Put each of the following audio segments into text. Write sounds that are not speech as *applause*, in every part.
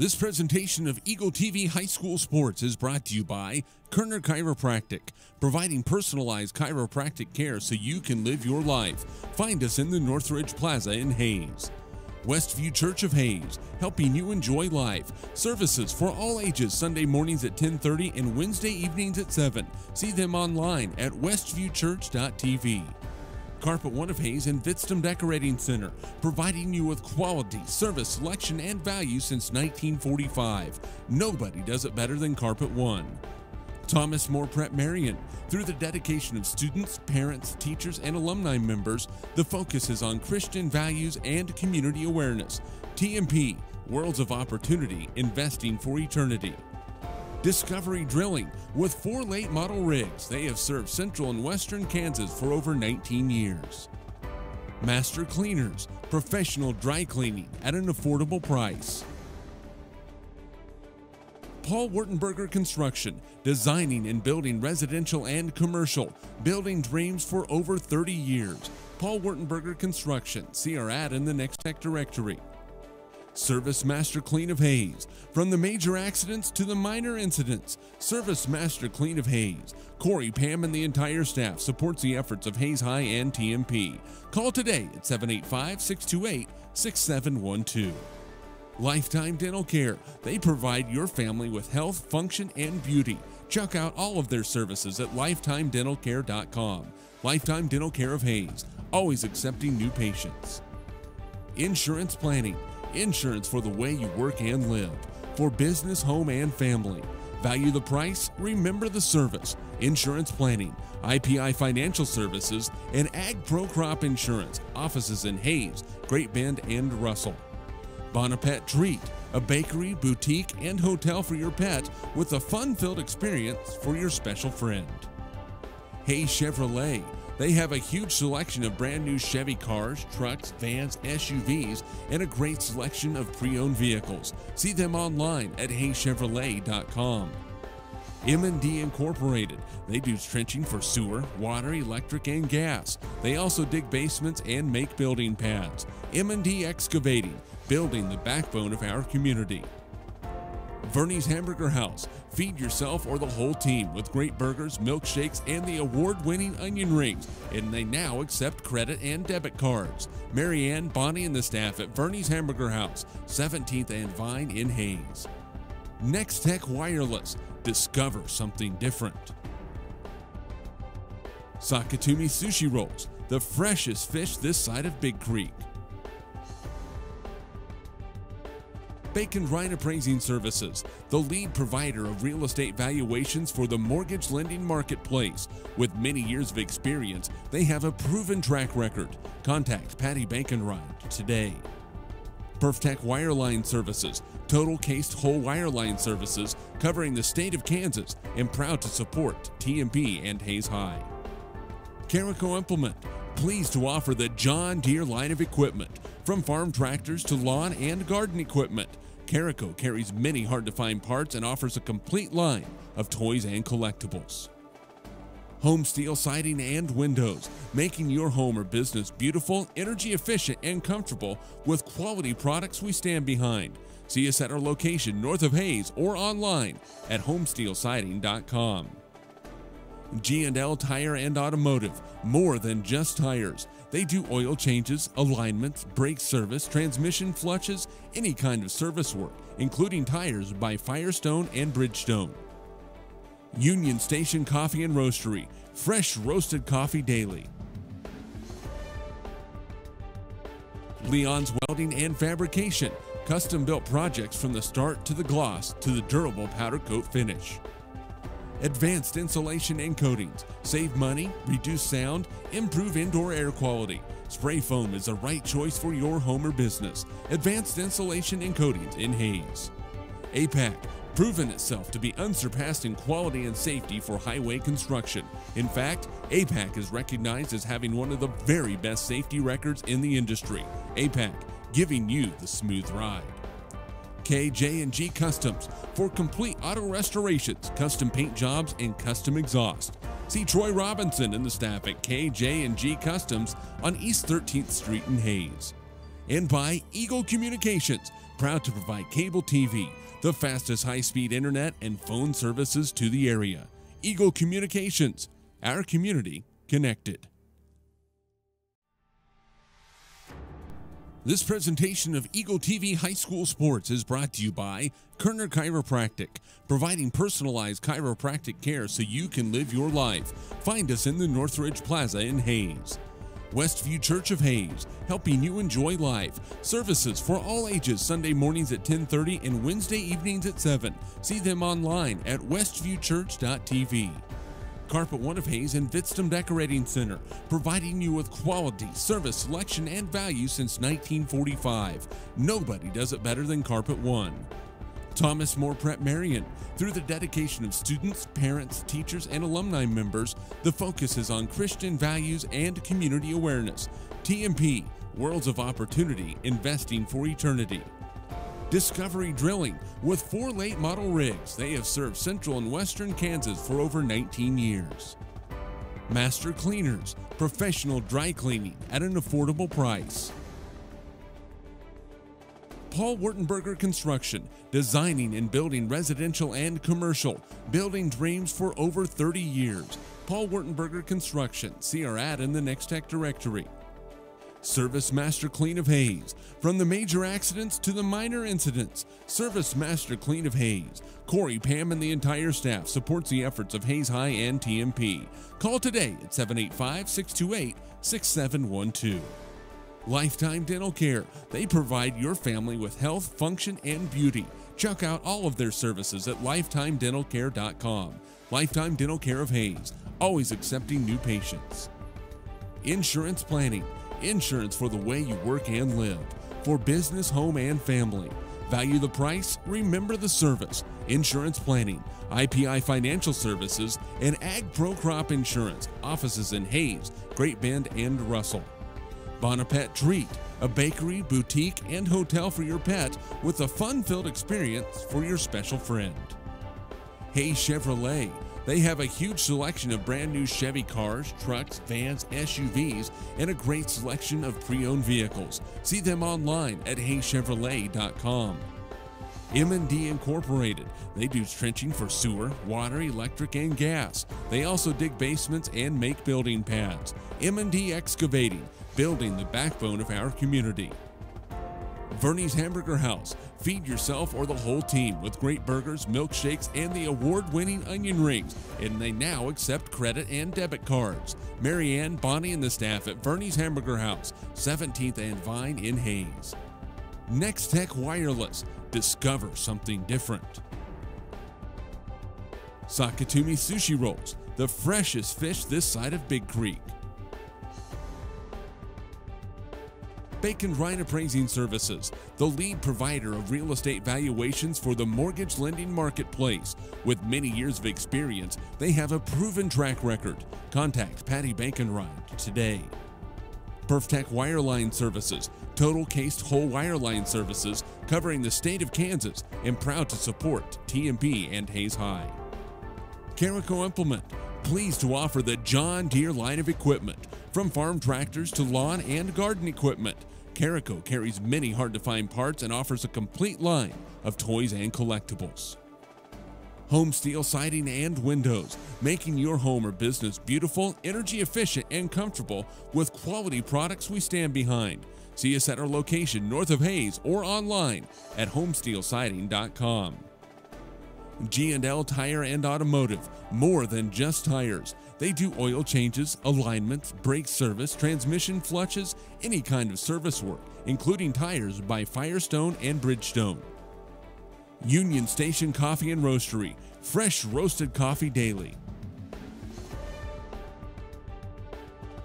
This presentation of Eagle TV High School Sports is brought to you by Kerner Chiropractic, providing personalized chiropractic care so you can live your life. Find us in the Northridge Plaza in Hays. Westview Church of Hayes, helping you enjoy life. Services for all ages Sunday mornings at 10:30 and Wednesday evenings at 7. See them online at westviewchurch.tv. Carpet One of Hays and Vitztum Decorating Center, providing you with quality, service, selection, and value since 1945. Nobody does it better than Carpet One. Thomas More Prep-Marian. Through the dedication of students, parents, teachers, and alumni members, the focus is on Christian values and community awareness. TMP, Worlds of Opportunity, Investing for Eternity. Discovery Drilling. With four late model rigs, they have served central and western Kansas for over 19 years. Master Cleaners, professional dry cleaning at an affordable price. Paul Wurtenberger Construction, designing and building residential and commercial, building dreams for over 30 years. Paul Wurtenberger Construction, see our ad in the Nex-Tech directory. Service Master Clean of Hays. From the major accidents to the minor incidents, Service Master Clean of Hays. Corey, Pam, and the entire staff supports the efforts of Hays High and TMP. Call today at 785 628 6712. Lifetime Dental Care. They provide your family with health, function, and beauty. Check out all of their services at lifetimedentalcare.com. Lifetime Dental Care of Hays, always accepting new patients. Insurance Planning. Insurance for the way you work and live. For business, home, and family. Value the price, remember the service. Insurance Planning, IPI Financial Services, and Ag Pro Crop Insurance. Offices in Hays, Great Bend, and Russell. Bonapet Treat, a bakery, boutique, and hotel for your pet with a fun filled experience for your special friend. Hey Chevrolet, they have a huge selection of brand new Chevy cars, trucks, vans, SUVs, and a great selection of pre owned vehicles. See them online at heychevrolet.com. M&D Incorporated. They do trenching for sewer, water, electric, and gas. They also dig basements and make building pads. M&D Excavating, building the backbone of our community. Verney's Hamburger House. Feed yourself or the whole team with great burgers, milkshakes, and the award winning onion rings. And they now accept credit and debit cards. Marianne, Bonnie, and the staff at Verney's Hamburger House, 17th and Vine in Hays. Nex-Tech Wireless. Discover something different. Sakatumi Sushi Rolls, the freshest fish this side of Big Creek. Bacon Ryan Appraising Services, the lead provider of real estate valuations for the mortgage lending marketplace. With many years of experience, they have a proven track record. Contact Patty Bacon Ryan today. Perftech Wireline Services, total cased hole wireline services covering the state of Kansas and proud to support TMP and Hays High. Carico Implement, pleased to offer the John Deere line of equipment. From farm tractors to lawn and garden equipment, Carico carries many hard to find parts and offers a complete line of toys and collectibles. Home steel siding and windows, making your home or business beautiful, energy efficient, and comfortable with quality products we stand behind. See us at our location north of Hays or online at homesteelsiding.com. G&L Tire and Automotive, more than just tires. They do oil changes, alignments, brake service, transmission flushes, any kind of service work, including tires by Firestone and Bridgestone. Union Station Coffee and Roastery, fresh roasted coffee daily. Leon's Welding and Fabrication, custom built projects from the start to the gloss to the durable powder coat finish. Advanced insulation and coatings. Save money, reduce sound, improve indoor air quality. Spray foam is the right choice for your home or business. Advanced insulation and coatings in Hays. APAC, proven itself to be unsurpassed in quality and safety for highway construction. In fact, APAC is recognized as having one of the very best safety records in the industry. APAC, giving you the smooth ride. KJ&G Customs for complete auto restorations, custom paint jobs, and custom exhaust. See Troy Robinson and the staff at KJ&G Customs on East 13th Street in Hays. And by Eagle Communications, proud to provide cable TV, the fastest high speed internet, and phone services to the area. Eagle Communications, our community connected. This presentation of Eagle TV High School Sports is brought to you by Kerner Chiropractic, providing personalized chiropractic care so you can live your life. Find us in the Northridge Plaza in Hays. Westview Church of Hays, helping you enjoy life. Services for all ages Sunday mornings at 10:30 and Wednesday evenings at 7. See them online at westviewchurch.tv. Carpet One of Hays and Vitztum Decorating Center, providing you with quality, service, selection, and value since 1945. Nobody does it better than Carpet One. Thomas More Prep-Marian. Through the dedication of students, parents, teachers, and alumni members, the focus is on Christian values and community awareness. TMP, Worlds of Opportunity, Investing for Eternity. Discovery Drilling. With four late model rigs, they have served central and western Kansas for over 19 years. Master Cleaners, professional dry cleaning at an affordable price. Paul Wertenberger Construction, designing and building residential and commercial, building dreams for over 30 years. Paul Wertenberger Construction, see our ad in the Nex-Tech directory. Service Master Clean of Hays. From the major accidents to the minor incidents, Service Master Clean of Hays. Corey, Pam, and the entire staff supports the efforts of Hays High and TMP. Call today at 785 628 6712. Lifetime Dental Care. They provide your family with health, function, and beauty. Check out all of their services at lifetimedentalcare.com. Lifetime Dental Care of Hays, always accepting new patients. Insurance Planning. Insurance for the way you work and live. For business, home, and family. Value the price, remember the service. Insurance Planning, IPI Financial Services, and Ag Pro Crop Insurance. Offices in Hays, Great Bend, and Russell. Bonapet Treat, a bakery, boutique, and hotel for your pet with a fun filled experience for your special friend. Hey Chevrolet, they have a huge selection of brand new Chevy cars, trucks, vans, SUVs, and a great selection of pre owned vehicles. See them online at heychevrolet.com. M&D Incorporated. They do trenching for sewer, water, electric, and gas. They also dig basements and make building pads. M&D Excavating, building the backbone of our community. Vernie's Hamburger House. Feed yourself or the whole team with great burgers, milkshakes, and the award winning onion rings. And they now accept credit and debit cards. Marianne, Bonnie, and the staff at Vernie's Hamburger House, 17th and Vine in Hays. Nex-Tech Wireless. Discover something different. Sakatumi Sushi Rolls, the freshest fish this side of Big Creek. Bacon Ryan Appraising Services, the lead provider of real estate valuations for the mortgage lending marketplace. With many years of experience, they have a proven track record. Contact Patty Bacon Ryan today. Perftech Wireline Services, total cased hole wireline services covering the state of Kansas and proud to support TMP and Hays High. Carico Implement, pleased to offer the John Deere line of equipment, from farm tractors to lawn and garden equipment. Carico carries many hard to find parts and offers a complete line of toys and collectibles. Home steel siding and windows, making your home or business beautiful, energy efficient, and comfortable with quality products we stand behind. See us at our location north of Hays or online at homesteelsiding.com. G&L Tire and Automotive, more than just tires. They do oil changes, alignments, brake service, transmission flushes, any kind of service work, including tires by Firestone and Bridgestone. Union Station Coffee and Roastery, fresh roasted coffee daily.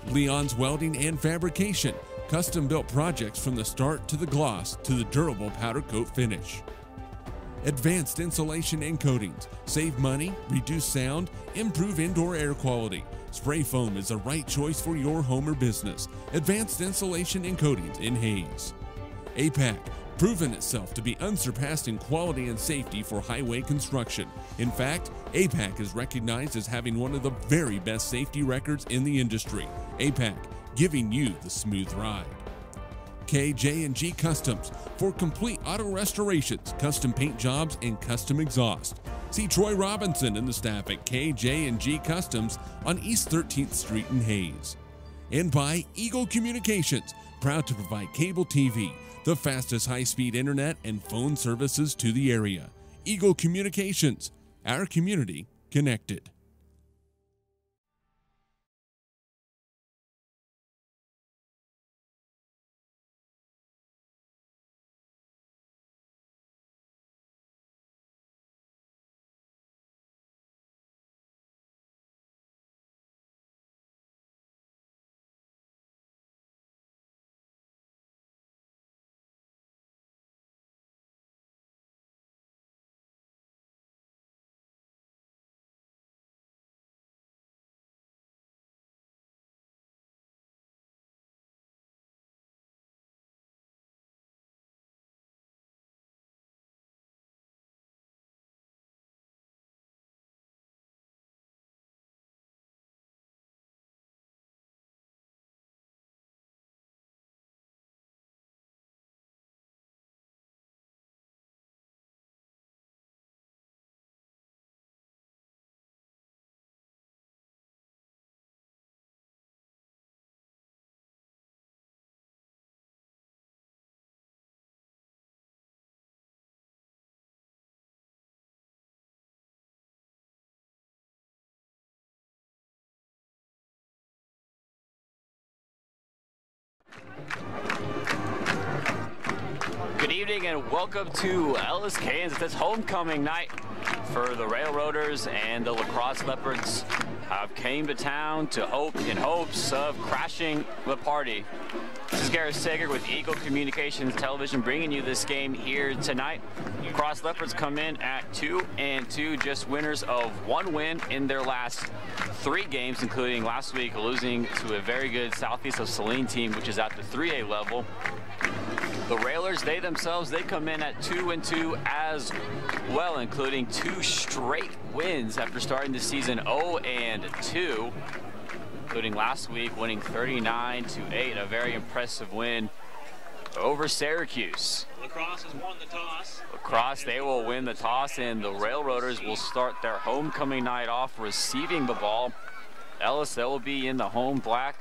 Leon's Welding and Fabrication, custom built projects from the start to the gloss to the durable powder coat finish. Advanced insulation and coatings. Save money, reduce sound, improve indoor air quality. Spray foam is the right choice for your home or business. Advanced insulation and coatings in Hays. APAC, proven itself to be unsurpassed in quality and safety for highway construction. In fact, APAC is recognized as having one of the very best safety records in the industry. APAC, giving you the smooth ride. KJ&G Customs for complete auto restorations, custom paint jobs, and custom exhaust. See Troy Robinson and the staff at KJ&G Customs on East 13th Street in Hays. And by Eagle Communications, proud to provide cable TV, the fastest high-speed internet and phone services to the area. Eagle Communications, our community connected. Good evening and welcome to Ellis, Kansas. It's homecoming night for the Railroaders and the La Crosse Leopards have came to town to hope in hopes of crashing the party. This is Gareth Sager with Eagle Communications Television bringing you this game here tonight. Cross Leopards come in at two and two, just winners of one win in their last three games, including last week losing to a very good Southeast of Saline team, which is at the 3A level. The Railers, they themselves, they come in at two and two as well, including two straight wins after starting the season 0 and 2, including last week winning 39 to 8, a very impressive win over Syracuse. La Crosse has won the toss. La Crosse, they will win the toss, and the Railroaders will start their homecoming night off receiving the ball. Ellis, they will be in the home black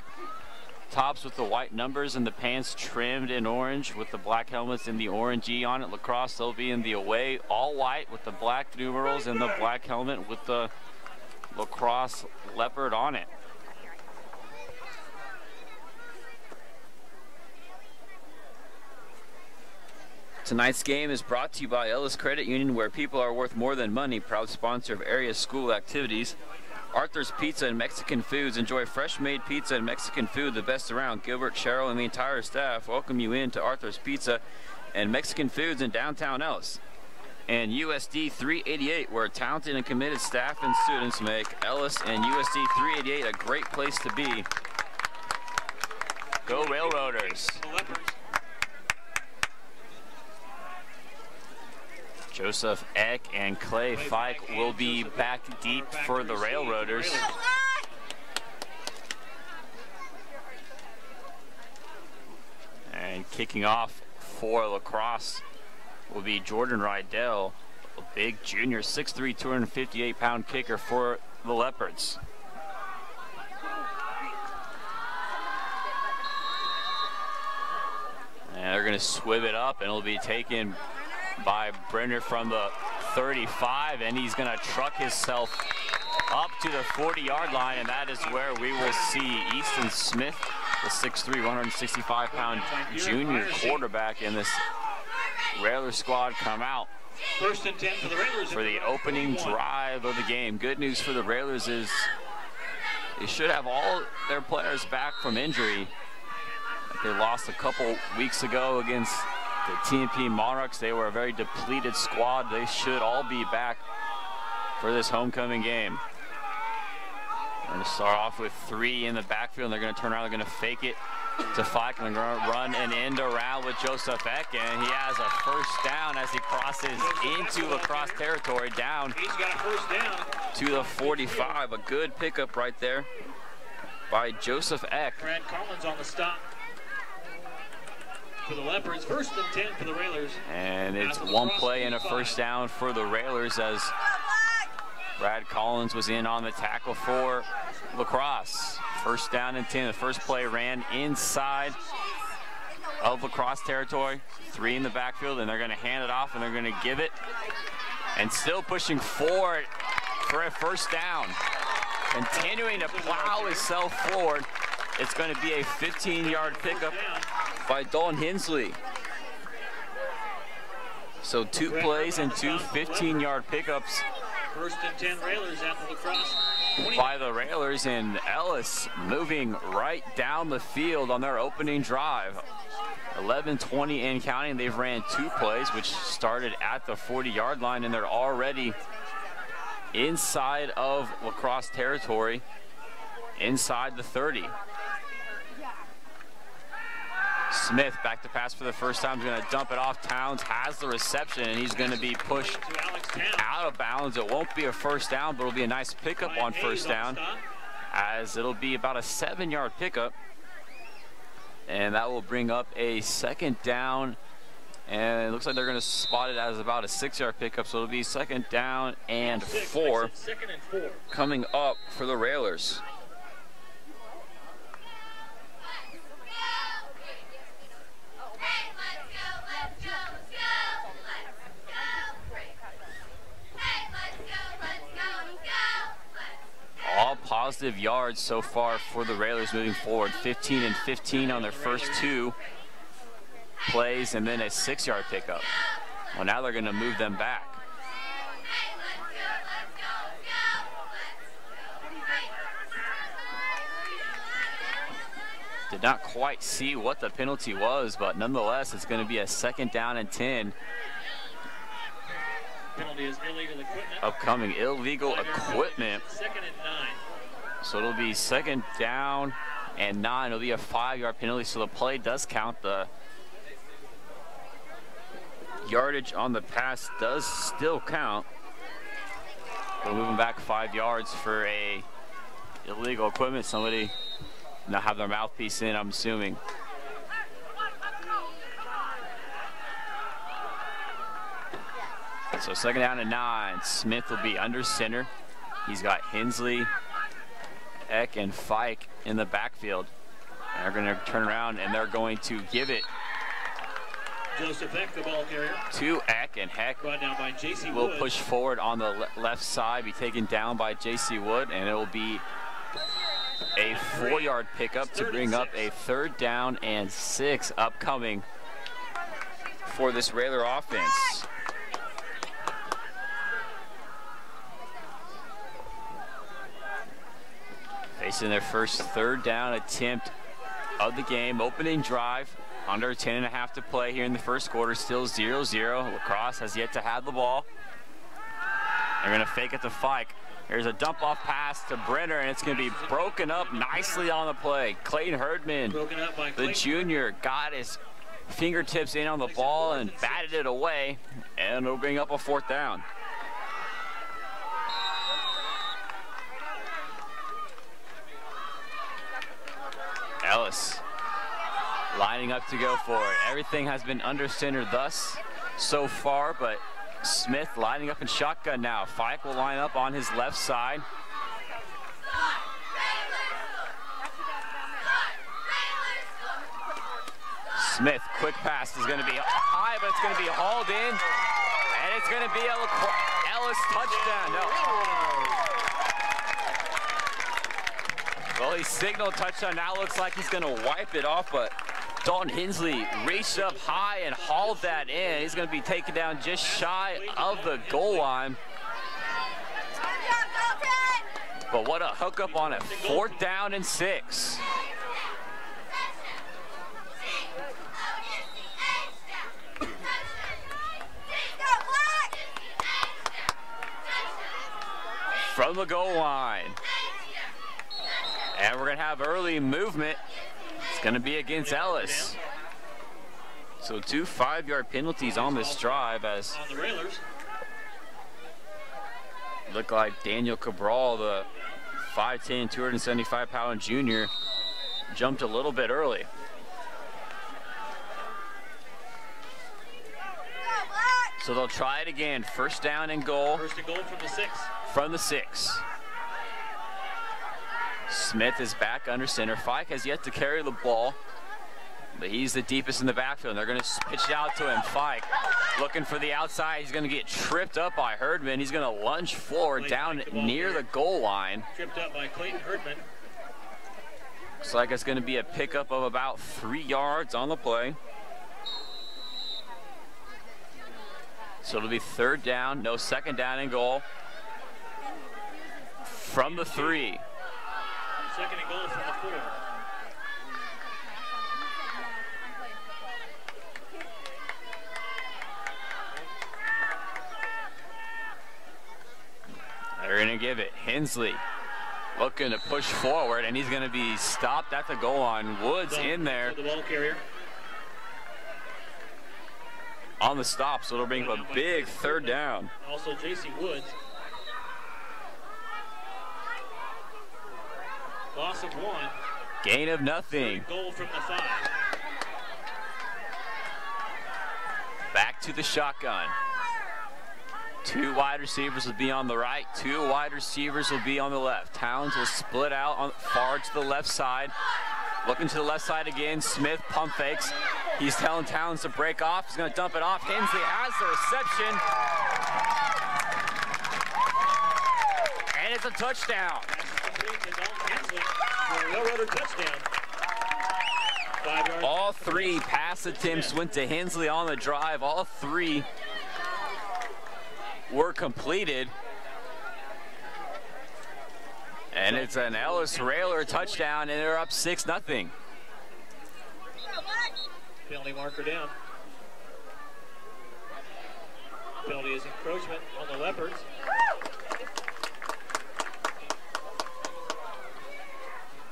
tops with the white numbers and the pants trimmed in orange with the black helmets and the orange E on it. La Crosse, they'll be in the away all white with the black numerals and the black helmet with the La Crosse leopard on it. Tonight's game is brought to you by Ellis Credit Union, where people are worth more than money, proud sponsor of area school activities. Arthur's Pizza and Mexican Foods. Enjoy fresh made pizza and Mexican food, the best around. Gilbert, Cheryl, and the entire staff welcome you in to Arthur's Pizza and Mexican Foods in downtown Ellis. And USD 388, where talented and committed staff and students make Ellis and USD 388 a great place to be. Go Railroaders. The Leopards. Joseph Eck and Clay Fike will be back deep for the Railroaders. And kicking off for La Crosse will be Jordan Rydell, a big junior, 6'3", 258 pound kicker for the Leopards. And they're going to swim it up and it'll be taken by Brenner from the 35, and he's going to truck himself up to the 40-yard line, and that is where we will see Easton Smith, the 6'3", 165-pound junior quarterback in this Railer squad come out First and 10 for the Railers. for the opening drive of the game. Good news for the Railers is they should have all their players back from injury. They lost a couple weeks ago against the TMP Monarchs. They were a very depleted squad. They should all be back for this homecoming game. They're going to start off with three in the backfield. They're going to turn around. They're going to fake it to Fike. And they're going to run an end around with Joseph Eck. And he has a first down as he crosses into across territory down He's got a first down. to the 45. A good pickup right there by Joseph Eck. Brad Collins on the stop. For the Leopards. First and 10 for the Railers. And it's one play and a first down for the Railers as Brad Collins was in on the tackle for La Crosse. First down and 10. The first play ran inside of La Crosse territory. Three in the backfield, and they're going to hand it off, and they're going to give it. And still pushing forward for a first down. Continuing to plow himself forward. It's going to be a 15-yard pickup by Dalton Hensley. So two plays and two 15-yard pickups First and 10 Railers at the. 20. by the Railers and Ellis moving right down the field on their opening drive. 11-20 and counting. They've ran two plays, which started at the 40-yard line, and they're already inside of La Crosse territory, inside the 30. Smith back to pass for the first time. He's going to dump it off. Towns has the reception, and he's going to be pushed out of bounds. It won't be a first down, but it'll be a nice pickup on first down as it'll be about a seven yard pickup. And that will bring up a second down. And it looks like they're going to spot it as about a six yard pickup. So it'll be second down and four. coming up for the Railers. All positive yards so far for the Railers moving forward. 15 and 15 on their first two plays and then a six yard pickup. Well, now they're going to move them back. Did not quite see what the penalty was, but nonetheless, it's going to be a second down and 10. Penalty is illegal equipment. Upcoming illegal equipment. Second and nine. So it'll be second down and nine. It'll be a five-yard penalty, so the play does count. The yardage on the pass does still count. We're moving back five yards for a illegal equipment. Somebody not have their mouthpiece in, I'm assuming. So second down and nine. Smith will be under center. He's got Hensley, Eck, and Fike in the backfield. And they're going to turn around and they're going to give it Joseph Eck, the ball carrier. to Eck, and Heck Brought down by J.C. will Wood. push forward on the le- left side, be taken down by J.C. Wood, and it will be a four-yard pickup to bring up a third down and six upcoming for this Railer offense. Facing their first third down attempt of the game, opening drive. Under 10 and a half to play here in the first quarter, still 0-0. La Crosse has yet to have the ball. They're gonna fake it to Fike. Here's a dump off pass to Brenner, and it's gonna be broken up nicely on the play. Clayton Herdman, Broken up by the junior, got his fingertips in on the ball and batted it away, and it'll bring up a fourth down. Ellis lining up to go for it. Everything has been under center thus so far, but Smith lining up in shotgun now. Fike will line up on his left side. Smith, quick pass is going to be high, but it's going to be hauled in, and it's going to be a Ellis touchdown. No. Well, he signaled touchdown. Now looks like he's going to wipe it off, but Dalton Hensley reached up high and hauled that in. He's going to be taken down just shy of the goal line. But what a hookup on it. Fourth down and six. From the goal line. And we're going to have early movement. It's going to be against Ellis. So two five-yard penalties on this drive as look like Daniel Cabral, the 5'10", 275-pound junior, jumped a little bit early. So they'll try it again. First down and goal. First and goal from the six. From the six. Smith is back under center. Fike has yet to carry the ball, but he's the deepest in the backfield. They're going to pitch it out to him. Fike looking for the outside. He's going to get tripped up by Herdman. He's going to lunge forward down near the goal line. Tripped up by Clayton Herdman. Looks like it's going to be a pickup of about three yards on the play. So it'll be third down, no second down and goal. From the three. Second and goal from the four. They're going to give it. Hensley looking to push forward, and he's going to be stopped at the goal line. Woods So- in there so The ball carrier. on the stop, so it'll bring up a big third down. Also J.C. Woods. Loss of one. Gain of nothing. Goal from the five. Back to the shotgun. Two wide receivers will be on the right. Two wide receivers will be on the left. Towns will split out on far to the left side. Looking to the left side again. Smith pump fakes. He's telling Towns to break off. He's going to dump it off. Hensley has the reception. And it's a touchdown. All three pass attempts went to Hensley on the drive. All three were completed. And it's an Ellis Railer touchdown, and they're up 6 nothing. Penalty marker down. Penalty is encroachment on the Leopards.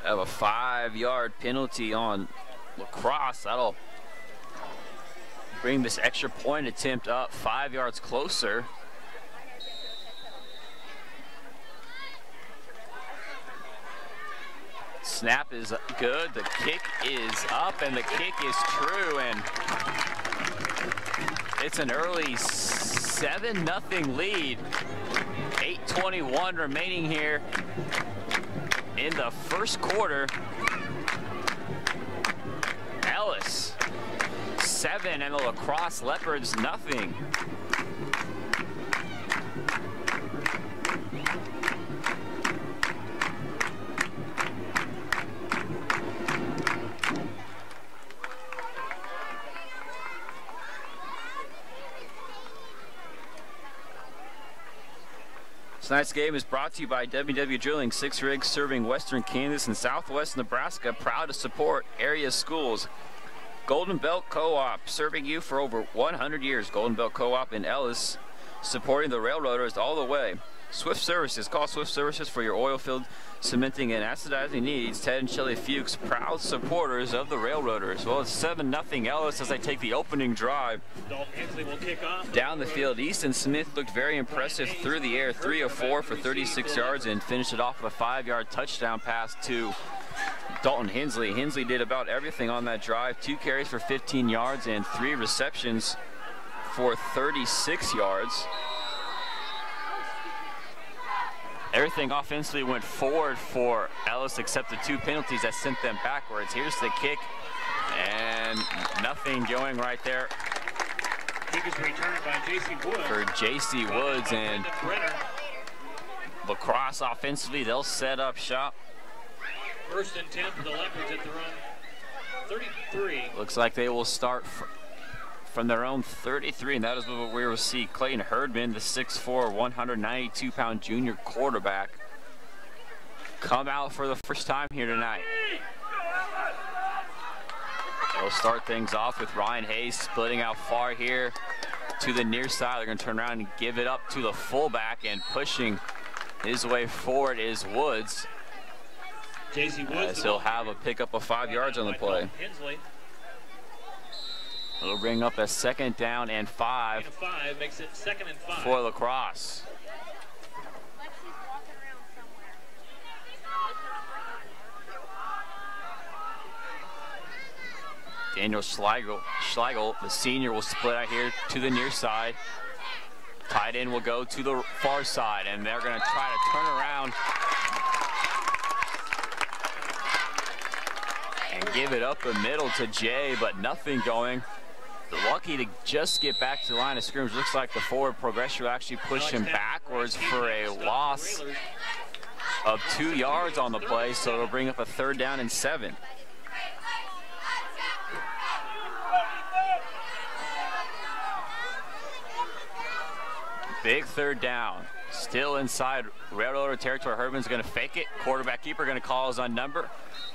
Have a five yard penalty on La Crosse. That'll bring this extra point attempt up five yards closer. Snap is good. The kick is up, and the kick is true. And it's an early 7 nothing lead. 8.21 remaining here in the first quarter. Ellis, seven, and the La Crosse Leopards, nothing. Tonight's game is brought to you by WW Drilling, six rigs serving western Kansas and southwest Nebraska, proud to support area schools. Golden Belt Co-op, serving you for over 100 years. Golden Belt Co-op in Ellis, supporting the railroaders all the way. Swift Services, call Swift Services for your oil field cementing and acidizing needs. Ted and Shelley Fuchs, proud supporters of the railroaders. Well, it's 7 nothing Ellis as they take the opening drive. Down the field, Easton Smith looked very impressive through the air, 3 of 4 for 36 yards, and finished it off with a five yard touchdown pass to Dalton Hensley. Hensley did about everything on that drive two carries for 15 yards and three receptions for 36 yards. Everything offensively went forward for Ellis except the two penalties that sent them backwards. Here's the kick, and nothing going right there Kick is returned by J.C. Woods. for J.C. Woods and La Crosse offensively. They'll set up shop. First and 10 for the Leopards at their own 33. Looks like they will start from their own 33, and that is what we will see. Clayton Herdman, the 6'4", 192-pound junior quarterback, come out for the first time here tonight. They'll start things off with Ryan Hayes splitting out far here to the near side. They're going to turn around and give it up to the fullback, and pushing his way forward is Woods. J.C. Woods. As he'll have a pickup of five yards on the play. Hensley. It'll bring up a second down and five of five makes it second and five. for La Crosse. Lexi's walking around somewhere. Daniel Schlegel, Schlegel, the senior, will split out here to the near side. Tight end will go to the far side, and they're going to try to turn around and give it up the middle to Jay, but nothing going. Lucky to just get back to the line of scrimmage. Looks like the forward progression will actually push him backwards for a loss of two yards on the play, so it'll bring up a third down and seven. Big third down. Still inside railroader territory. Herdman's going to fake it. Quarterback keeper going to call his on number.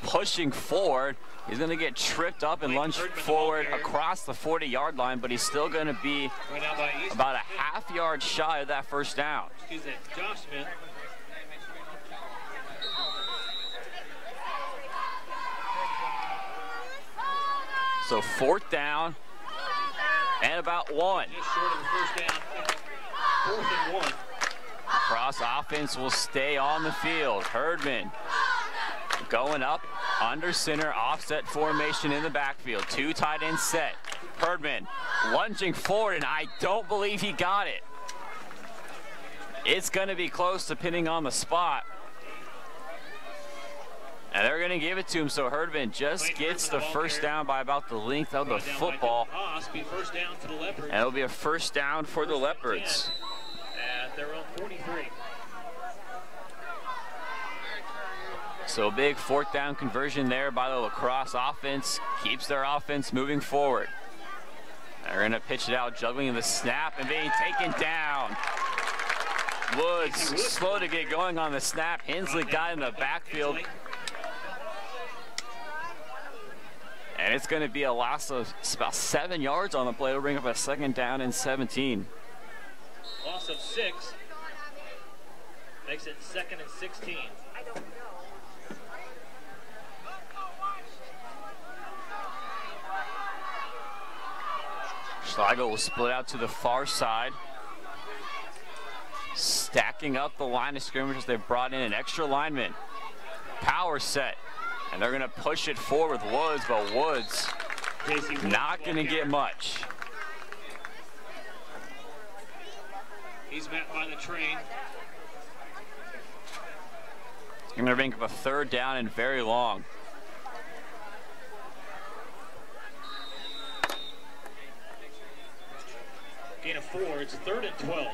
Pushing forward. He's going to get tripped up and lunge forward across the 40-yard line, but he's still going to be about a half yard shy of that first down. So fourth down and about one. Just short of the first down. Fourth and one. Cross offense will stay on the field. Herdman going up under center, offset formation in the backfield. Two tight ends set. Herdman lunging forward, and I don't believe he got it. It's going to be close depending on the spot. And they're going to give it to him, so Herdman just gets the first down by about the length of the football. Haas be first down for the Leopards And it'll be a first down for the Leopards. Their own 43. So a big fourth down conversion there by the La Crosse offense. Keeps their offense moving forward. They're to pitch it out, juggling the snap and being taken down. Woods slow to get going on the snap. Hensley got in the backfield. And it's going to be a loss of about seven yards on the play. It'll bring up a second down and 17. Loss of six. Makes it second and 16. Schlegel will split out to the far side. Stacking up the line of scrimmage as they've brought in an extra lineman. Power set. And they're going to push it forward with Woods, but Woods not going to get much. He's met by the train. Going to bring up a third down and very long. Gain of four. It's third and 12.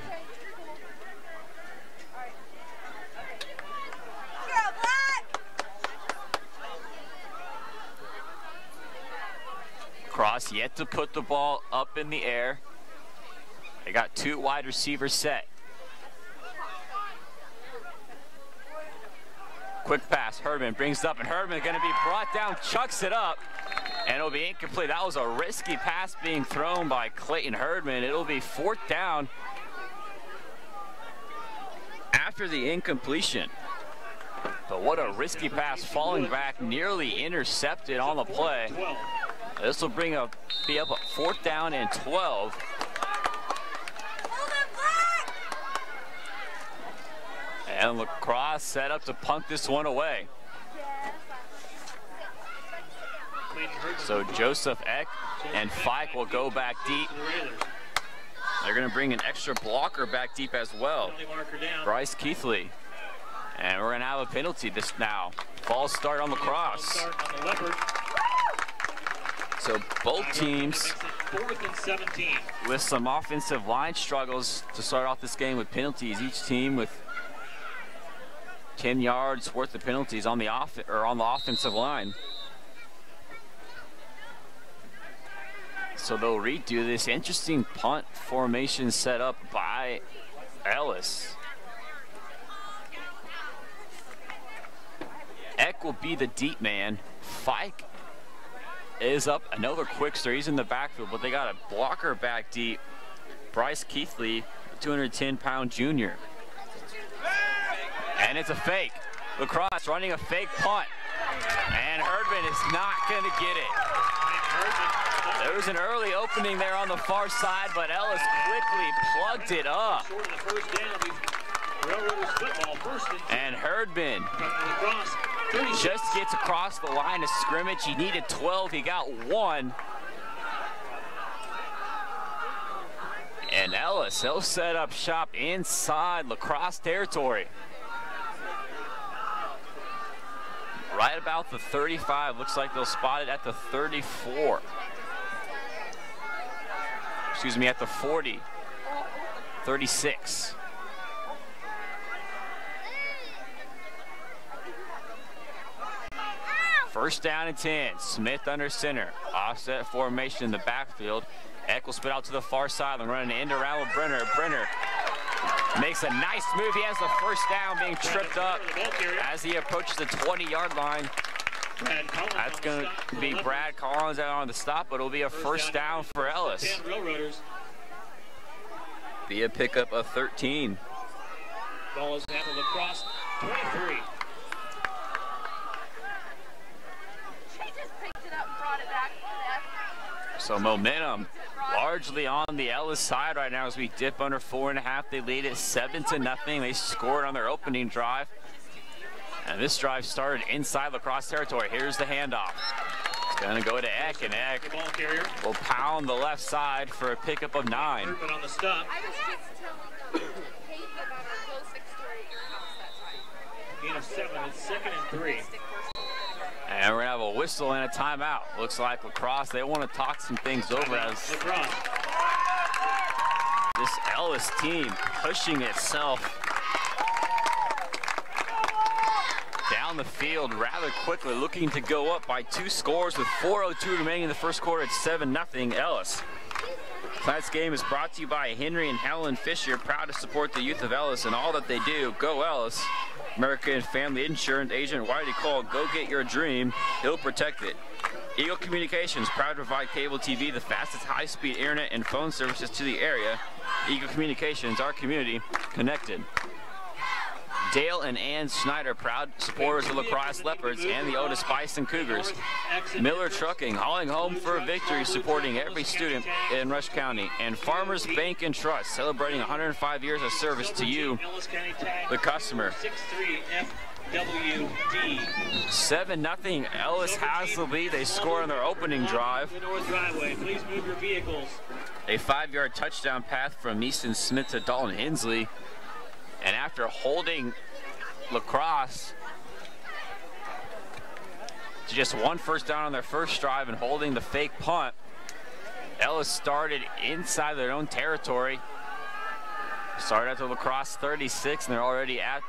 Cross yet to put the ball up in the air. They got two wide receivers set. Quick pass, Herdman brings it up, and Herdman going to be brought down, chucks it up, and it'll be incomplete. That was a risky pass being thrown by Clayton Herdman. It'll be fourth down after the incompletion. But what a risky pass, falling back, nearly intercepted on the play. This will bring up, be up a fourth down and 12. And La Crosse set up to punt this one away. So Joseph Eck and Fike will go back deep. They're going to bring an extra blocker back deep as well. Bryce Keithley. And we're going to have a penalty this now. False start on La Crosse. So both teams Makes it Fourth and 17. with some offensive line struggles to start off this game with penalties. Each team with 10 yards worth of penalties on the off or on the offensive line. So they'll redo this interesting punt formation set up by Ellis. Eck will be the deep man. Fike is up another quickster. He's in the backfield, but they got a blocker back deep. Bryce Keithley, 210 pound junior. And it's a fake. La Crosse running a fake punt. And Herdman is not going to get it. There was an early opening there on the far side, but Ellis quickly plugged it up. And Herdman just gets across the line of scrimmage. He needed 12, he got one. And Ellis, he'll set up shop inside La Crosse territory. Right about the 35. Looks like they'll spot it at the 34. Excuse me, at the 40. 36. First down and 10. Smith under center. Offset formation in the backfield. Eck will spit out to the far side and running end around with Brenner. Brenner makes a nice move. He has the first down being tripped up as he approaches the 20-yard line. That's going to be Brad Collins out on the stop, but it'll be a first down for Ellis. Be a pickup of 13. Ball is handled across 23. So momentum largely on the Ellis side right now as we dip under four and a half. They lead it seven to nothing. They scored on their opening drive. And this drive started inside La Crosse territory. Here's the handoff. It's going to go to Eck, and Eck will pound the left side for a pickup of nine. on the stop. I was just telling um, Kate about our close next door at your house that time. Gain of seven. It's second and three. And we're going to have a whistle and a timeout. Looks like La Crosse, they want to talk some things over as this Ellis team pushing itself down the field rather quickly, looking to go up by two scores with 4.02 remaining in the first quarter at 7-0 Ellis. Tonight's game is brought to you by Henry and Helen Fisher, proud to support the youth of Ellis and all that they do. Go Ellis. American Family Insurance agent Whitey Cole, go get your dream. He'll protect it. Eagle Communications, proud to provide cable TV, the fastest high-speed internet and phone services to the area. Eagle Communications, our community, connected. Dale and Ann Schneider, proud supporters of La Crosse Leopards and the Otis Bison Cougars. Miller Trucking, hauling home for a victory, supporting every student in Rush County. And Farmers Bank and Trust, celebrating 105 years of service to you, the customer. 7 nothing. Ellis has the lead. They score on their opening drive. A five-yard touchdown path from Easton Smith to Dalton Hensley. And after holding La Crosse to just one first down on their first drive and holding the fake punt, Ellis started inside their own territory. Started at the La Crosse 36, and they're already at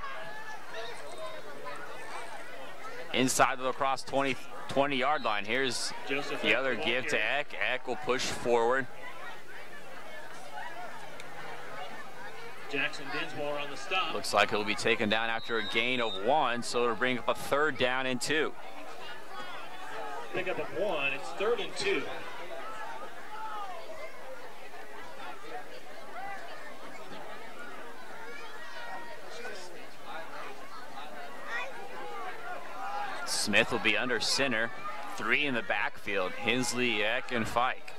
inside the La Crosse 20, 20 yard line. Here's Joseph the other give to Eck. Eck will push forward. Jackson Dinsmore on the stop. Looks like it'll be taken down after a gain of one, so it'll bring up a third down and two. Pick up a one. It's third and two. Smith will be under center. Three in the backfield. Hensley, Eck, and Fike.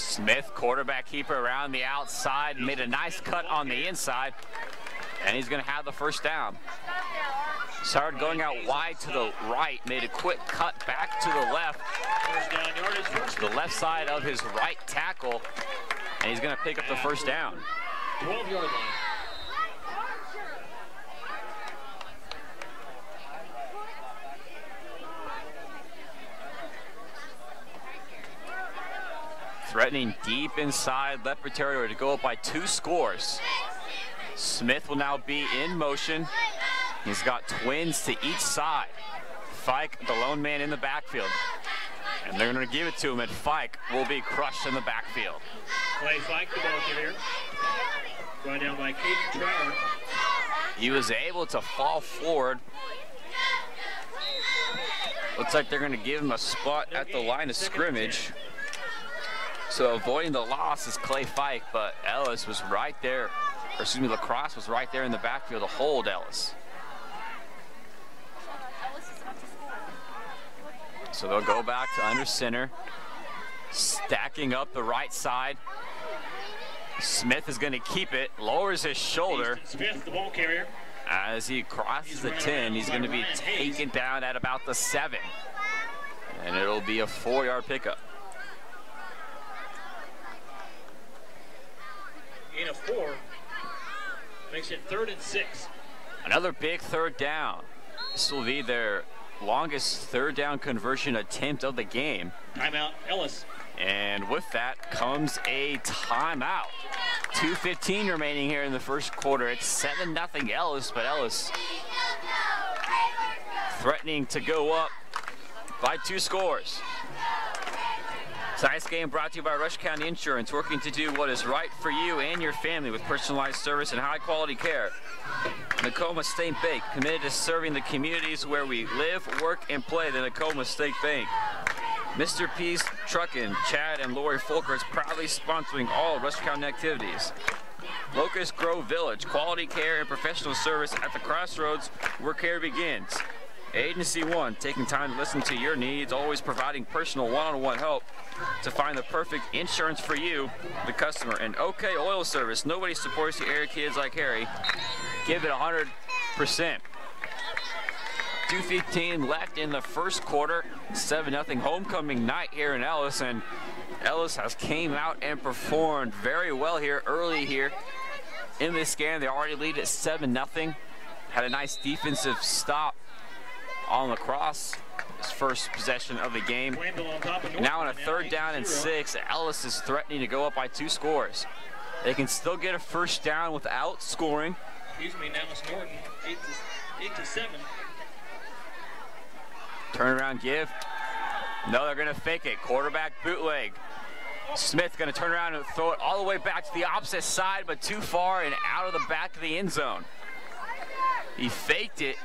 Smith, quarterback keeper around the outside, made a nice cut on the inside, and he's going to have the first down. Started going out wide to the right, made a quick cut back to the left, to the left side of his right tackle, and he's going to pick up the first down. 12-yard line. Threatening deep inside Leopard territory to go up by two scores. Smith will now be in motion. He's got twins to each side. Fike, the lone man in the backfield. And they're going to give it to him, and Fike will be crushed in the backfield. Clay Fike, the ball carrier. Going down by Caden Trower. He was able to fall forward. Looks like they're going to give him a spot at the line of scrimmage. So avoiding the loss is Clay Fike, but Ellis was right there, or excuse me, La Crosse was right there in the backfield to hold Ellis. So they'll go back to under center, stacking up the right side. Smith is going to keep it, lowers his shoulder Smith, the ball carrier. as he crosses the 10. He's going to be taken down at about the 7. And it'll be a four yard pickup. Gain of four. Makes it third and six. Another big third down. This will be their longest third down conversion attempt of the game. Timeout, Ellis. And with that comes a timeout. 2.15 remaining here in the first quarter. It's 7 0 Ellis, but Ellis threatening to go up by two scores. Tonight's game brought to you by Rush County Insurance, working to do what is right for you and your family with personalized service and high quality care. Nekoma State Bank, committed to serving the communities where we live, work, and play. The Nekoma State Bank. Mr. P's Truckin', Chad and Lori Folkers proudly sponsoring all Rush County activities. Locust Grove Village, quality care and professional service at the crossroads where care begins. Agency One, taking time to listen to your needs, always providing personal one-on-one help to find the perfect insurance for you, the customer. And OK Oil Service, nobody supports the area kids like Harry. Give it 100%. 2.15 left in the first quarter. 7-0 homecoming night here in Ellis. And Ellis has came out and performed very well here early here in this game. They already lead at 7-0. Had a nice defensive stop on the cross. His first possession of the game. Glanville on top of And now on a third down and six, Ellis is threatening to go up by two scores. They can still get a first down without scoring. Excuse me, now it's Norton, eight to eight to seven. Turnaround give. No, they're going to fake it. Quarterback bootleg. Smith going to turn around and throw it all the way back to the opposite side, but too far and out of the back of the end zone. He faked it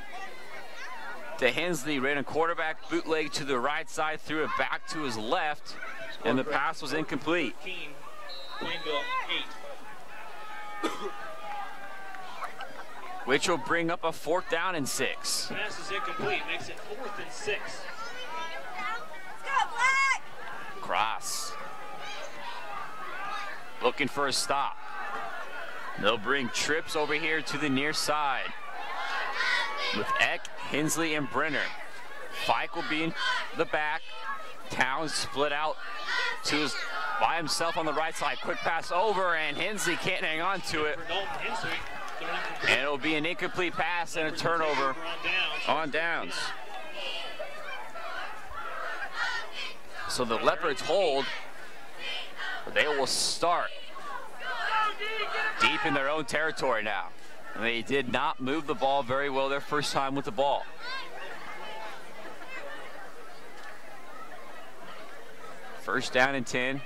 to Hensley, ran a quarterback bootleg to the right side, threw it back to his left, and the pass was incomplete. Keene, Glanville, eight. which will bring up a fourth down and six. Pass is incomplete, makes it fourth and six. Cross. Looking for a stop. They'll bring trips over here to the near side with Eck, Hensley, and Brenner. Fike will be in the back. Towns split out to his by himself on the right side. Quick pass over, and Hensley can't hang on to it. And it'll be an incomplete pass and a turnover on downs. So the Leopards hold. They will start deep in their own territory now. They did not move the ball very well their first time with the ball. First down and 10.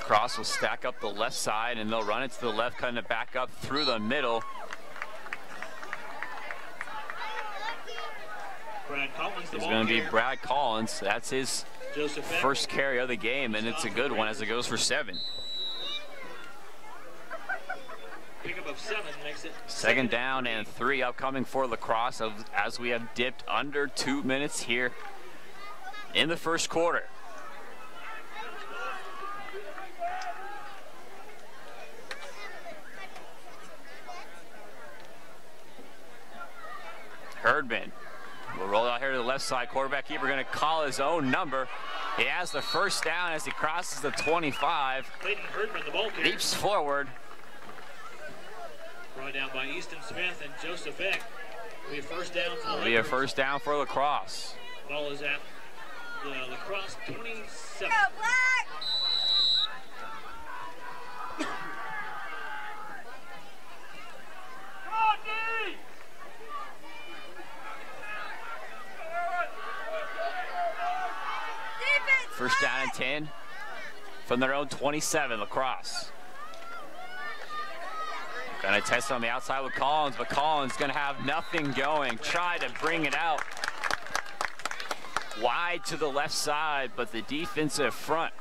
Cross will stack up the left side and they'll run it to the left, cutting it back up through the middle. Brad Collins, the It's going to be. Brad Collins. That's his first carry of the game, and it's a good one as it goes for seven. Pickup of seven makes it Second down and three upcoming for La Crosse as we have dipped under two minutes here in the first quarter. Herdman will roll out here to the left side. Quarterback keeper going to call his own number. He has the first down as he crosses the 25, Clayton Herdman, the ball carrier. leaps forward, Brought down by Easton Smith and Joseph Eck. Will be a first down to the It'll be a first down for La Crosse. Ball is at the La Crosse 27. First down and 10 from their own 27, La Crosse. Gonna test on the outside with Collins, but Collins gonna have nothing going. Try to bring it out wide to the left side, but the defensive front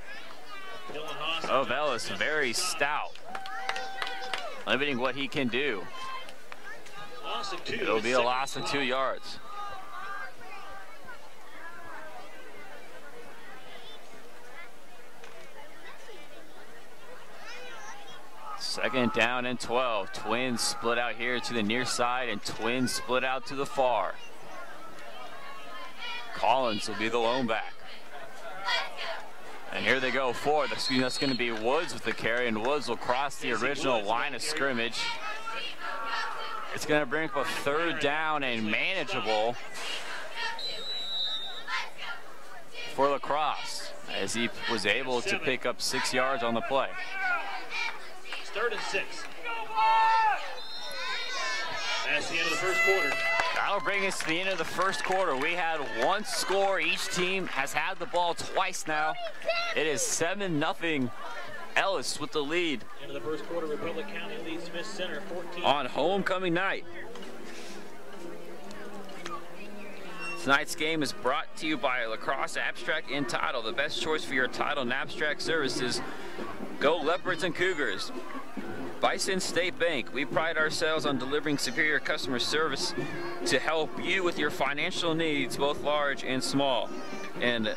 of Ellis very stout, limiting what he can do. It'll be a loss of two yards. Second down and 12. Twins split out here to the near side and twins split out to the far. Collins will be the lone back. And here they go for the screen. That's going to be Woods with the carry, and Woods will cross the original line of scrimmage. It's going to bring up a third down and manageable for La Crosse as he was able to pick up six yards on the play. Third and six. That's the end of the first quarter. That'll bring us to the end of the first quarter. We had one score. Each team has had the ball twice now. It is 7 nothing. Ellis with the lead. End of the first quarter, Republic County leads Smith Center 14. On homecoming night. Tonight's game is brought to you by La Crosse Abstract and Title, the best choice for your title and abstract services. Go Leopards and Cougars. Bison State Bank, we pride ourselves on delivering superior customer service to help you with your financial needs, both large and small. And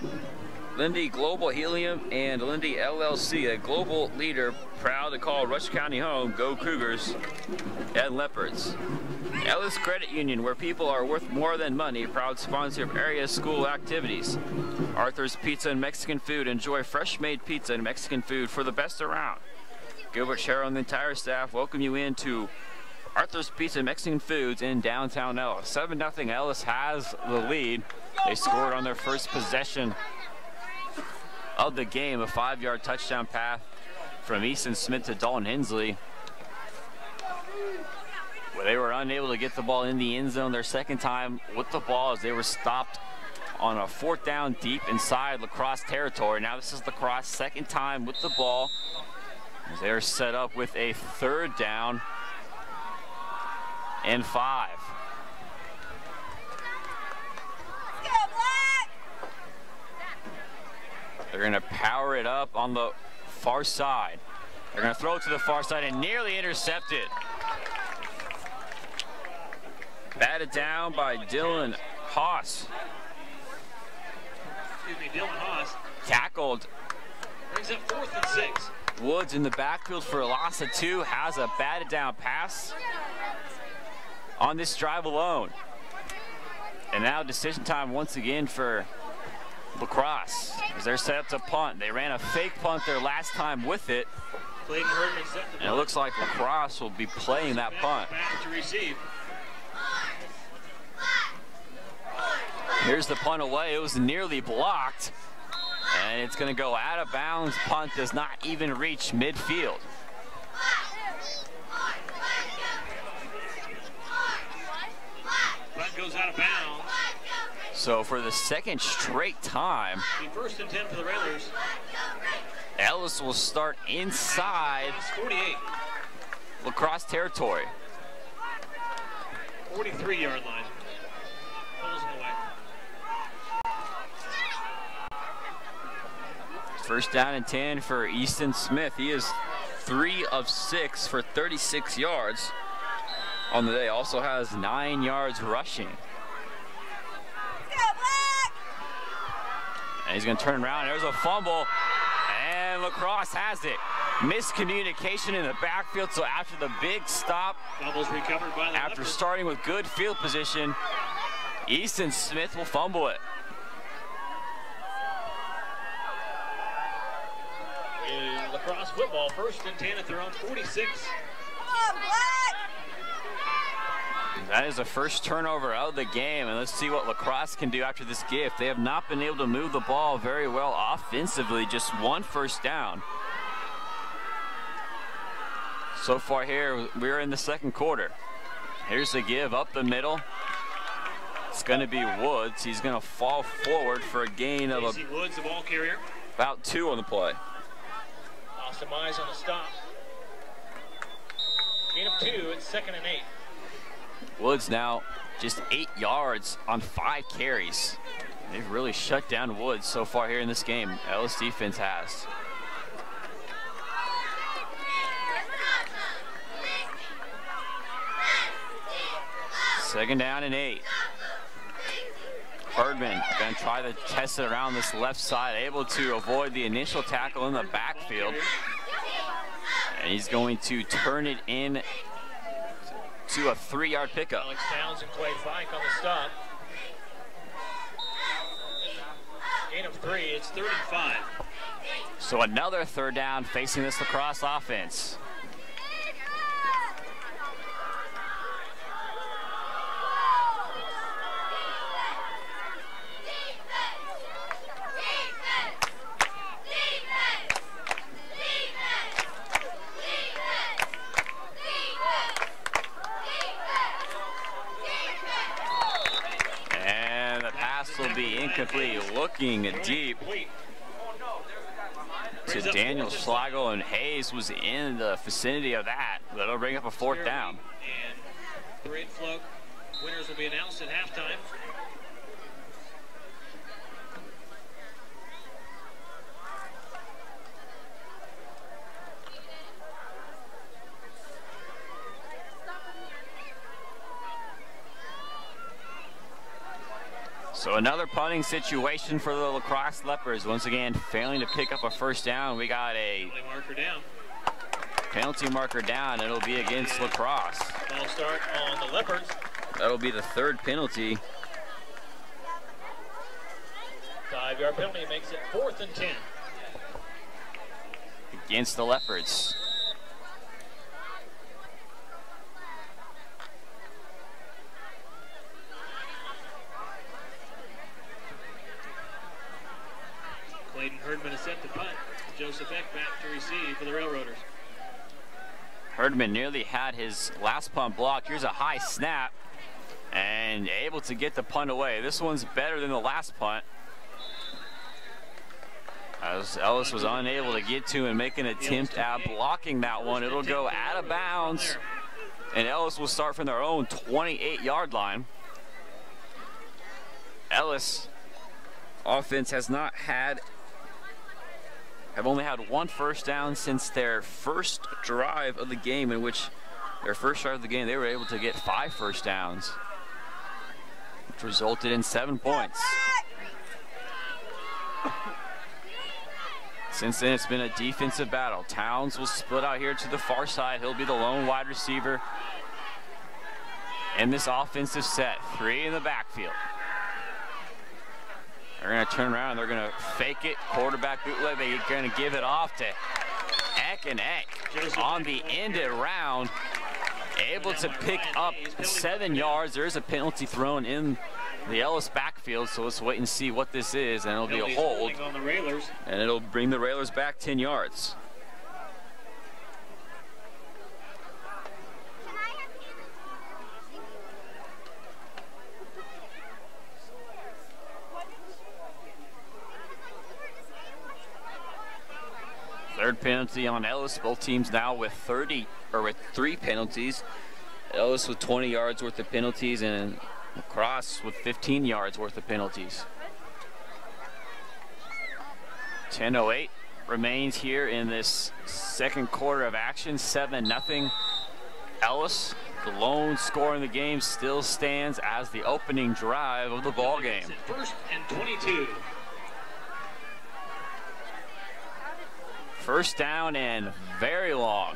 Linde Global Helium and Linde LLC, a global leader proud to call Rush County home, go Cougars and Leopards. Ellis Credit Union, where people are worth more than money, proud sponsor of area school activities. Arthur's Pizza and Mexican Food, enjoy fresh made pizza and Mexican food for the best around. Gilbert Cheryl and the entire staff welcome you into Arthur's Pizza and Mexican Foods in downtown Ellis. 7 0 Ellis has the lead. They scored on their first possession of the game, a five yard touchdown pass from Easton Smith to Dalton Hensley. Where they were unable to get the ball in the end zone their second time with the ball as they were stopped on a fourth down deep inside La Crosse territory. Now this is La Crosse second time with the ball they're set up with a third down and five. They're going to power it up on the far side. They're going to throw it to the far side and nearly intercepted. Batted down by Dylan Haas. Excuse me, Dylan Haas. Tackled. Brings up fourth and six. Woods in the backfield for a loss of two has a batted down pass on this drive alone. And now decision time once again for La Crosse as they're set up to punt. They ran a fake punt their last time with it. And it looks like La Crosse will be playing that punt. Back to receive. Here's the punt away. It was nearly blocked. And it's going to go out of bounds. Punt does not even reach midfield. Punt goes out of bounds. So for the second straight time, first and 10 for the Railers. Ellis will start inside 48. La Crosse territory. 43 yard line. First down and 10 for Easton Smith. He is three of six for 36 yards on the day. Also has nine yards rushing. And he's going to turn around. There's a fumble. And La Crosse has it. Miscommunication in the backfield. So after the big stop, after starting with good field position, Easton Smith will fumble it. La Crosse football, first and 10 at their own 46. That is the first turnover out of the game, and let's see what La Crosse can do after this gift. They have not been able to move the ball very well offensively, just one first down. So far here, we're in the second quarter. Here's the give up the middle. It's going to be Woods. He's going to fall forward for a gain of a, Woods, the ball carrier. about two on the play. Demise on the stop. Gain of two, it's second and eight. Woods now just eight yards on five carries. They've really shut down Woods so far here in this game. Ellis defense has. Second down and eight. Herdman going to try to test it around this left side, able to avoid the initial tackle in the backfield. And he's going to turn it in to a three-yard pickup. Alex Towns and Clay Fike on the stop. Gain of three, it's 35. So another third down facing this La Crosse offense. And the pass will be incomplete, looking deep to Daniel Schlago, and Hayes was in the vicinity of that. That'll bring up a fourth down. And parade float winners will be announced at halftime. So another punting situation for the La Crosse leopards. Once again, failing to pick up a first down. We got a Play marker down. penalty marker down. It'll be against La Crosse. Ball start on the Leopards. That'll be the third penalty. Five yard penalty makes it fourth and 10. against the leopards. Clayton Herdman is set to punt. Joseph Eck back to receive for the Railroaders. Herdman nearly had his last punt blocked. Here's a high snap and able to get the punt away. This one's better than the last punt. As Ellis was unable to get to and make an attempt at blocking that one. It'll go out of bounds and Ellis will start from their own 28 yard line. Ellis offense has not had have only had one first down since their first drive of the game in which their first drive of the game they were able to get five first downs which resulted in seven points. Since then it's been a defensive battle. Towns will split out here to the far side. He'll be the lone wide receiver in this offensive set. Three in the backfield they're going to turn around they're going to fake it. Quarterback bootleg. They're going to give it off to Eck and Eck on the end of round. Able to pick up seven yards. There is a penalty thrown in the Ellis backfield, so let's wait and see what this is, and it'll be a hold, holding on the Railers. and it'll bring the Railers back 10 yards. Third penalty on Ellis. Both teams now with 30 or with three penalties. Ellis with 20 yards worth of penalties and Cross with 15 yards worth of penalties. 10:08 remains here in this second quarter of action. 7 nothing. Ellis, the lone score in the game, still stands as the opening drive of the ball game. First and 22. First down and very long.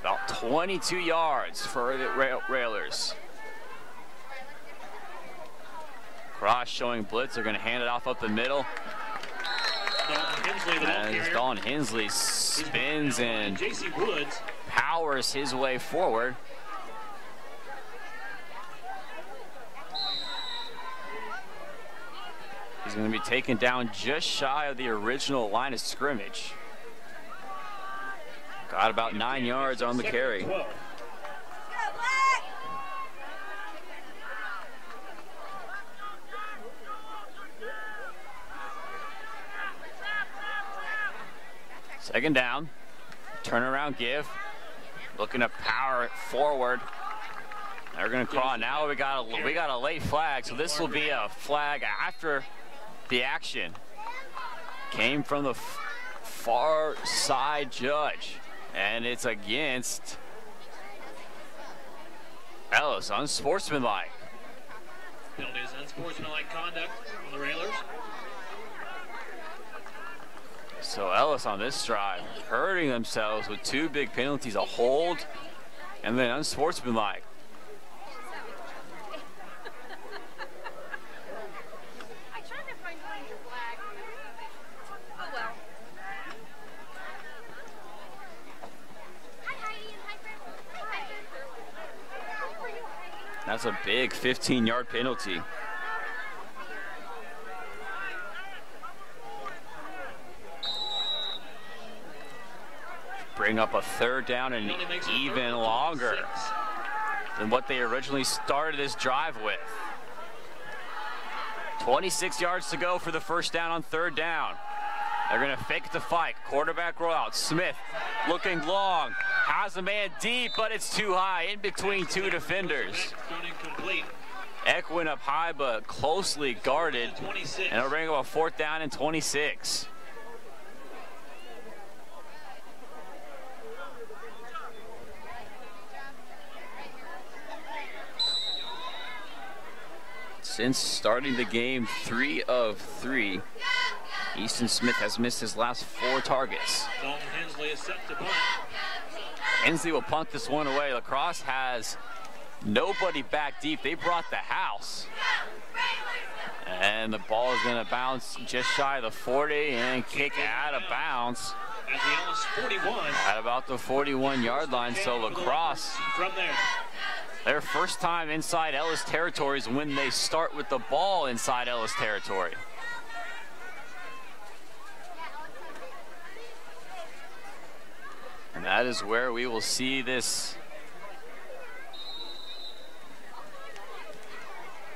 About 22 yards for the rail Railers. Cross showing blitz. They're going to hand it off up the middle. Dalton As. Dalton Hensley spins and Woods. powers his way forward. He's going to be taken down just shy of the original line of scrimmage. Got about nine yards on the carry. Second down. Turnaround give. Looking to power forward. They're going to crawl. Now we got a we got a late flag, so this will be a flag after the action. Came from the far side judge, and it's against Ellis. Unsportsmanlike. Penalties, unsportsmanlike conduct on the Railers. So Ellis on this drive, hurting themselves with two big penalties, a hold and then unsportsmanlike. I tried to find one in your flag. Oh well. Hi Heidi and Piper. Hi Piper. How are you, Heidi? That's a big 15 yard penalty. Bring up a third down and even longer than what they originally started this drive with. 26 yards to go for the first down on third down. They're going to fake the fight. Quarterback rollout. Smith looking long. Has a man deep, but it's too high in between two defenders. Went up high, but closely guarded. And it'll bring up a fourth down and 26. Since starting the game, three of three, Easton Smith has missed his last four targets. Dalton Hensley is set to punt. Hensley will punt this one away. La Crosse has nobody back deep. They brought the house. And the ball is going to bounce just shy of the 40 and kick out of bounds At the Ellis 41. at about the 41 yard line. So La Crosse, From there. their first time inside Ellis territory is when they start with the ball inside Ellis territory. And that is where we will see this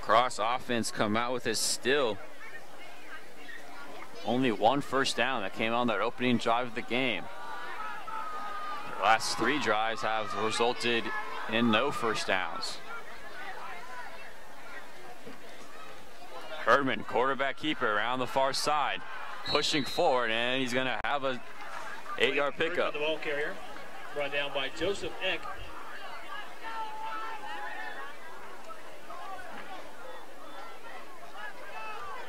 cross offense come out with this still. Only one first down that came on that opening drive of the game. The last three drives have resulted in no first downs. Herdman, quarterback keeper around the far side, pushing forward, and he's going to have a eight-yard pickup. The ball carrier. Brought down by Joseph Eck.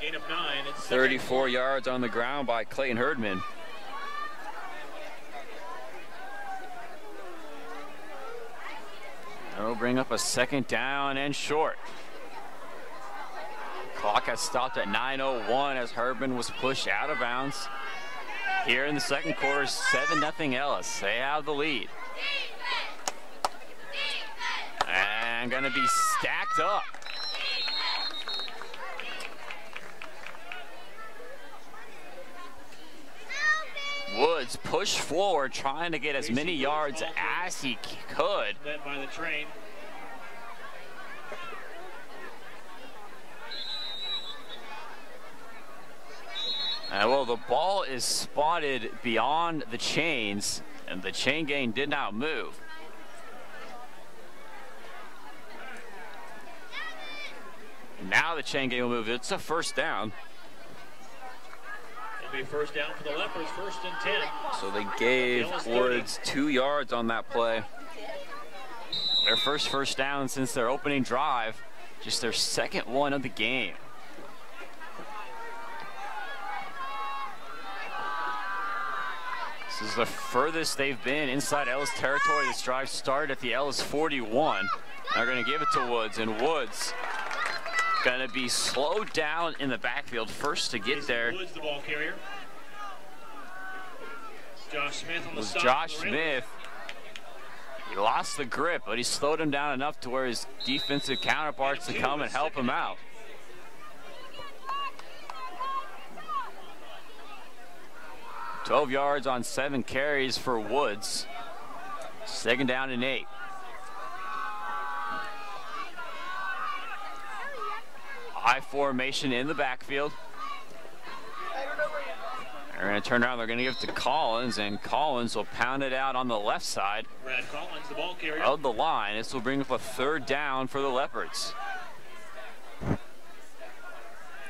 Gain of nine. It's 34 yards on the ground by Clayton Herdman. That'll bring up a second down and short. Clock has stopped at 9.01 as Herdman was pushed out of bounds. Here in the second quarter, 7 0 Ellis. They have the lead. And going to be stacked up. Woods pushed forward, trying to get as many yards as he could. By the train. Uh, well, the ball is spotted beyond the chains, and the chain gang did not move. Now the chain gang will move. It's a first down. It'll be first down for the Leopards. First and ten. So they gave Woods two yards on that play. Their first first down since their opening drive. Just their second one of the game. This is the furthest they've been inside Ellis territory. This drive started at the Ellis 41. They're going to give it to Woods, and Woods going to be slowed down in the backfield first to get there. Woods, the ball carrier. Josh Smith on the was. Josh for the Railers. Smith. He lost the grip, but he slowed him down enough to where his defensive counterparts to come and help him out. Twelve yards on seven carries for Woods. Second down and eight. High formation in the backfield. They're going to turn around. They're going to give it to Collins, and Collins will pound it out on the left side Brad Collins, the ball carrier. of the line. This will bring up a third down for the Leopards.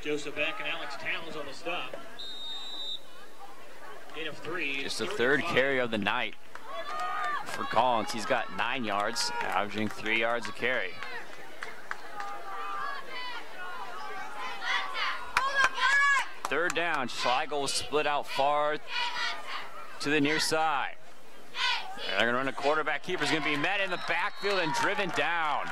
Joseph Eck and Alex Towns on the stop. It's the third carry of the night for Collins. He's got nine yards, averaging three yards a carry. Third down, Schlegel will split out far to the near side. They're gonna run a quarterback keeper. He's gonna be met in the backfield and driven down.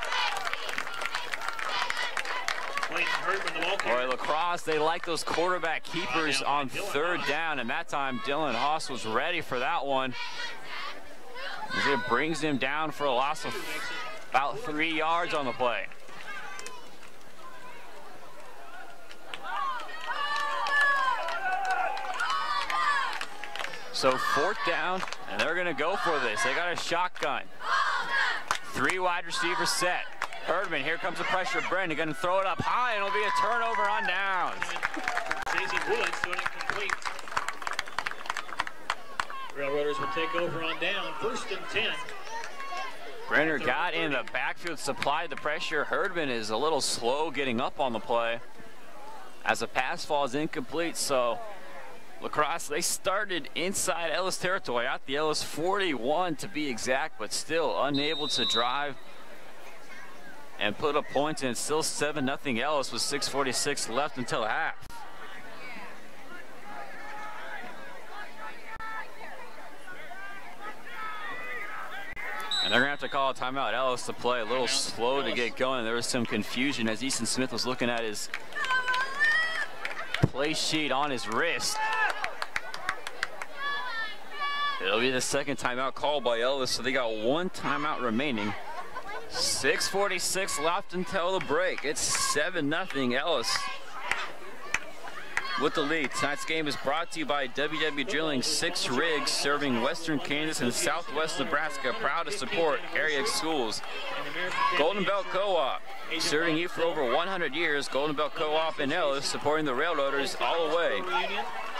Boy, La Crosse, they like those quarterback keepers on third down, and that time Dylan Haas was ready for that one. It brings him down for a loss of about three yards on the play. So fourth down, and they're going to go for this. They got a shotgun. Three wide receivers set. Herdman, here comes the pressure. Brendan going to throw it up high, and it'll be a turnover on downs. Daisy Woods doing it complete. Railroaders will take over on down. First and 10. Brenner got in the backfield, supplied the pressure. Herdman is a little slow getting up on the play as the pass falls incomplete. So La Crosse, they started inside Ellis territory, at the Ellis 41 to be exact, but still unable to drive and put a point in. Still 7 nothing Ellis with 6.46 left until half. And they're going to have to call a timeout. Ellis to play a little slow to get going. There was some confusion as Easton Smith was looking at his play sheet on his wrist. It'll be the second timeout called by Ellis, so they got one timeout remaining. 6.46 left until the break. It's 7 0 Ellis with the lead. Tonight's game is brought to you by WW Drilling, six rigs serving western Kansas and southwest Nebraska, proud to support area schools. Golden Belt Co-op, serving you for over 100 years. Golden Belt Co-op in Ellis, supporting the railroaders all the way.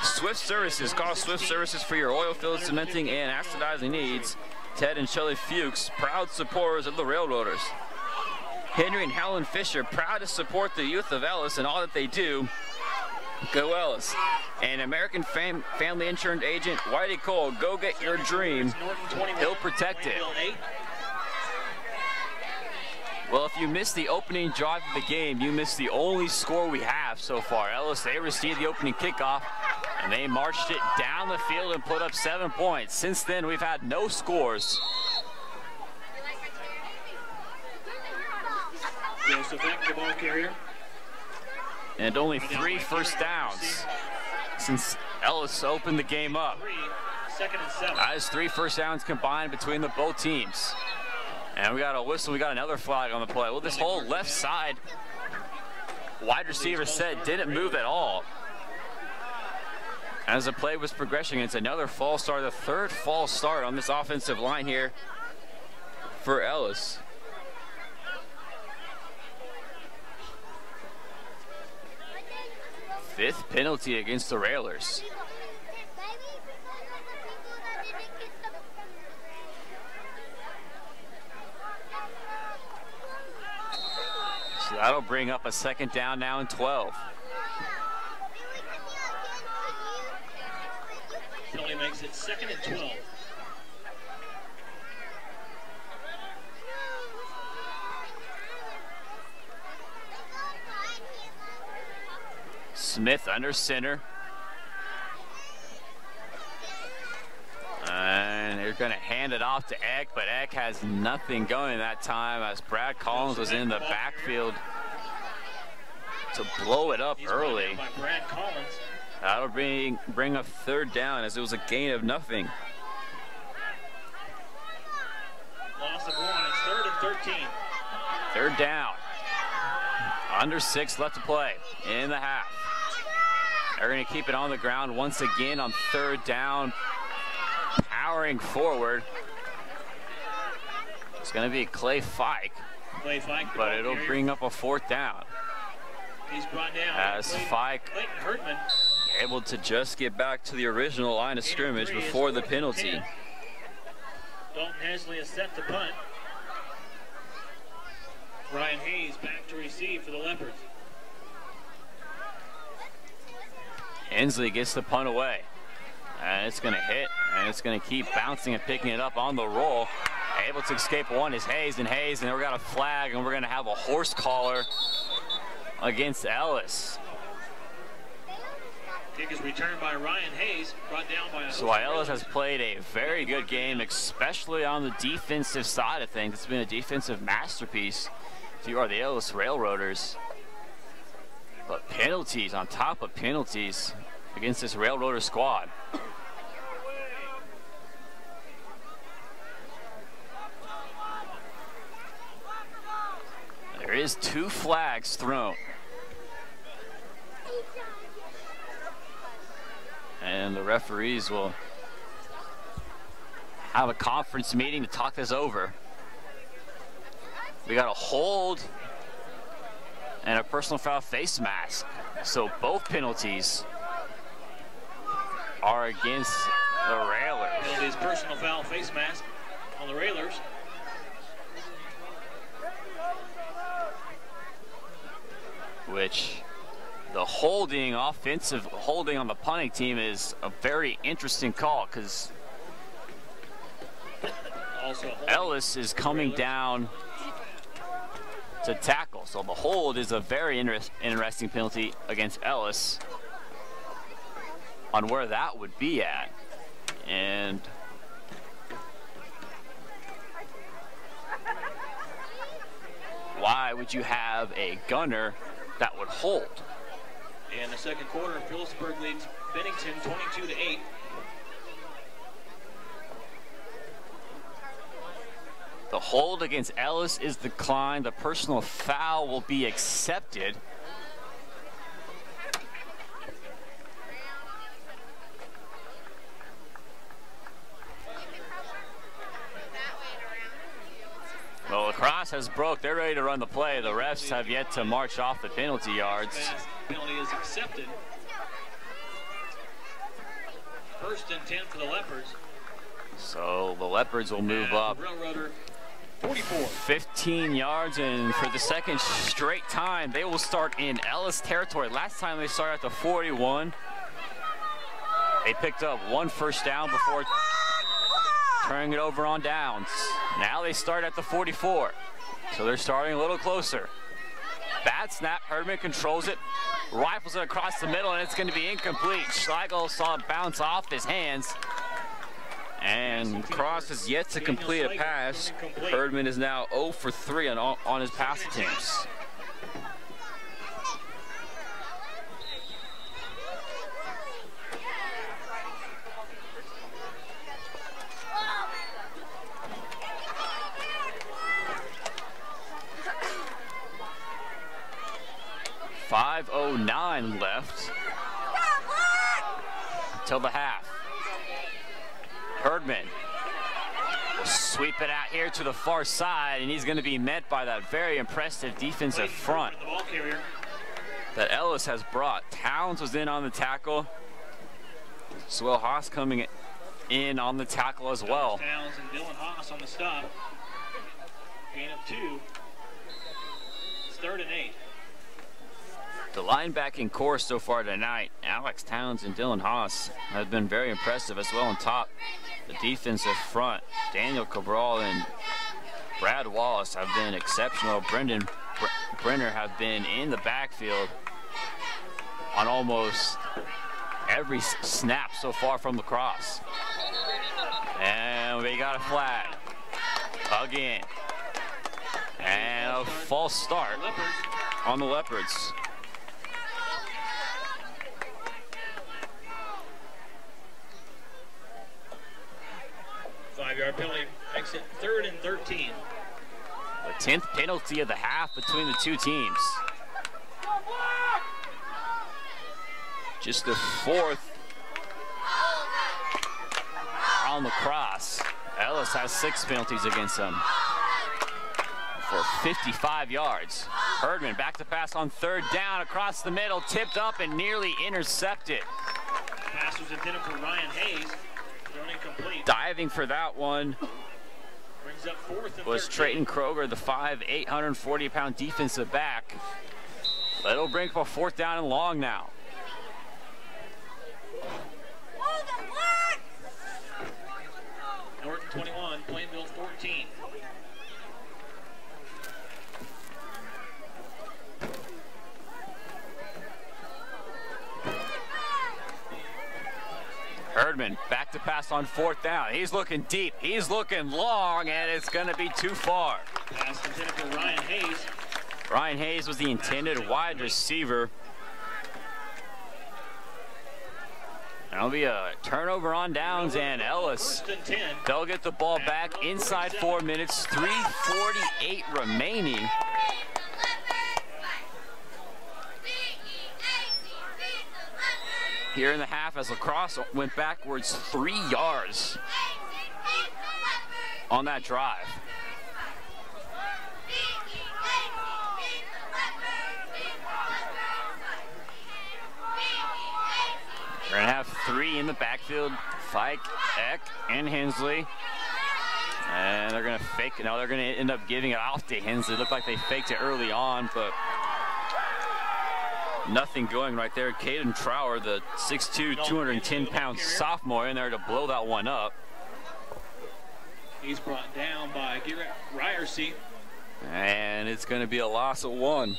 Swift Services, call Swift Services for your oil field cementing and acidizing needs. Ted and Shelley Fuchs, proud supporters of the railroaders. Henry and Helen Fisher, proud to support the youth of Ellis and all that they do. Go Ellis. And American fam Family Insurance Agent Whitey Cole, go get your dream. He'll protect it. Well, if you missed the opening drive of the game, you missed the only score we have so far. Ellis, they received the opening kickoff, and they marched it down the field and put up seven points. Since then, we've had no scores. And only three first downs since Ellis opened the game up. That is three first downs combined between the both teams. And we got a whistle, we got another flag on the play. Well, this whole left side wide receiver set didn't move at all. As the play was progressing, it's another false start, the third false start on this offensive line here for Ellis. Fifth penalty against the Railers. So that'll bring up a second down now in 12. Only makes it second and 12. Smith under center. And they're going to hand it off to Eck, but Eck has nothing going that time as Brad Collins was in the backfield to blow it up early. That'll bring, bring a third down as it was a gain of nothing. Loss of one. It's third and 13. Third down. Under six left to play in the half. They're going to keep it on the ground once again on third down, powering forward. It's going to be Clay Fike, Clay Fike but it'll bring up a fourth down. He's brought down as Fike able to just get back to the original line of scrimmage before the penalty. Dalton Hensley is set to punt. Ryan Hayes back to receive for the Leopards. Hensley gets the punt away. And it's going to hit, and it's going to keep bouncing and picking it up on the roll. Able to escape one is Hayes and Hayes, and then we got a flag, and we're going to have a horse collar against Ellis. Kick is returned by Ryan Hayes, brought down by a So Ellis has played a very good game, especially on the defensive side of things, it's been a defensive masterpiece if you are the Ellis Railroaders. But penalties on top of penalties against this Railroader squad. There is two flags thrown. And the referees will have a conference meeting to talk this over. We got a hold and a personal foul face mask. So both penalties are against the Railers. Penalties personal foul face mask on the Railers. which the holding offensive holding on the punting team is a very interesting call because Ellis is coming down to tackle. So the hold is a very interest, interesting penalty against Ellis on where that would be at. And why would you have a gunner that would hold? In the second quarter, Phillipsburg leads Bennington 22 to 8. The hold against Ellis is declined. The personal foul will be accepted. Has broke. They're ready to run the play. The refs have yet to march off the penalty yards. Penalty is accepted. First and 10 for the Leopards. So the Leopards will move up Railroader 44. 15 yards, and for the second straight time, they will start in Ellis territory. Last time they started at the 41. They picked up one first down before turning it over on downs. Now they start at the 44. So they're starting a little closer. Bad snap, Herdman controls it, rifles it across the middle, and it's going to be incomplete. Schlegel saw it bounce off his hands. And Cross is yet to complete a pass. Herdman is now 0 for 3 on, on his pass attempts. Five oh nine left till the half. Herdman will sweep it out here to the far side, and he's going to be met by that very impressive defensive front that Ellis has brought. Towns was in on the tackle. Swell Haas coming in on the tackle as well. Towns and Dylan Haas on the stop. Gain of two. It's third and eight. The linebacking core so far tonight, Alex Towns and Dylan Haas have been very impressive as well on top. The defensive front, Daniel Cabral and Brad Wallace have been exceptional. Brendan Br- Brenner have been in the backfield on almost every snap so far from the cross. And we got a flag again. And a false start on the Leopards. Five yard penalty makes it third and 13. The 10th penalty of the half between the two teams. Just the fourth on the cross. Ellis has six penalties against him for 55 yards. Herdman back to pass on third down across the middle, tipped up and nearly intercepted. Pass was intended for Ryan Hayes. Thrown incomplete. Diving for that one Brings up fourth and was 13. Trayton Kroger, the 5', 840 pound defensive back. But it'll bring up a fourth down and long now. Norton 21, Plainville 14. Herdman back to pass on fourth down. He's looking deep. He's looking long, and it's going to be too far. Pass intended for Ryan Hayes. Ryan Hayes was the intended wide receiver. That'll be a turnover on downs, and Ellis, First and 10. they'll get the ball back inside four minutes, 3.48 remaining. Here in the half as La Crosse went backwards three yards on that drive. We're gonna have three in the backfield, Fike, Eck, and Hensley. And they're gonna fake it. Now they're gonna end up giving it off to Hensley. Looked like they faked it early on, but nothing going right there. Caden Trower, the 6'2", 210 pound sophomore in there to blow that one up. He's brought down by Garrett Ryerson. And it's gonna be a loss of one.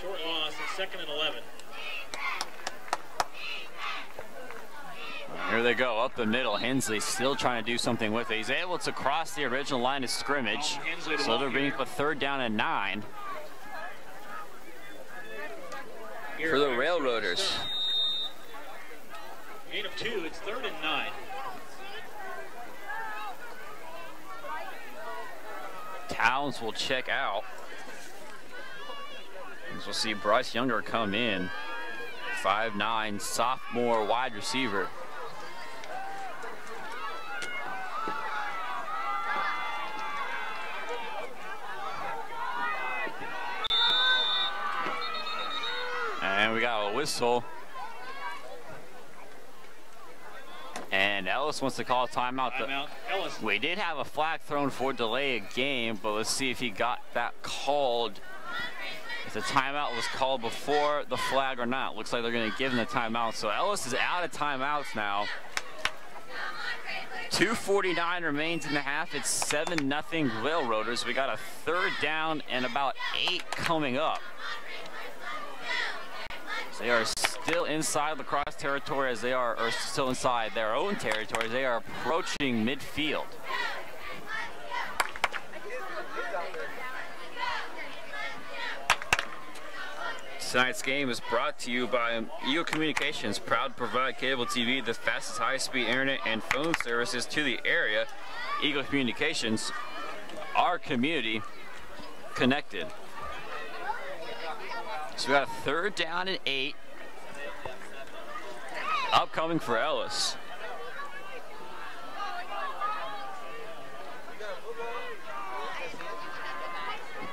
Short loss at second and 11. Here they go, up the middle. Hensley still trying to do something with it. He's able to cross the original line of scrimmage. Oh, so they're up a third down and nine for the Railroaders. Gain of two, it's third and nine. Towns will check out. As we'll see Bryce Younger come in. 5'9", sophomore wide receiver. And we got a whistle. And Ellis wants to call a timeout. Timeout. Ellis. we did have a flag thrown for delay a game, but let's see if he got that called. If the timeout was called before the flag or not. Looks like they're going to give him the timeout. So Ellis is out of timeouts now. 249 remains in the half. It's 7 nothing Railroaders. We got a third down and about eight coming up. They are still inside La Crosse territory as they are, or still inside their own territory. They are approaching midfield. Tonight's game is brought to you by Eagle Communications, proud to provide cable TV, the fastest high-speed internet and phone services to the area. Eagle Communications, our community connected. So we got a third down and eight. Upcoming for Ellis.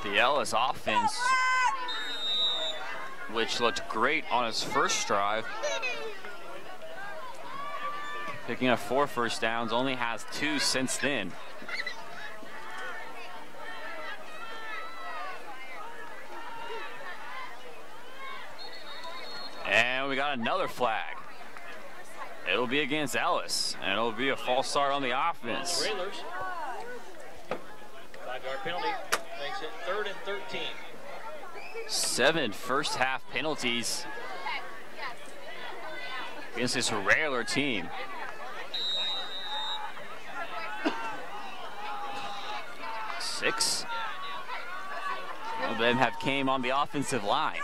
The Ellis offense, which looked great on its first drive, picking up four first downs, only has two since then. And we got another flag. It'll be against Ellis, and it'll be a false start on the offense. Railers. Five yard penalty makes it third and 13. Seven first half penalties against this Railer team. Six of them have came on the offensive line.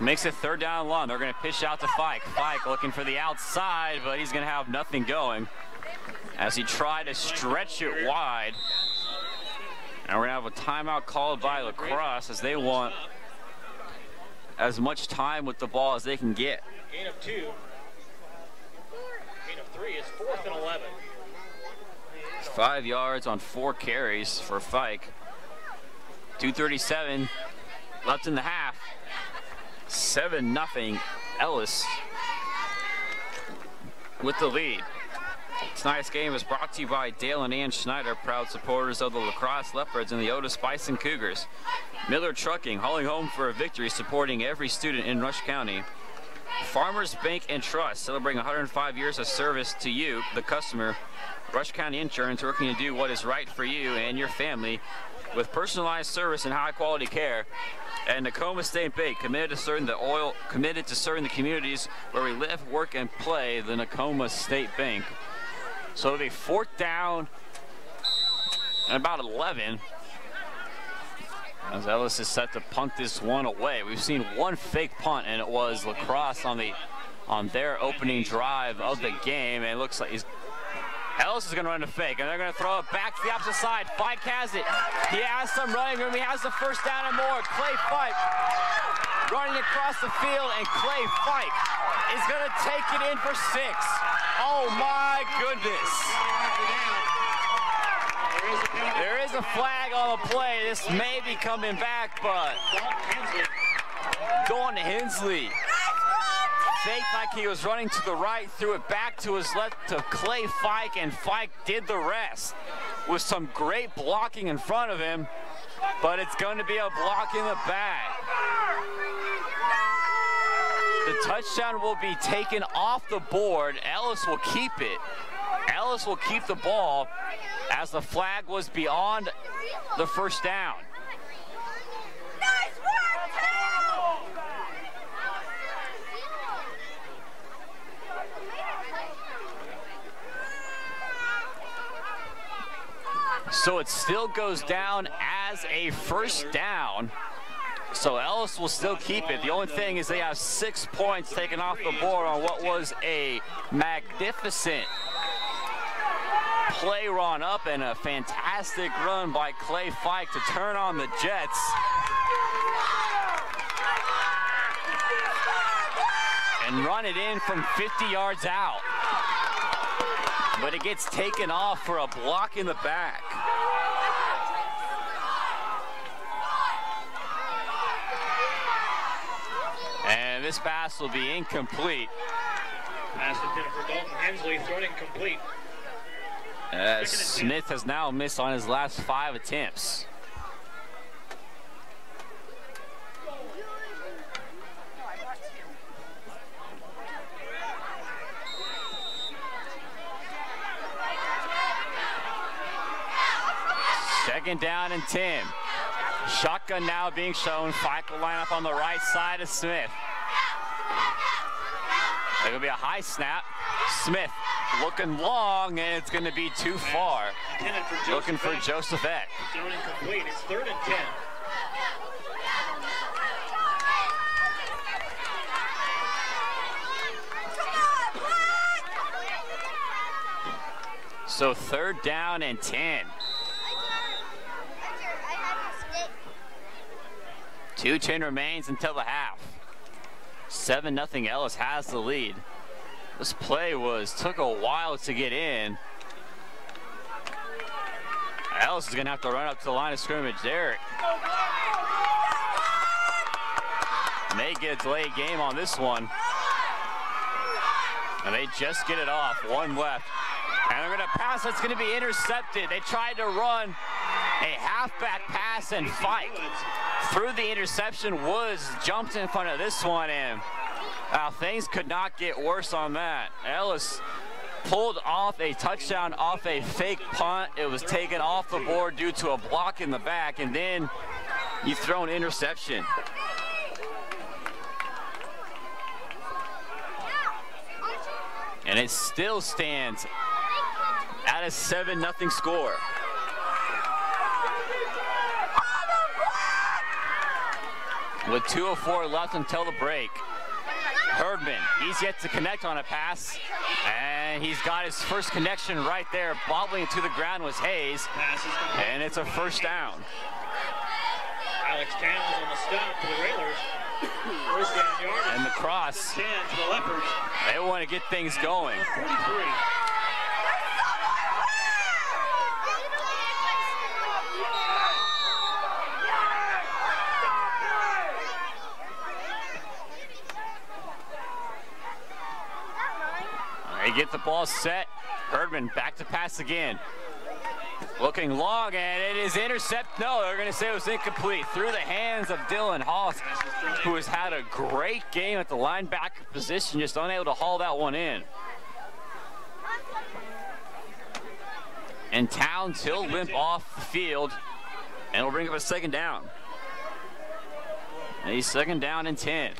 So makes it third down long. They're going to pitch out to Fike. Fike looking for the outside, but he's going to have nothing going as he tried to stretch it wide. And we're going to have a timeout called by La Crosse as they want as much time with the ball as they can get. Gain of two. Gain of three is fourth and 11. Five yards on four carries for Fike. 237 left in the half. 7 nothing Ellis with the lead. Tonight's game is brought to you by Dale and Ann Schneider, proud supporters of the La Crosse Leopards and the Otis Bison Cougars. Miller Trucking, hauling home for a victory, supporting every student in Rush County. Farmers Bank and Trust, celebrating 105 years of service to you, the customer. Rush County Insurance, working to do what is right for you and your family. With personalized service and high quality care. And Nekoma State Bank committed to serving the oil, committed to serving the communities where we live, work, and play. The Nekoma State Bank. So it'll be fourth down and about 11. As Ellis is set to punt this one away. We've seen one fake punt, and it was La Crosse on the on their opening drive of the game. And it looks like he's Ellis is going to run a fake, and they're going to throw it back to the opposite side. Fike has it. He has some running room. He has the first down and more. Clay Fike running across the field, and Clay Fike is going to take it in for six. Oh, my goodness. There is a flag on the play. This may be coming back, but Dawn Hensley faked like he was running to the right, threw it back to his left to Clay Fike, and Fike did the rest with some great blocking in front of him, but it's going to be a block in the back. The touchdown will be taken off the board. Ellis will keep it. Ellis will keep the ball as the flag was beyond the first down. Nice So it still goes down as a first down. So Ellis will still keep it. The only thing is they have six points taken off the board on what was a magnificent play run up and a fantastic run by Clay Fike to turn on the Jets. And run it in from 50 yards out. But it gets taken off for a block in the back. And this pass will be incomplete. Pass intended for Dalton Hensley, thrown incomplete. As uh, Smith has now missed on his last five attempts. Second down and 10. Shotgun now being shown. Fike will line up on the right side of Smith. It's gonna be a high snap. Smith looking long, and it's gonna be too far. For Looking for Eck. Joseph Eck. Incomplete. It's third and 10. So third down and 10. Two ten remains until the half. Seven nothing. Ellis has the lead. This play was took a while to get in. Ellis is gonna have to run up to the line of scrimmage. Derek may get delayed game on this one. And they just get it off. One left. And they're going to pass. That's going to be intercepted. They tried to run a halfback pass and fight through the interception. Woods jumped in front of this one, and uh, things could not get worse on that. Ellis pulled off a touchdown off a fake punt. It was taken off the board due to a block in the back, and then you throw an interception. And it still stands at a 7 0 score. With 2.04 left until the break. Herdman, he's yet to connect on a pass. And he's got his first connection right there. Bobbling to the ground was Hayes. Pass is complete. And it's a first down. Alex Towns on the stop for the Railers. First down yardage. And the cross. The they want to get things going. They get the ball set. Herdman back to pass again. Looking long, and it is intercept. No, they're going to say it was incomplete. Through the hands of Dylan Haas, who has had a great game at the linebacker position, just unable to haul that one in. And Towns, he'll limp off the field And it'll bring up a second down. A second down and 10.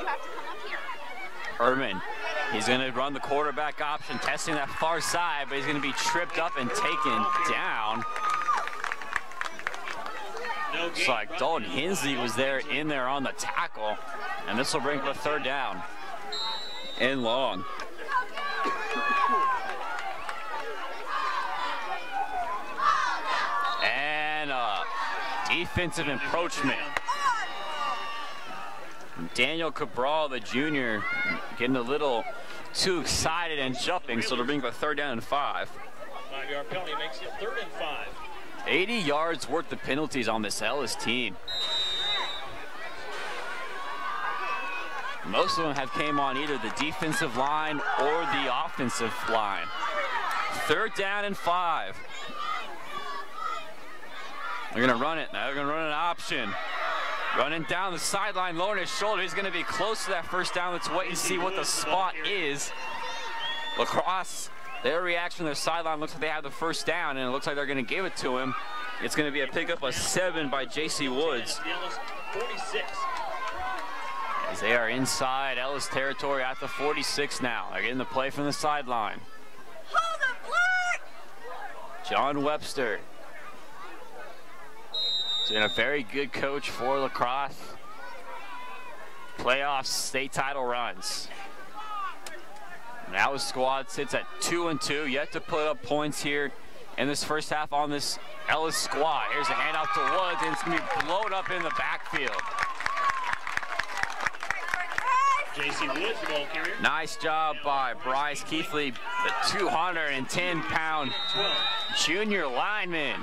You have to come up here. Herdman, he's going to run the quarterback option, testing that far side, but he's going to be tripped up and taken down. It's like Dalton Hensley was there in there on the tackle, and this will bring a third down and long. And a defensive encroachment. Daniel Cabral, the junior, getting a little too excited and jumping, so they'll bring up a third down and five. Five yard penalty makes it third and five. 80 yards worth of penalties on this Ellis team. Most of them have came on either the defensive line or the offensive line. Third down and five. They're gonna run it. Now they're gonna run an option. Running down the sideline, lowering his shoulder. He's gonna be close to that first down. Let's wait and see what the spot is. La Crosse, their reaction, their sideline looks like they have the first down, and it looks like they're going to give it to him. It's going to be a pickup of seven by J.C. Woods 46. as they are inside Ellis territory at the 46 now. They're getting the play from the sideline. Hold it, Black! John Webster. He's been a very good coach for La Crosse. Playoffs, state title runs. Now his squad sits at two and two, yet to put up points here in this first half on this Ellis squad. Here's a handoff to Woods, and it's going to be blown up in the backfield. J.C. Woods, ball carrier. Nice job by Bryce Keithley, the 210 pound junior lineman.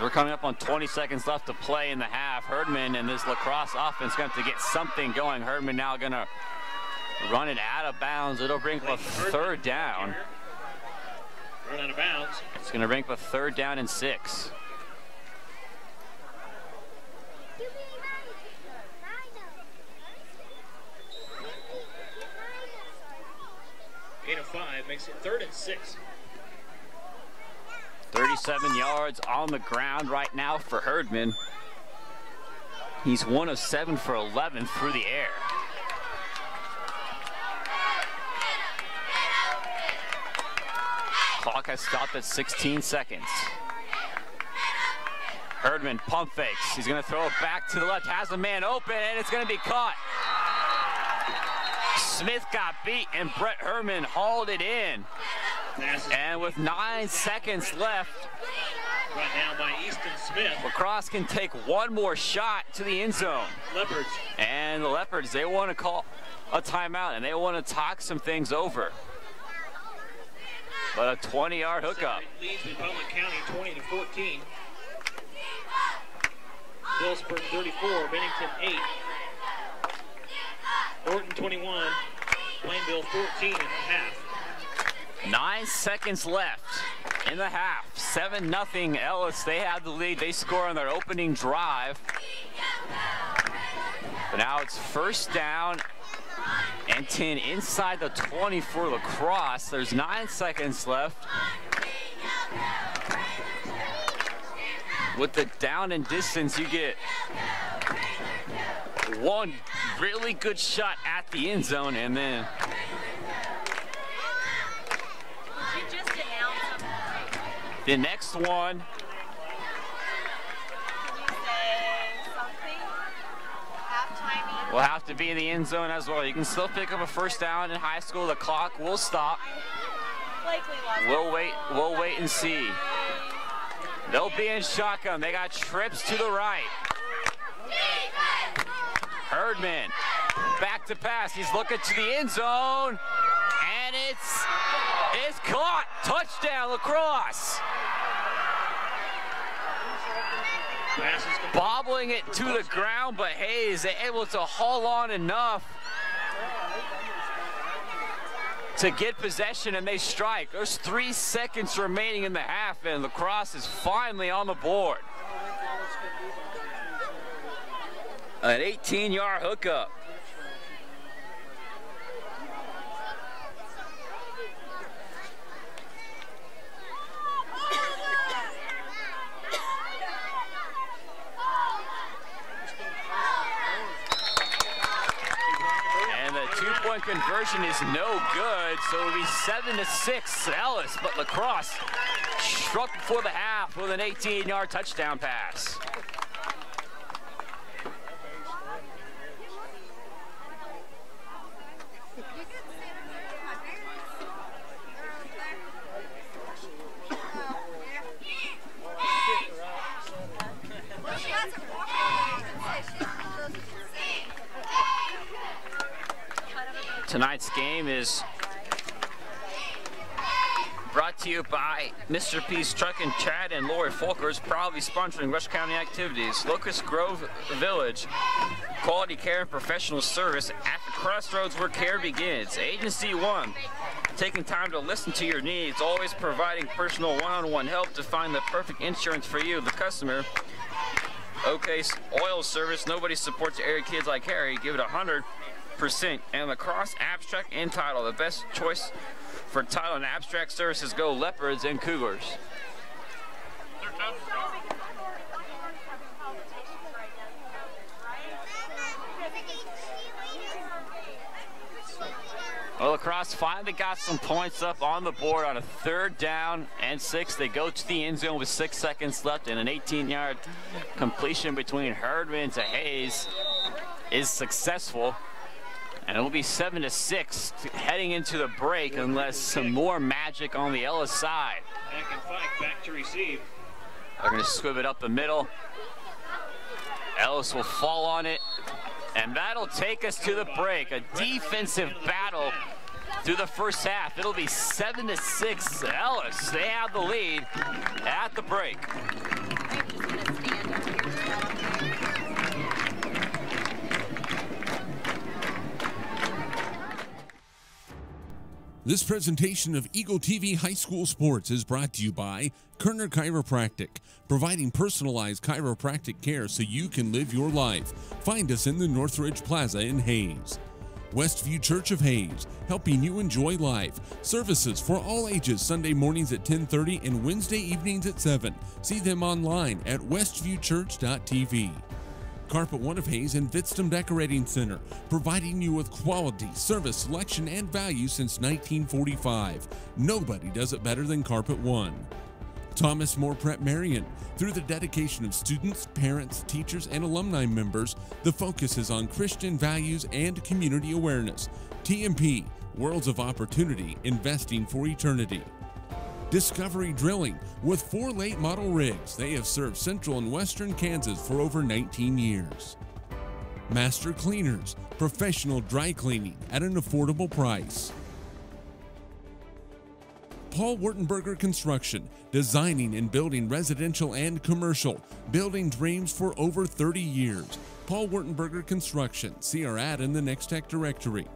We're coming up on 20 seconds left to play in the half. Herdman and this La Crosse offense going to have to get something going. Herdman now going to run it out of bounds. It'll bring up a third down. Run out of bounds. It's going to bring up a third down and six. Gain of five makes it third and six. 37 yards on the ground right now for Herdman. He's one of seven for 11 through the air. Clock has stopped at 16 seconds. Herdman pump fakes. He's going to throw it back to the left. Has a man open, and it's going to be caught. Smith got beat, and Brett Herman hauled it in. And with nine seconds left, brought down by Easton Smith. La Crosse can take one more shot to the end zone. Leopards And the Leopards, they want to call a timeout and they want to talk some things over. But a 20 yard hookup. leads Republic County 20 to 14. Phillipsburg 34, Bennington 8. Norton 21, Plainville 14 and a half. Nine seconds left in the half. 7 nothing Ellis. They have the lead. They score on their opening drive. But now it's first down and 10 inside the 20 for La Crosse. There's nine seconds left. With the down and distance, you get one really good shot at the end zone and then She just announced something. The next one will have to be in the end zone as well. You can still pick up a first down in high school. The clock will stop. We'll wait. We'll wait and see. They'll be in shotgun. They got trips to the right. Herdman back to pass. He's looking to the end zone, and it's it's caught. Touchdown, La Crosse. Bobbling it to the ground, but Hayes is able to haul on enough to get possession and they strike. There's three seconds remaining in the half and La Crosse is finally on the board. An 18 yard hookup. And the two-point conversion is no good, so it'll be seven to six Ellis, but La Crosse struck before the half with an 18-yard touchdown pass. Tonight's game is brought to you by Mr. P's Truck and Chad and Lori Folkers, proudly sponsoring Rush County activities. Locust Grove Village, quality care and professional service at the crossroads where care begins. Agency One, taking time to listen to your needs, always providing personal one-on-one help to find the perfect insurance for you, the customer. OK Oil Service, nobody supports area kids like Harry. Give it a hundred percent. And La Crosse abstract and title, the best choice for title and abstract services. Go Leopards and Cougars. Well, La Crosse finally got some points up on the board on a third down and six. They go to the end zone with six seconds left and an 18-yard completion between Herdman to Hayes is successful. And it will be seven to six heading into the break unless some more magic on the Ellis side. Back and fight, back to receive. They're going to squib it up the middle. Ellis will fall on it. And that'll take us to the break. A defensive battle through the first half. It'll be seven to six. Ellis, they have the lead at the break. This presentation of Eagle TV High School Sports is brought to you by Kerner Chiropractic, providing personalized chiropractic care so you can live your life. Find us in the Northridge Plaza in Hays. Westview Church of Hays, helping you enjoy life. Services for all ages Sunday mornings at 10:30 and Wednesday evenings at 7. See them online at westviewchurch.tv. Carpet One of Hays and Vitztum Decorating Center, providing you with quality, service, selection, and value since 1945. Nobody does it better than Carpet One. Thomas More Prep-Marian. Through the dedication of students, parents, teachers, and alumni members, the focus is on Christian values and community awareness. TMP, Worlds of Opportunity, Investing for Eternity. Discovery Drilling. With four late model rigs, they have served central and western Kansas for over 19 years. Master Cleaners, professional dry cleaning at an affordable price. Paul Wurtenberger Construction, designing and building residential and commercial, building dreams for over 30 years. Paul Wurtenberger Construction, see our ad in the Nex-Tech directory.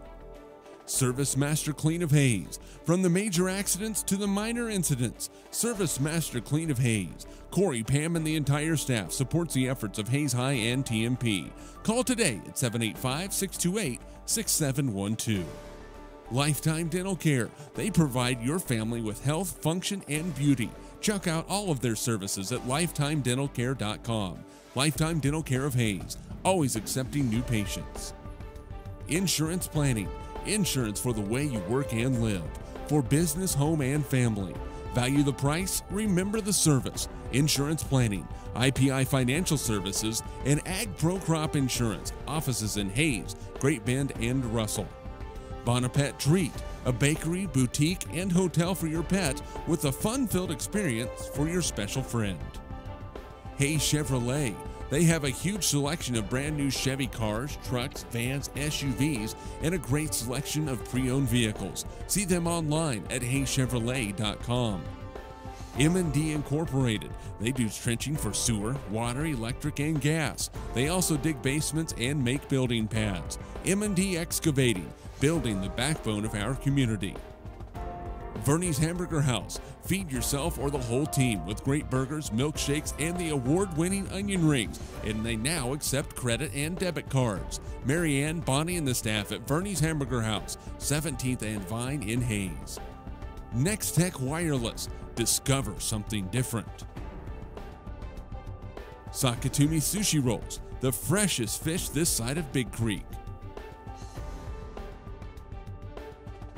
Service Master Clean of Hays. From the major accidents to the minor incidents, Service Master Clean of Hays. Corey, Pam, and the entire staff supports the efforts of Hays High and TMP. Call today at 785 628 6712. Lifetime Dental Care. They provide your family with health, function, and beauty. Check out all of their services at lifetimedentalcare.com. Lifetime Dental Care of Hays, always accepting new patients. Insurance Planning. Insurance for the way you work and live. For business, home, and family. Value the price, remember the service. Insurance Planning, IPI Financial Services, and Ag Pro Crop Insurance. Offices in Hays, Great Bend, and Russell. Bonapet Treat, a bakery, boutique, and hotel for your pet with a fun filled experience for your special friend. Hey Chevrolet, they have a huge selection of brand new Chevy cars, trucks, vans, SUVs, and a great selection of pre owned vehicles. See them online at heychevrolet.com. M&D Incorporated. They do trenching for sewer, water, electric, and gas. They also dig basements and make building pads. M&D Excavating, building the backbone of our community. Verney's Hamburger House. Feed yourself or the whole team with great burgers, milkshakes, and the award winning onion rings. And they now accept credit and debit cards. Marianne, Bonnie, and the staff at Verney's Hamburger House, 17th and Vine in Hays. Next Tech Wireless. Discover something different. Sakatumi Sushi Rolls, the freshest fish this side of Big Creek.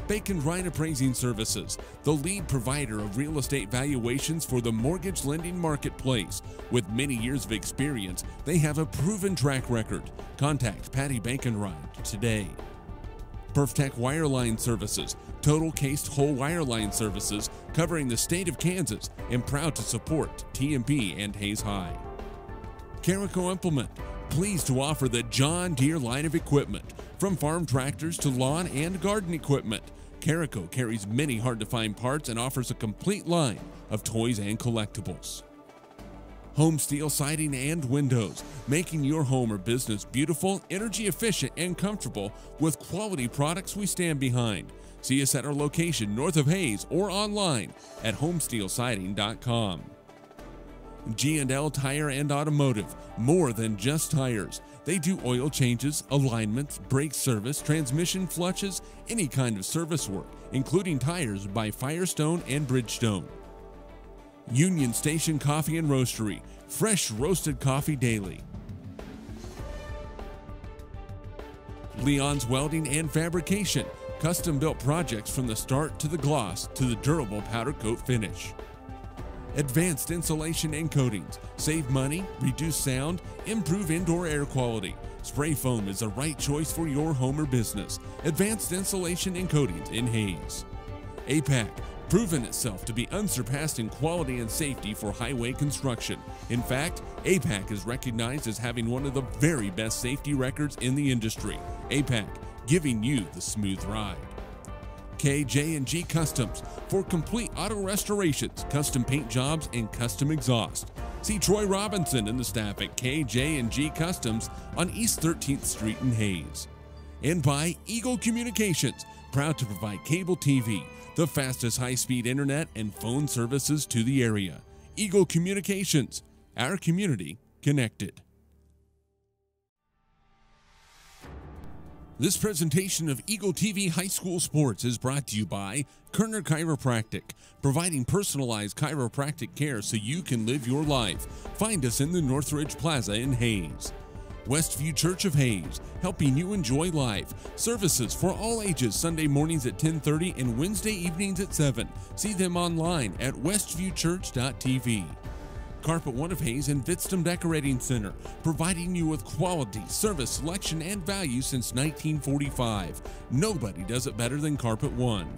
Bacon Ryan Appraising Services, the lead provider of real estate valuations for the mortgage lending marketplace. With many years of experience, they have a proven track record. Contact Patty Bacon Ryan today. Perftech Wireline Services, total cased hole wireline services covering the state of Kansas and proud to support TMP and Hays High. Carico Implement, pleased to offer the John Deere line of equipment, from farm tractors to lawn and garden equipment. Carico carries many hard to find parts and offers a complete line of toys and collectibles. Home steel siding and windows, making your home or business beautiful, energy efficient, and comfortable with quality products we stand behind. See us at our location north of Hays or online at homesteelsiding.com. G&L Tire and Automotive, more than just tires. They do oil changes, alignments, brake service, transmission flushes, any kind of service work, including tires by Firestone and Bridgestone. Union Station Coffee and Roastery, fresh roasted coffee daily. Leon's Welding and Fabrication, custom built projects from the start to the gloss to the durable powder coat finish. Advanced insulation and coatings save money, reduce sound, improve indoor air quality. Spray foam is the right choice for your home or business. Advanced insulation and coatings in Hays. APAC, proven itself to be unsurpassed in quality and safety for highway construction. In fact, APAC is recognized as having one of the very best safety records in the industry. APAC, giving you the smooth ride. KJ&G Customs for complete auto restorations, custom paint jobs, and custom exhaust. See Troy Robinson and the staff at KJ&G Customs on East 13th Street in Hays. And by Eagle Communications, proud to provide cable TV, the fastest high-speed internet and phone services to the area. Eagle Communications, our community connected. This presentation of Eagle TV High School Sports is brought to you by Kerner Chiropractic, providing personalized chiropractic care so you can live your life. Find us in the Northridge Plaza in Hays. Westview Church of Hays, helping you enjoy life. Services for all ages Sunday mornings at 10:30 and Wednesday evenings at 7. See them online at westviewchurch.tv. Carpet One of Hays and Vitztum Decorating Center, providing you with quality, service, selection, and value since 1945. Nobody does it better than Carpet One.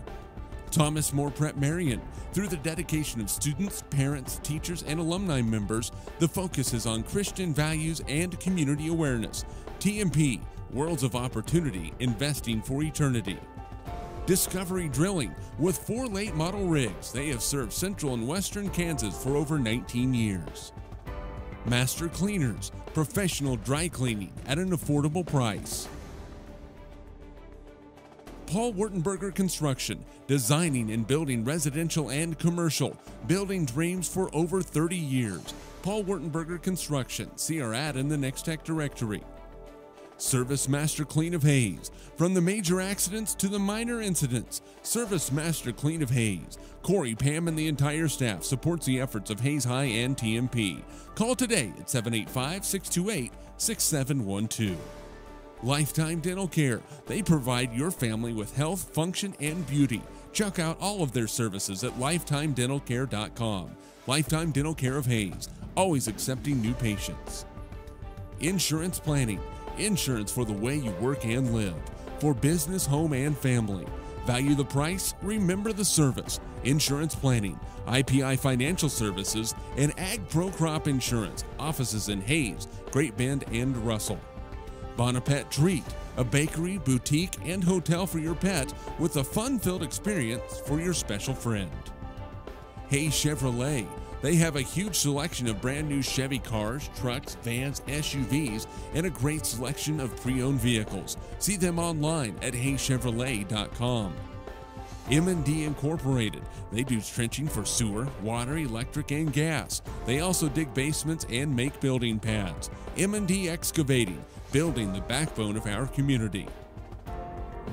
Thomas More Prep-Marian. Through the dedication of students, parents, teachers, and alumni members, the focus is on Christian values and community awareness. TMP, Worlds of Opportunity, Investing for Eternity. Discovery Drilling. With four late model rigs, they have served central and western Kansas for over 19 years. Master Cleaners, professional dry cleaning at an affordable price. Paul Wurtenberger Construction, designing and building residential and commercial, building dreams for over 30 years. Paul Wurtenberger Construction, see our ad in the Nex-Tech directory. Service Master Clean of Hays. From the major accidents to the minor incidents, Service Master Clean of Hays. Corey, Pam, and the entire staff supports the efforts of Hays High and TMP. Call today at 785 628 6712. Lifetime Dental Care. They provide your family with health, function, and beauty. Check out all of their services at lifetimedentalcare.com. Lifetime Dental Care of Hays, always accepting new patients. Insurance Planning. Insurance for the way you work and live. For business, home, and family. Value the price, remember the service. Insurance Planning, IPI Financial Services, and Ag Pro Crop Insurance. Offices in Hays, Great Bend, and Russell. Bonapet Treat, a bakery, boutique, and hotel for your pet with a fun filled experience for your special friend. Hays Chevrolet. They have a huge selection of brand new Chevy cars, trucks, vans, SUVs, and a great selection of pre owned vehicles. See them online at hayschevrolet.com. M&D Incorporated. They do trenching for sewer, water, electric, and gas. They also dig basements and make building pads. M&D Excavating, building the backbone of our community.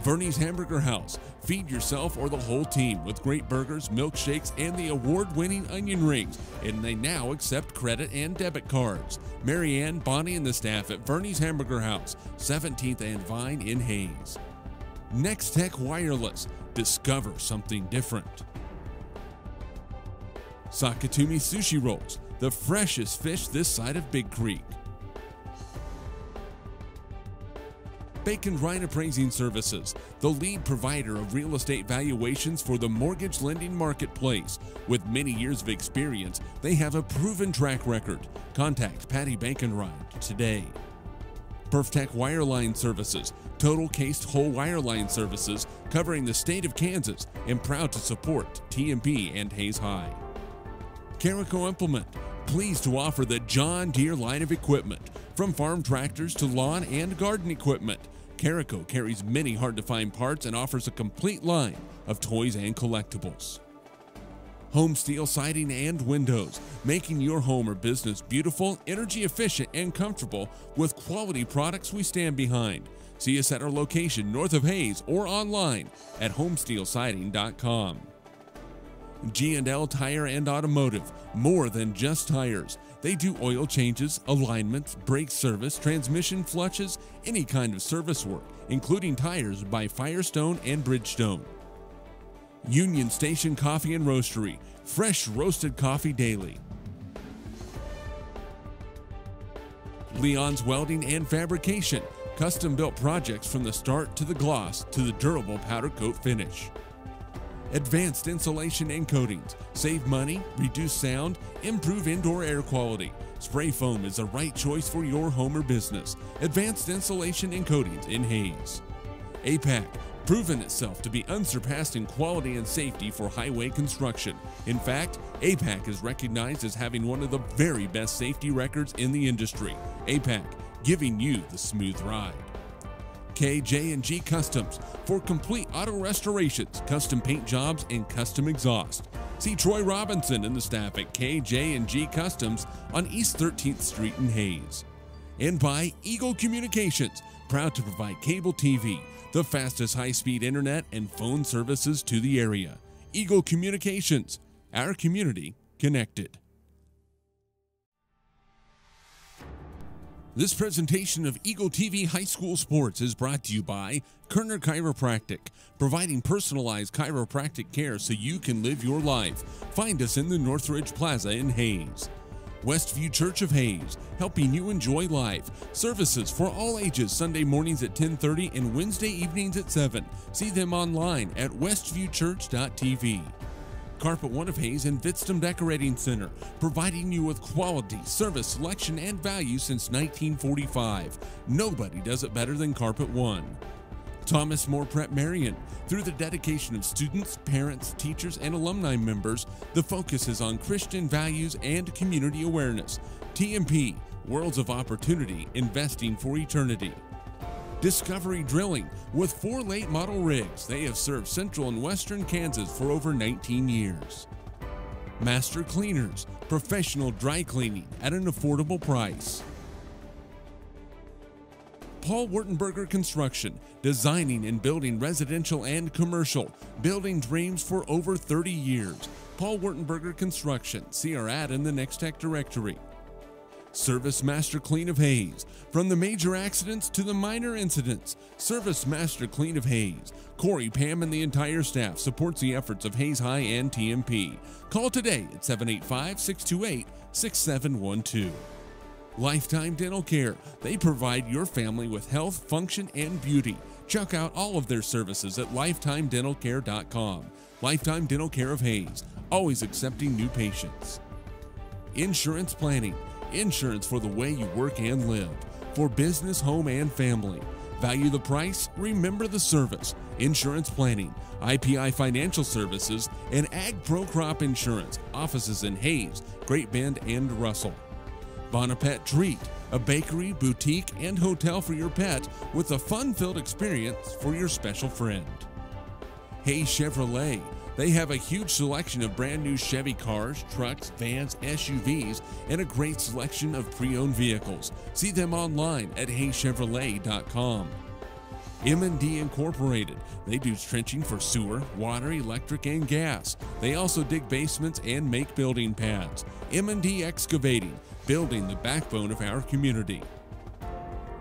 Verney's Hamburger House. Feed yourself or the whole team with great burgers, milkshakes, and the award winning onion rings. And they now accept credit and debit cards. Marianne, Bonnie, and the staff at Verney's Hamburger House, 17th and Vine in Hays. Next Tech Wireless. Discover something different. Sakatumi Sushi Rolls, the freshest fish this side of Big Creek. Bacon Rhine Appraising Services, the lead provider of real estate valuations for the mortgage lending marketplace. With many years of experience, they have a proven track record. Contact Patty Rhine today. Perftech Wireline Services, total cased hole wireline services covering the state of Kansas and proud to support TMP and Hays High. Carico Implement, pleased to offer the John Deere line of equipment, from farm tractors to lawn and garden equipment. Carico carries many hard to find parts and offers a complete line of toys and collectibles. Home steel siding and windows, making your home or business beautiful, energy efficient, and comfortable with quality products we stand behind. See us at our location north of Hays or online at homesteelsiding.com. G&L Tire and Automotive, more than just tires. They do oil changes, alignments, brake service, transmission flushes, any kind of service work, including tires by Firestone and Bridgestone. Union Station Coffee and Roastery, fresh roasted coffee daily. Leon's Welding and Fabrication, custom built projects from the start to the gloss to the durable powder coat finish. Advanced insulation and coatings. Save money, reduce sound, improve indoor air quality. Spray foam is the right choice for your home or business. Advanced insulation and coatings in Hays. APAC, proven itself to be unsurpassed in quality and safety for highway construction. In fact, APAC is recognized as having one of the very best safety records in the industry. APAC, giving you the smooth ride. KJ&G Customs for complete auto restorations, custom paint jobs, and custom exhaust. See Troy Robinson and the staff at KJ&G Customs on East 13th Street in Hays. And by Eagle Communications, proud to provide cable TV, the fastest high-speed internet and phone services to the area. Eagle Communications, our community connected. This presentation of Eagle TV High School Sports is brought to you by Kerner Chiropractic, providing personalized chiropractic care so you can live your life. Find us in the Northridge Plaza in Hays. Westview Church of Hays, helping you enjoy life. Services for all ages Sunday mornings at 10:30 and Wednesday evenings at 7. See them online at westviewchurch.tv. Carpet One of Hays and Vitztum Decorating Center, providing you with quality, service, selection, and value since 1945. Nobody does it better than Carpet One. Thomas More Prep-Marian. Through the dedication of students, parents, teachers, and alumni members, the focus is on Christian values and community awareness. TMP, Worlds of Opportunity, Investing for Eternity. Discovery Drilling. With four late model rigs, they have served central and western Kansas for over 19 years. Master Cleaners, professional dry cleaning at an affordable price. Paul Wertenberger Construction, designing and building residential and commercial, building dreams for over 30 years. Paul Wertenberger Construction, see our ad in the Nex-Tech directory. Service Master Clean of Hays. From the major accidents to the minor incidents, Service Master Clean of Hays. Corey, Pam, and the entire staff supports the efforts of Hays High and TMP. Call today at 785 628 6712. Lifetime Dental Care. They provide your family with health, function, and beauty. Check out all of their services at lifetimedentalcare.com. Lifetime Dental Care of Hays, always accepting new patients. Insurance Planning insurance for the way you work and live, for business, home, and family. Value the price, remember the service. Insurance planning, IPI Financial Services, and Ag Pro Crop Insurance, offices in Hays, Great Bend, and Russell. Bonapet Treat, a bakery, boutique, and hotel for your pet with a fun filled experience for your special friend. Hays Chevrolet. They have a huge selection of brand new Chevy cars, trucks, vans, SUVs, and a great selection of pre-owned vehicles. See them online at hayschevrolet.com. M&D Incorporated. They do trenching for sewer, water, electric, and gas. They also dig basements and make building pads. M&D Excavating, building the backbone of our community.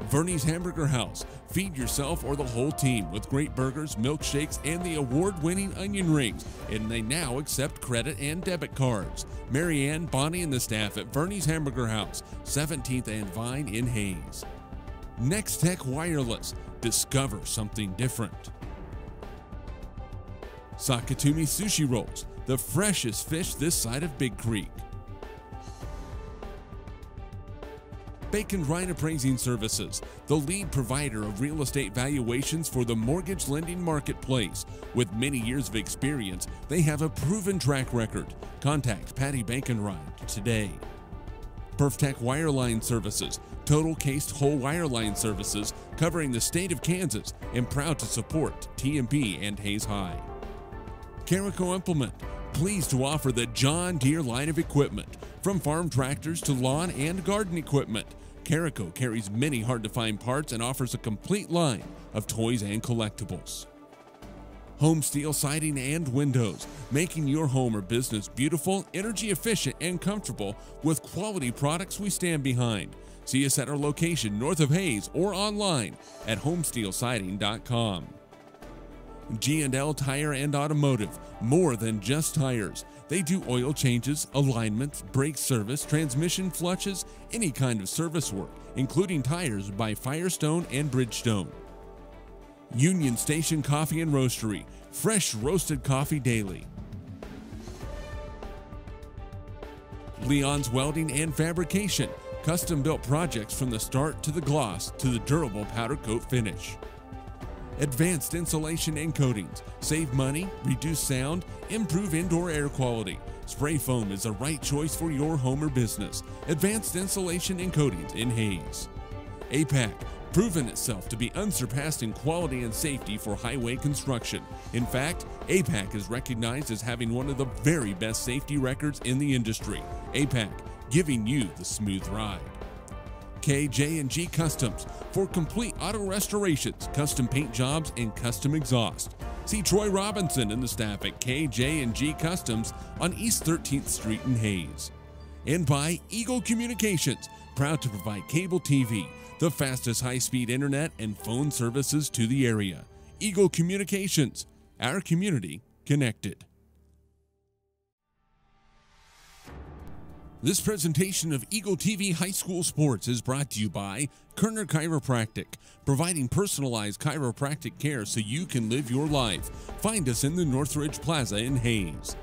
Verney's Hamburger House. Feed yourself or the whole team with great burgers, milkshakes, and the award winning onion rings. And they now accept credit and debit cards. Marianne, Bonnie, and the staff at Verney's Hamburger House, 17th and Vine in Hays. Next Tech Wireless. Discover something different. Sakatumi Sushi Rolls, the freshest fish this side of Big Creek. Bacon Ryan Appraising Services, the lead provider of real estate valuations for the mortgage lending marketplace. With many years of experience, they have a proven track record. Contact Patty Bacon Ryan today. Perftech Wireline Services, total cased hole wireline services covering the state of Kansas and proud to support TMP and Hays High. Carico Implement, pleased to offer the John Deere line of equipment, from farm tractors to lawn and garden equipment. Carico carries many hard to find parts and offers a complete line of toys and collectibles. Home steel siding and windows, making your home or business beautiful, energy efficient, and comfortable with quality products we stand behind. See us at our location north of Hays or online at homesteelsiding.com. G&L Tire and Automotive, more than just tires. They do oil changes, alignments, brake service, transmission flushes, any kind of service work, including tires by Firestone and Bridgestone. Union Station Coffee and Roastery, fresh roasted coffee daily. Leon's Welding and Fabrication, custom built projects from the start to the gloss to the durable powder coat finish. Advanced insulation and coatings. Save money, reduce sound, improve indoor air quality. Spray foam is the right choice for your home or business. Advanced insulation and coatings in Hays. APAC, proven itself to be unsurpassed in quality and safety for highway construction. In fact, APAC is recognized as having one of the very best safety records in the industry. APAC, giving you the smooth ride. KJ&G Customs for complete auto restorations, custom paint jobs, and custom exhaust. See Troy Robinson and the staff at KJ&G Customs on East 13th Street in Hays. And by Eagle Communications, proud to provide cable TV, the fastest high-speed internet and phone services to the area. Eagle Communications, our community connected. This presentation of Eagle TV High School Sports is brought to you by Kerner Chiropractic, providing personalized chiropractic care so you can live your life. Find us in the Northridge Plaza in Hays.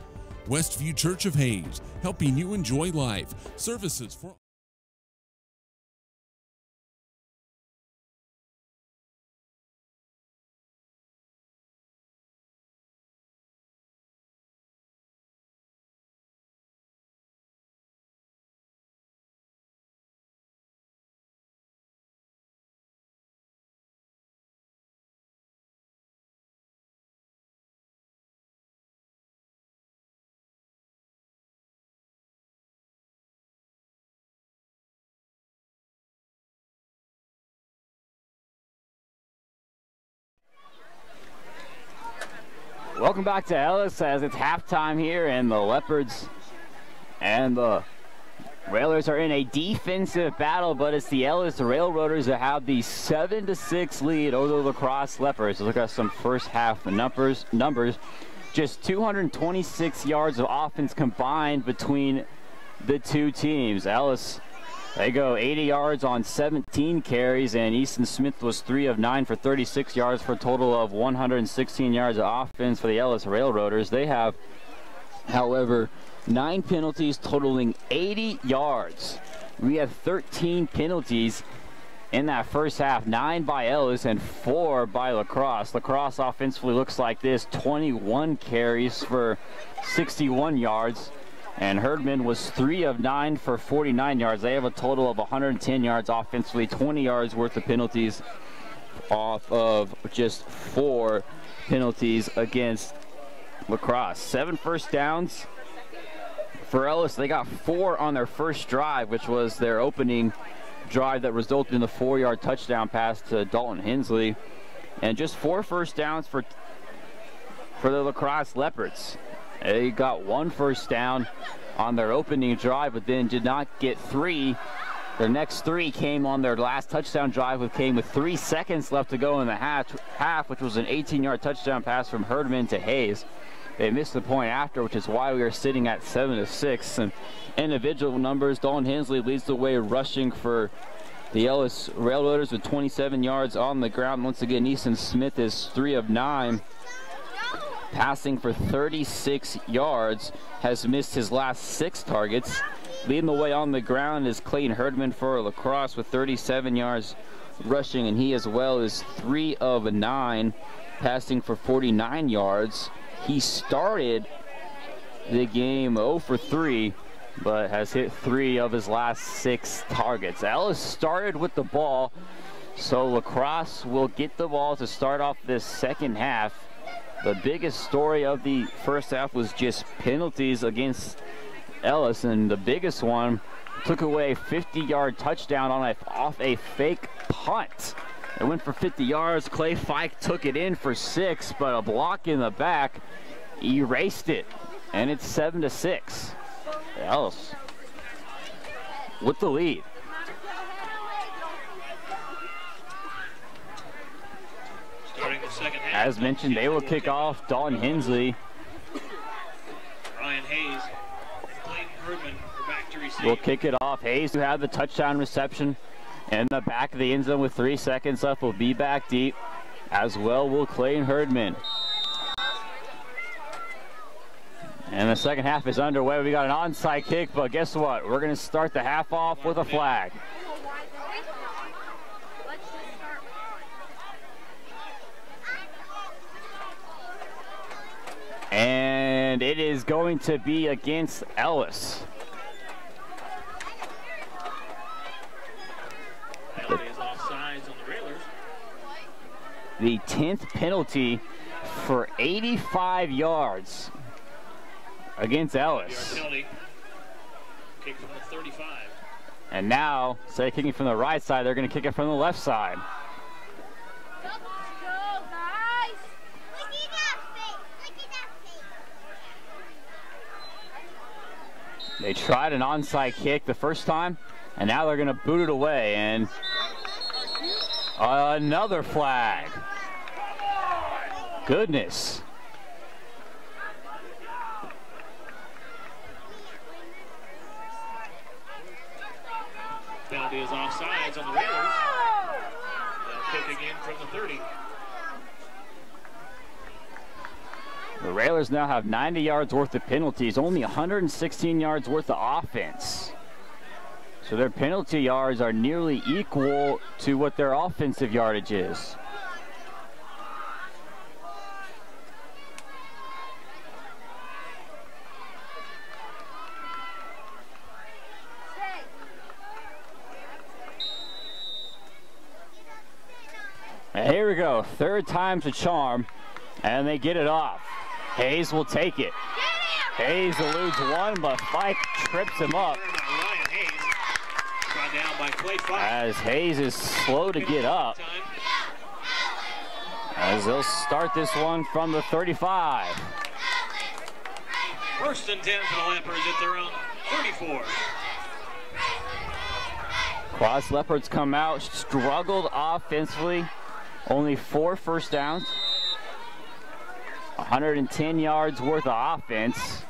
Westview Church of Hays, helping you enjoy life. Services for Welcome back to Ellis as it's halftime here, and the Leopards and the Railers are in a defensive battle, but it's the Ellis Railroaders that have the seven to six lead over the La Crosse Leopards. Look at some first half numbers. Numbers, just 226 yards of offense combined between the two teams. Ellis they go 80 yards on 17 carries, and Easton Smith was 3 of 9 for 36 yards for a total of 116 yards of offense for the Ellis Railroaders. They have, however, nine penalties totaling 80 yards. We have 13 penalties in that first half, nine by Ellis and four by La Crosse. Lacrosse offensively looks like this 21 carries for 61 yards. And Herdman was three of nine for 49 yards. They have a total of 110 yards offensively, 20 yards worth of penalties off of just four penalties against La Crosse. Seven first downs for Ellis. They got four on their first drive, which was their opening drive that resulted in the four-yard touchdown pass to Dalton Hensley. And just four first downs for for the La Crosse Leopards. They got one first down on their opening drive, but then did not get three. Their next three came on their last touchdown drive, which came with three seconds left to go in the half, half which was an 18-yard touchdown pass from Herdman to Hayes. They missed the point after, which is why we are sitting at seven to six. And individual numbers, Dalton Hensley leads the way rushing for the Ellis Railroaders with 27 yards on the ground. Once again, Easton Smith is three of nine passing for 36 yards, has missed his last six targets. Leading the way on the ground is Clayton Herdman for La Crosse with 37 yards rushing, and he as well is three of nine, passing for 49 yards. He started the game 0 for 3, but has hit three of his last six targets. Ellis started with the ball, so La Crosse will get the ball to start off this second half. The biggest story of the first half was just penalties against Ellis, and the biggest one took away a 50-yard touchdown on a, off a fake punt. It went for 50 yards. Clay Fike took it in for six, but a block in the back erased it, and it's seven to six. Ellis with the lead. Starting the second half. As mentioned, they will kick off. Dalton Hensley Ryan Hayes and Clayton Herdman are back to receive. will kick it off. Hayes, who had the touchdown reception in the back of the end zone with three seconds left, will be back deep. As well will Clayton Herdman. And the second half is underway. We got an onside kick, but guess what? We're going to start the half off with a flag. Let's just start. And it is going to be against Ellis. The Railers. The 10th penalty for 85 yards against Ellis. penalty. Kick from the 35. And now, of kicking from the right side, they're going to kick it from the left side. Let's go, guys. Look at that face. Look at that face. They tried an onside kick the first time, and now they're going to boot it away. And another flag. Goodness. Penalty is offsides on the. They'll kick again from the 30. The Railers now have 90 yards worth of penalties, only 116 yards worth of offense. So their penalty yards are nearly equal to what their offensive yardage is. Here we go, third time's a charm, and they get it off. Hayes will take it. Hayes eludes one, but Fike trips him up Hayes. Brought down by Clay Fike. as Hayes is slow to get up. As they'll start this one from the 35. First and 10 for the Leopards at their own 34. Cross Leopards come out, struggled offensively. Only four first downs. 110 yards worth of offense.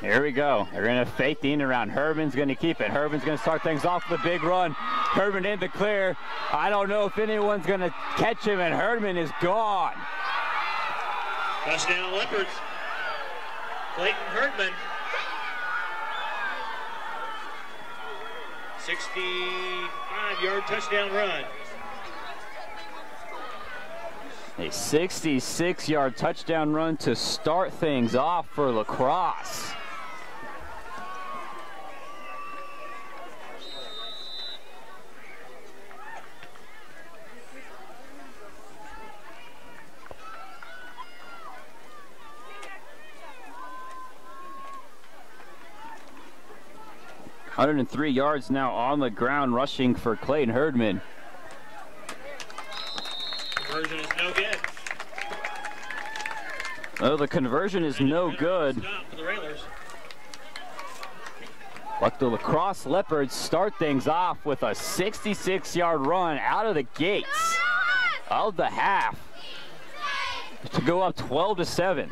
Here we go. They're going to fake the in around. Herdman's going to keep it. Herdman's going to start things off with a big run. Herdman in the clear. I don't know if anyone's going to catch him, and Herdman is gone. Touchdown Leopards. Clayton Herdman. 65-yard touchdown run. A 66-yard touchdown run to start things off for La Crosse. 103 yards now on the ground, rushing for Clayton Herdman. Conversion is no good. Oh, the conversion is no good. But the La Crosse Leopards start things off with a 66-yard run out of the gates of the half to go up 12 to 7.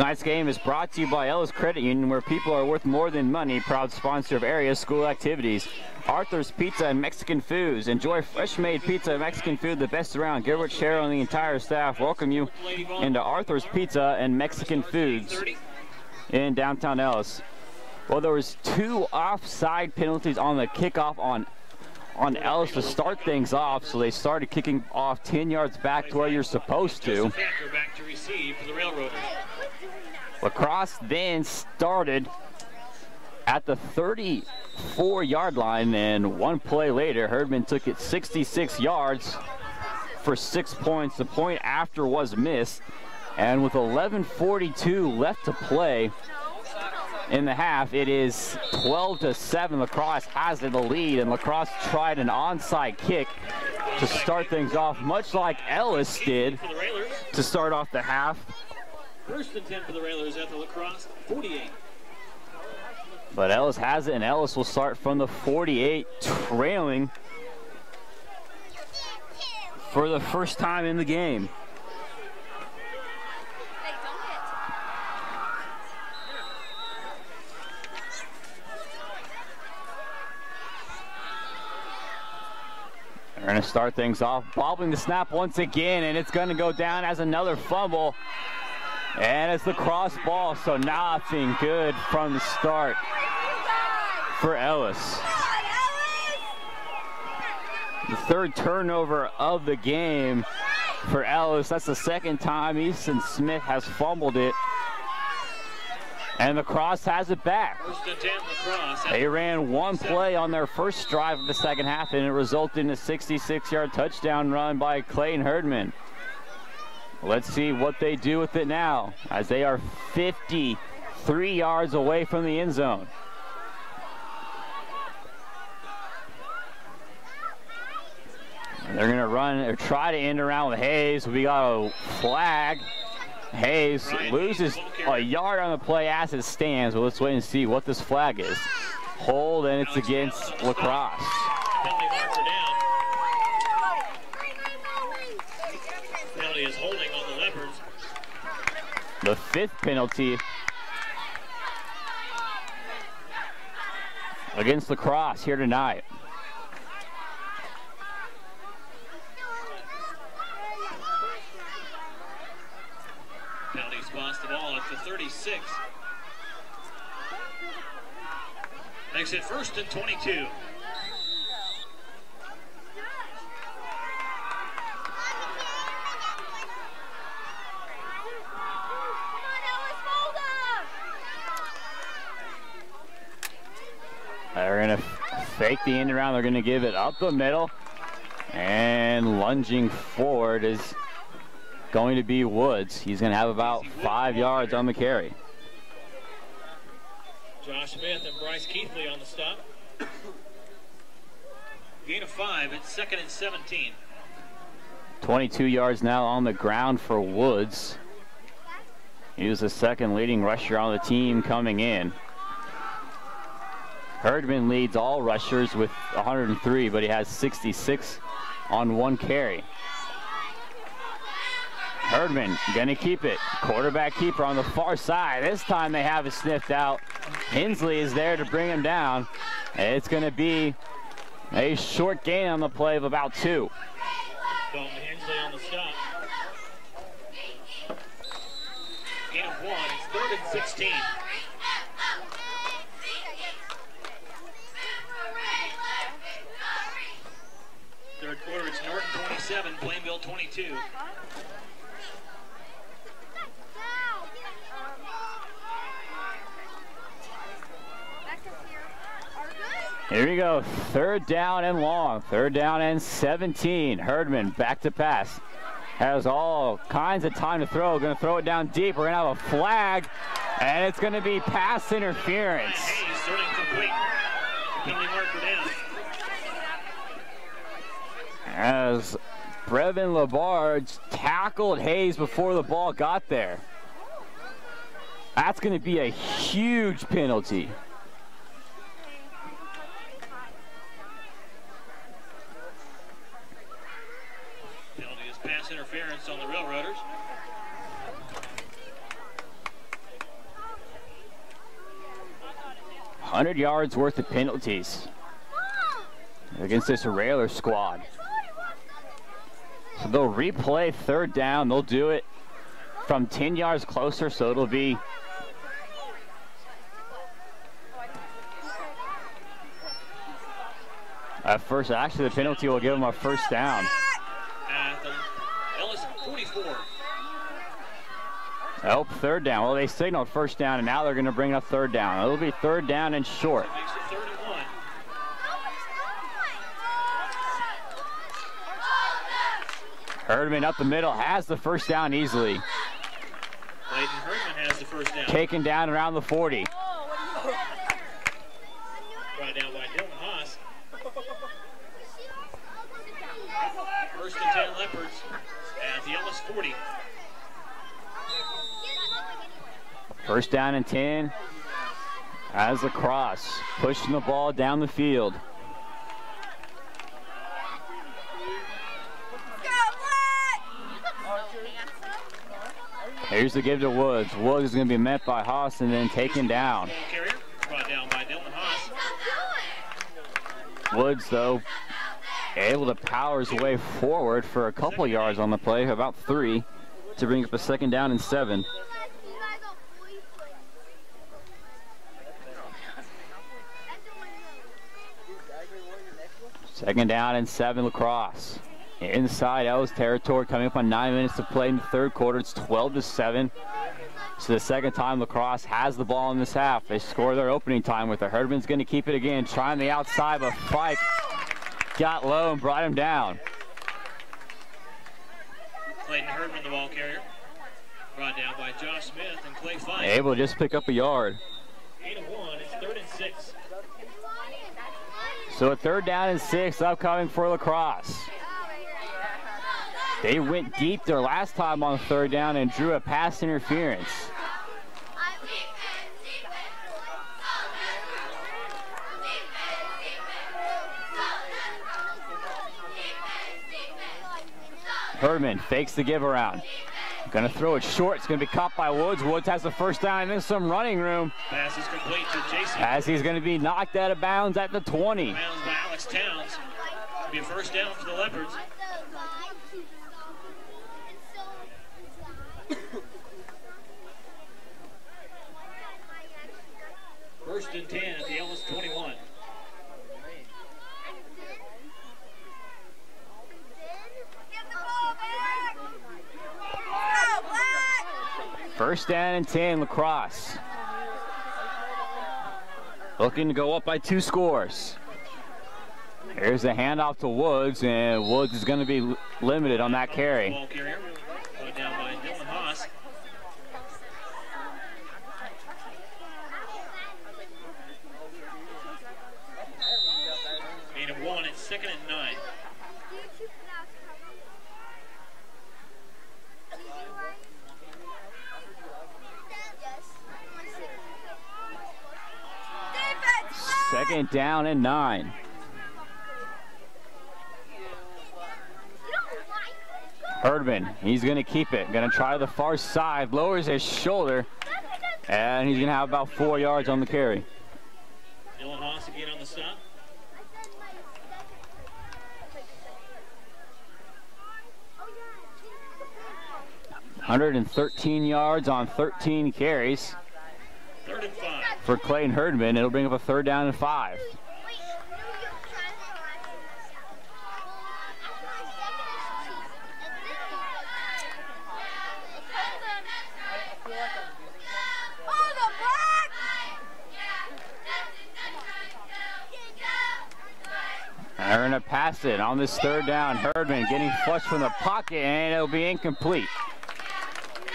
Tonight's game is brought to you by Ellis Credit Union, where people are worth more than money. Proud sponsor of area school activities. Arthur's Pizza and Mexican Foods. Enjoy fresh-made pizza and Mexican food, the best around. Gilbert Cheryl and the entire staff welcome you into Arthur's Pizza and Mexican Foods in downtown Ellis. Well, there was two offside penalties on the kickoff on on Ellis to start things off, so they started kicking off 10 yards back to where you're supposed to. Joseph Hacker back to receive for the Railroaders. La Crosse then started at the 34 yard line, and one play later, Herdman took it 66 yards for six points. The point after was missed, and with 11:42 left to play in the half, it is 12 to 7. La Crosse has the lead, and La Crosse tried an onside kick to start things off, much like Ellis did For the Railers. to start off the half. First and 10 for the Railers at the La Crosse 48. But Ellis has it, and Ellis will start from the 48, trailing for the first time in the game. They're going to start things off, bobbling the snap once again, and it's going to go down as another fumble. And it's La Crosse ball, so nothing good from the start for Ellis. The third turnover of the game for Ellis. That's the second time Easton Smith has fumbled it. And La Crosse has it back. First and 10 La Crosse. They ran one play on their first drive of the second half, and it resulted in a 66-yard touchdown run by Clayton Herdman. Let's see what they do with it now, as they are 53 yards away from the end zone. And They're gonna run or try to end around with Hayes. We got a flag. Hayes loses a yard on the play as it stands. Well, let's wait and see what this flag is. Hold, and it's against La Crosse. Penalty marker down. Penalty is holding on the Leopards. The fifth penalty against La Crosse here tonight. Penalty spots the ball at the 36. Makes it first and 22. Come on, Ellis, hold up. They're gonna fake the end around. They're gonna give it up the middle. And lunging forward is going to be Woods. He's gonna have about five yards on the carry. Josh Smith and Bryce Keithley on the stop. Gain of five. It's second and 17. 22 yards now on the ground for Woods. He was the second leading rusher on the team coming in. Herdman leads all rushers with 103, but he has 66 on one carry. Herdman gonna keep it. Quarterback keeper on the far side. This time they have it sniffed out. Hensley is there to bring him down. It's gonna be a short gain on the play of about two. Hensley on the. Gain of one. It's third and 16. Third quarter, it's Norton 27, Plainville 22. Here we go. Third down and long. Third down and 17. Herdman back to pass. Has all kinds of time to throw. Going to throw it down deep. We're going to have a flag. And it's going to be pass interference. Hayes, third and complete. Penalty marker down. As Brevin Labarge tackled Hayes before the ball got there. That's going to be a huge. Penalty is pass interference on the Railroaders. Hundred yards worth of penalties against this Railer squad. So they'll replay third down. They'll do it from 10 yards closer, so it'll be at first. Actually, the penalty will give them a first down. At the Ellis 44. Oh, third down. Well, they signaled first down, and now they're going to bring up third down. It'll be third down and short. Makes it 31. Herdman up the middle has the first down easily. Clayton Herdman has the first down. Taken down around the 40. Brought down by Dylan Haas. *laughs* First and 10 Leopards at the Ellis 40. First down and 10 as La Crosse, pushing the ball down the field. Here's the give to Woods. Woods is going to be met by Haas and then taken down. Ball carrier brought down by Dylan Haas. Woods, though, able to power his way forward for a couple yards on the play, about three, to bring up a second down and seven. Second down and seven La Crosse. Inside Ellis territory coming up on nine minutes to play in the third quarter. It's 12 to 7. So the second time La Crosse has the ball in this half. They score their opening time with it. Herdman's going to keep it again, trying the outside, but Fike got low and brought him down. Clayton Herdman, the ball carrier. Brought down by Josh Smith and Clay Fike. Able to just pick up a yard. Eight of one. It's third and six. So a third down and six upcoming for La Crosse. They went deep their last time on third down and drew a pass interference. Herdman fakes the give around. Gonna throw it short. It's gonna be caught by Woods. Woods has the first down and then some running room Pass is complete to Jason. as he's gonna be knocked out of bounds at the 20. Bounds by Alex Towns. It'll be a first down for the Leopards. First and 10 at the Ellis 21. First down and 10, La Crosse. Looking to go up by two scores. Here's a handoff to Woods, and Woods is going to be limited on that carry. Ball carrier. Brought down by Dylan Haas. Gain of one. It's second and nine. Second down and nine. Herdman, he's going to keep it. Going to try the far side, lowers his shoulder, and he's going to have about four yards on the carry. Dylan Haas again on the stop. 113 yards on 13 carries and. For Clayton Herdman. It'll bring up a third down and five. They're going to pass it on this third down. Herdman getting flushed from the pocket, and it'll be incomplete.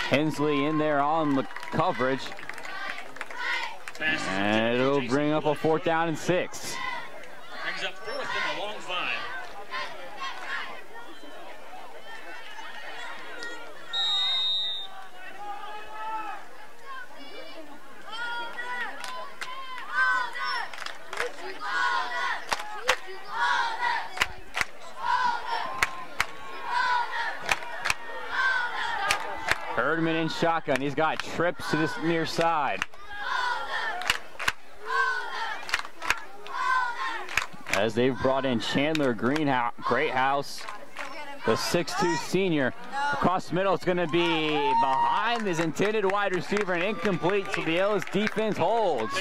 Hensley in there on the coverage, and it'll bring up a fourth down and six. Brings up fourth and a long five. Herdman in shotgun. He's got trips to this near side. As they've brought in Chandler Greenhouse, Greathouse, the 6'2 senior. Across the middle, it's going to be behind his intended wide receiver and incomplete, so the Ellis defense holds.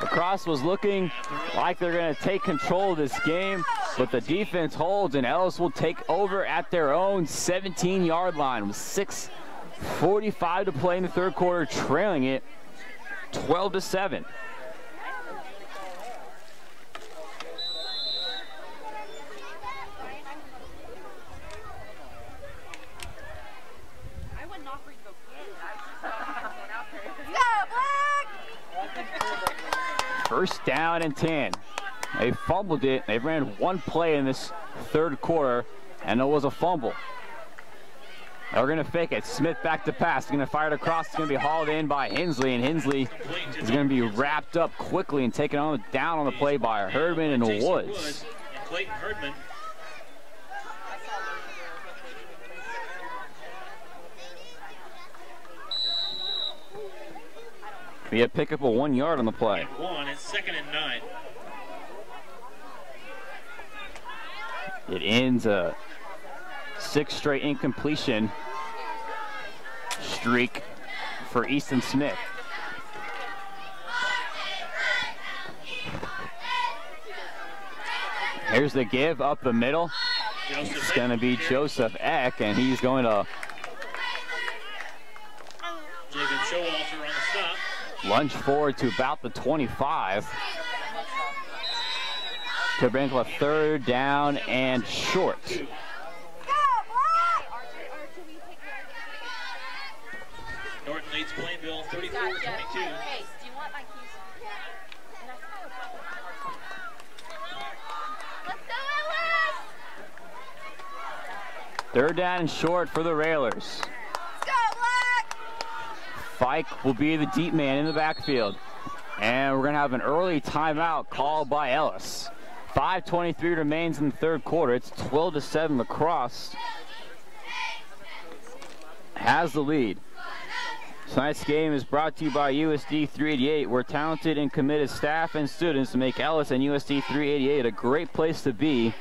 La Crosse was looking like they're going to take control of this game, but the defense holds, and Ellis will take over at their own 17-yard line with 6:45 to play in the third quarter, trailing it 12 to 7. I would not read the First down and 10. They fumbled it. They ran one play in this third quarter, and it was a fumble. They're going to fake it. Smith back to pass. Going to fire it across. It's going to be hauled in by Hensley, and Hensley is going to be wrapped up quickly and taken on down on the play by Herdman and Woods. Woods Clayton Herdman. Be a pickup of one yard on the play. One. It's second and nine. It ends a six straight incompletion streak for Easton Smith. Here's the give up the middle. Joseph It's going to be Joseph Eck, and he's going to Jacob Showalter on the stop. Lunge forward to about the 25. To bring up a third down and short. Norton leads Plainville 34-22. Hey, do you want my keys? Third down and short for the Railers. Fike will be the deep man in the backfield. And we're going to have an early timeout called by Ellis. 5.23 remains in the third quarter. It's 12 to 7 La Crosse. Has the lead. Tonight's game is brought to you by USD 388, where talented and committed staff and students make Ellis and USD 388 a great place to be.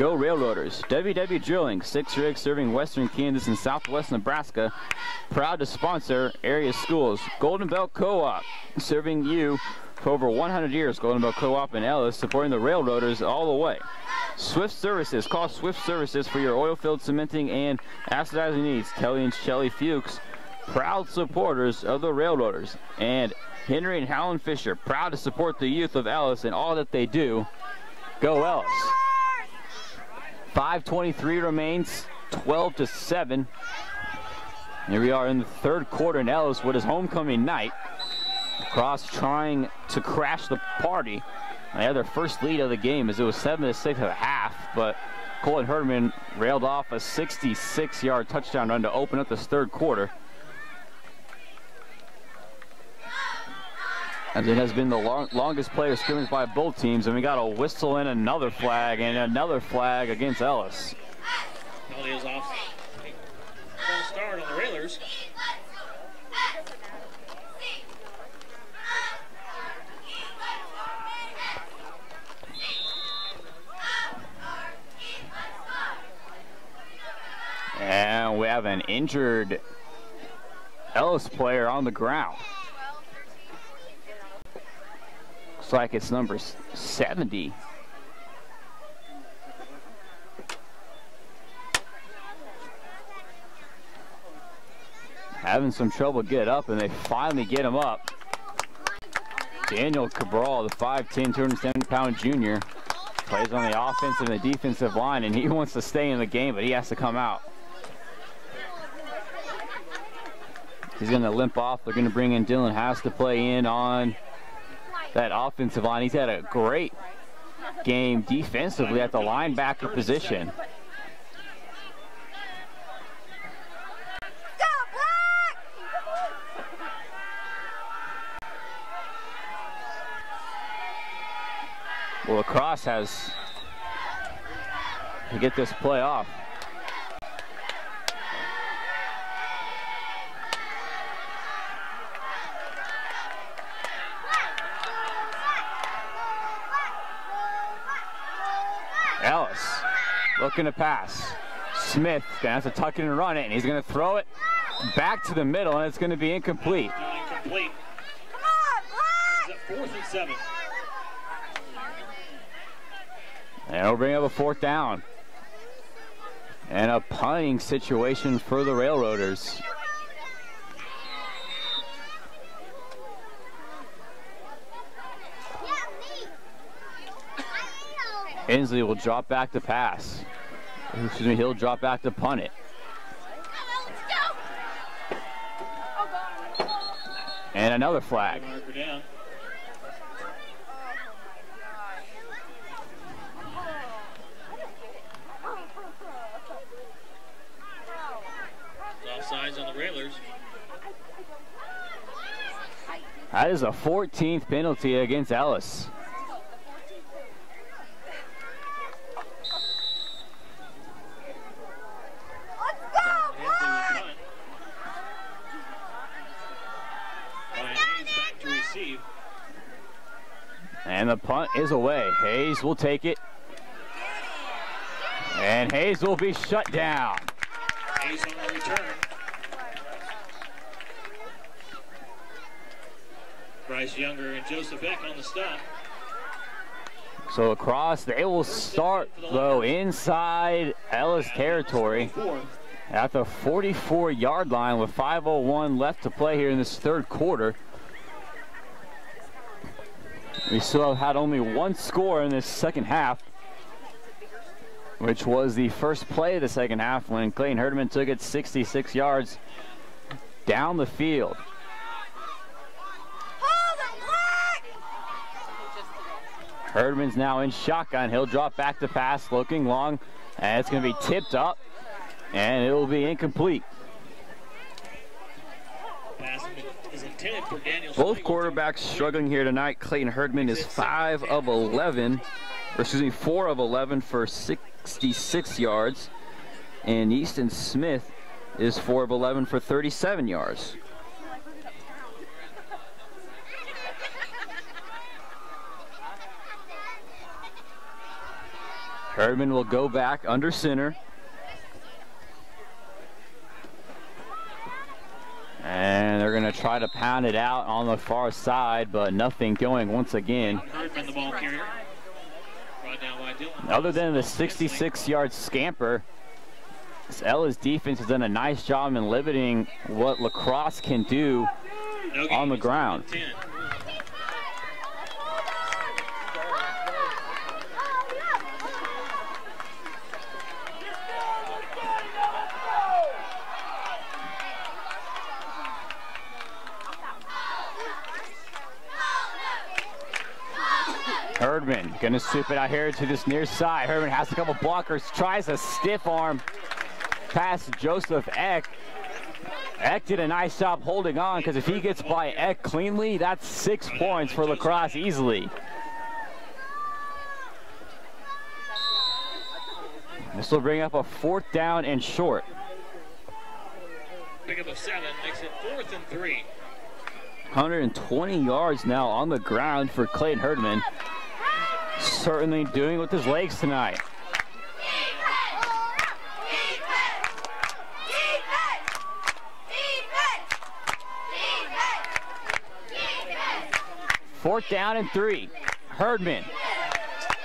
Go Railroaders. WW Drilling, six rigs serving western Kansas and southwest Nebraska. Proud to sponsor area schools. Golden Belt Co-op, serving you for over 100 years. Golden Belt Co-op in Ellis, supporting the Railroaders all the way. Swift Services. Call Swift Services for your oil field cementing and acidizing needs. Kelly and Shelly Fuchs, proud supporters of the Railroaders. And Henry and Howland Fisher, proud to support the youth of Ellis and all that they do. Go Ellis. 5.23 remains, 12 to 7. Here we are in the third quarter in Ellis with his homecoming night. Cross trying to crash the party. They had their first lead of the game as it was 7 to 6 at a half, but Colin Herdman railed off a 66 yard touchdown run to open up this third quarter. As it has been the long, longest play of scrimmage by both teams, and we got a whistle and another flag and another flag against Ellis. Holidays off. Full start on the Railers. And we have an injured Ellis player on the ground. Looks like it's number 70. Having some trouble get up, and they finally get him up. Daniel Cabral, the 5'10", 270-pound junior, plays on the offensive and the defensive line, and he *laughs* wants to stay in the game, but he has to come out. He's going to limp off. They're going to bring in Dylan Haas to play in on that offensive line. He's had a great game defensively at the linebacker position. Well, La Crosse has to get this play off. Ellis looking to pass. Smith gonna have to tuck it and run it, and he's gonna throw it back to the middle, and it's gonna be incomplete. Not incomplete. He's at fourth and seven. And it'll bring up a fourth down. And a punting situation for the Railroaders. Hensley will drop back to pass. Excuse me, he'll drop back to punt it. And another flag. Offsides on the Railers. That is a 14th penalty against Ellis. Hensley will punt. Ryan Hayes back to receive. And the punt is away. Hayes will take it. And Hayes will be shut down. Hayes on the return. Bryce Younger and Joseph Eck on the stop. So across, they will start though inside Ellis territory at the 44 yard line with 5.01 left to play here in this third quarter. We still have had only one score in this second half, which was the first play of the second half when Clayton Herdman took it 66 yards down the field. Herdman's now in shotgun. He'll drop back to pass, looking long, and it's going to be tipped up, and it will be incomplete. Both quarterbacks struggling here tonight. Clayton Herdman is 5 of 11, or excuse me, 4 of 11 for 66 yards. And Easton Smith is 4 of 11 for 37 yards. Herdman will go back under center. And they're going to try to pound it out on the far side, but nothing going once again. Herdman, the ball carrier. Brought down by Dylan. Other than the 66 yard scamper, this Ellis defense has done a nice job in limiting what La Crosse can do. On the ground. 10. Herdman gonna swoop it out here to this near side. Herdman has a couple blockers, tries a stiff arm past Joseph Eck. Eck did a nice job holding on because if he gets by Eck cleanly, that's six points for La Crosse easily. This will bring up a fourth down and short. Pick up a seven, makes it fourth and three. 120 yards now on the ground for Clayton Herdman. Certainly doing it with his legs tonight. Fourth down and three. Herdman.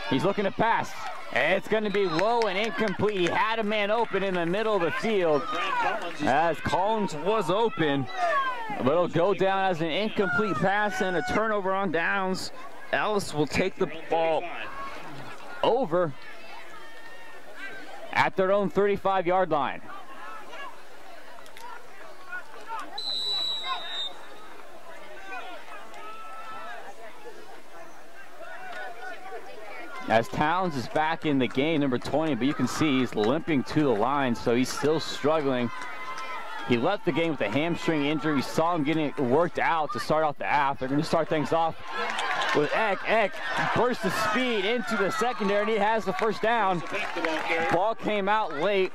He's looking to pass. And it's going to be low and incomplete. He had a man open in the middle of the field as Collins was open. But it'll go down as an incomplete pass and a turnover on downs. Ellis will take the ball over at their own 35 yard line. As Towns is back in the game, number 20, but you can see he's limping to the line, so he's still struggling. He left the game with a hamstring injury. Saw him getting worked out to start off the half. They're going to start things off with Eck. Eck burst of speed into the secondary, and he has the first down. Ball came out late.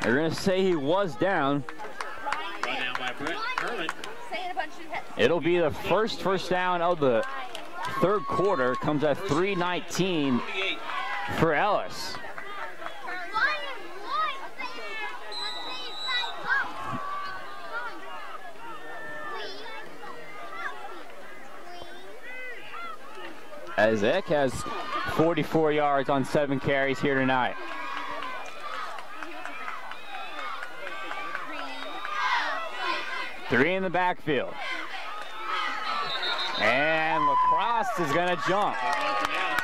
They're going to say he was down. It'll be the first first down of the third quarter. Comes at 319 for Ellis. Eck has 44 yards on seven carries here tonight. Three in the backfield. And La Crosse is going to jump. Off and out.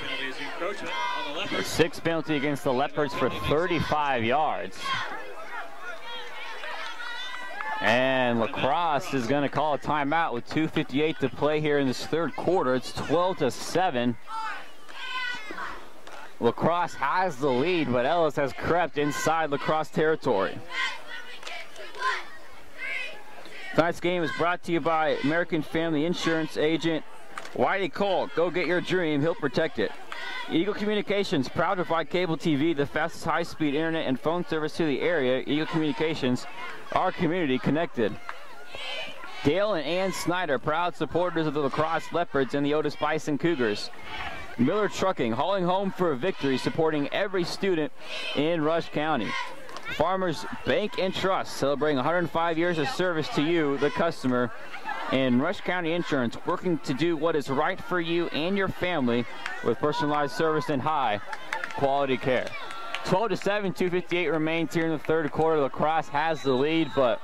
Penalty is encroachment on the left. Six penalty against the Leopards for 35 yards. And La Crosse is going to call a timeout with 2.58 to play here in this third quarter. It's 12 to 7. La Crosse has the lead, but Ellis has crept inside La Crosse territory. Tonight's game is brought to you by American Family Insurance Agent Whitey Cole. Go get your dream, he'll protect it. Eagle Communications, proud to provide cable TV, the fastest high-speed internet and phone service to the area. Eagle Communications, our community connected. Dale and Ann Snyder, proud supporters of the La Crosse Leopards and the Otis Bison Cougars. Miller Trucking, hauling home for a victory, supporting every student in Rush County. Farmers Bank and Trust, celebrating 105 years of service to you, the customer. And Rush County Insurance, working to do what is right for you and your family with personalized service and high quality care. 12 to 7, 258 remains here in the third quarter. La Crosse has the lead, but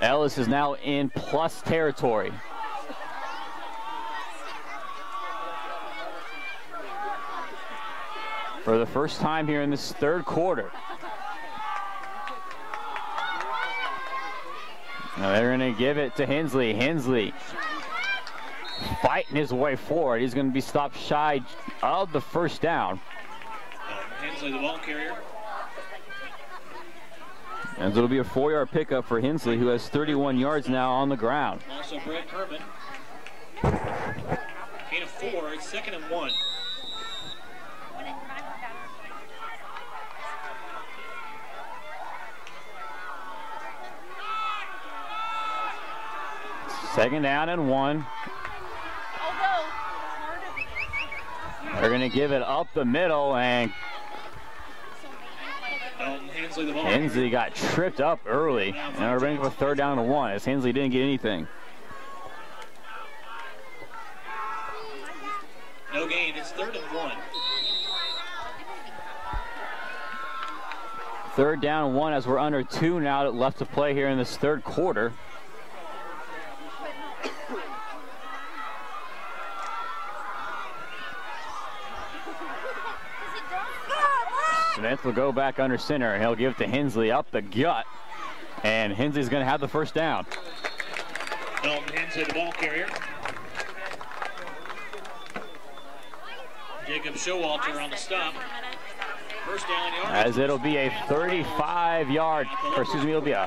Ellis is now in plus territory. For the first time here in this third quarter. Now they're going to give it to Hensley. Hensley fighting his way forward. He's going to be stopped shy of the first down. Uh, Hensley, the ball carrier. And it'll be a four-yard pickup for Hensley, who has 31 yards now on the ground. Also Brett Herman. Gain of four. It's second and one. Second down and one. Although, it's harder because They're going to give it up the middle, and Hensley, the ball carrier. Hensley got tripped up early. And we're bringing up a third down and one, as Hensley didn't get anything. No gain. It's third and one. Third down and one as we're under two now left to play here in this third quarter. Smith will go back under center and he'll give it to Hensley up the gut. And Hensley's going to have the first down. Dalton Hensley, the ball carrier. Jacob Showalter on the stop. First down yard. as it'll be a 35 yard, or excuse me, it'll be a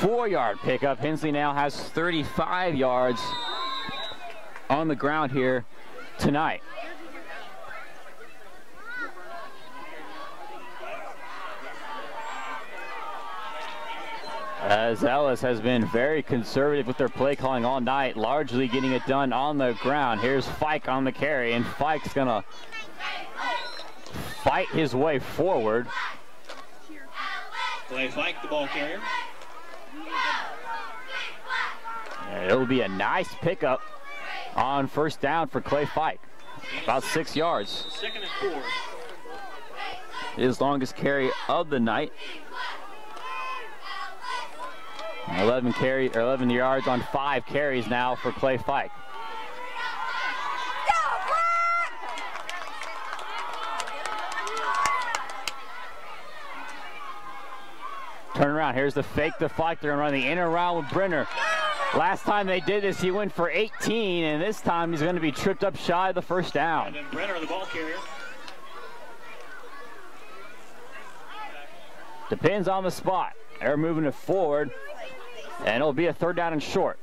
four yard pickup. Hensley now has 35 yards on the ground here tonight. As Ellis has been very conservative with their play calling all night, largely getting it done on the ground. Here's Fike on the carry, and Fike's gonna fight his way forward. Clay Fike, the ball carrier. And it'll be a nice pickup on first down for Clay Fike. About six yards. Second and four. His longest carry of the night. 11 carry or 11 yards on five carries now for Clay Fike. Turn around. Here's the fake the Fike. They're going to run the in and around with Brenner. Last time they did this, he went for 18, and this time he's going to be tripped up shy of the first down. And then Brenner, the ball carrier. Depends on the spot. They're moving it forward, and it'll be a third down and short.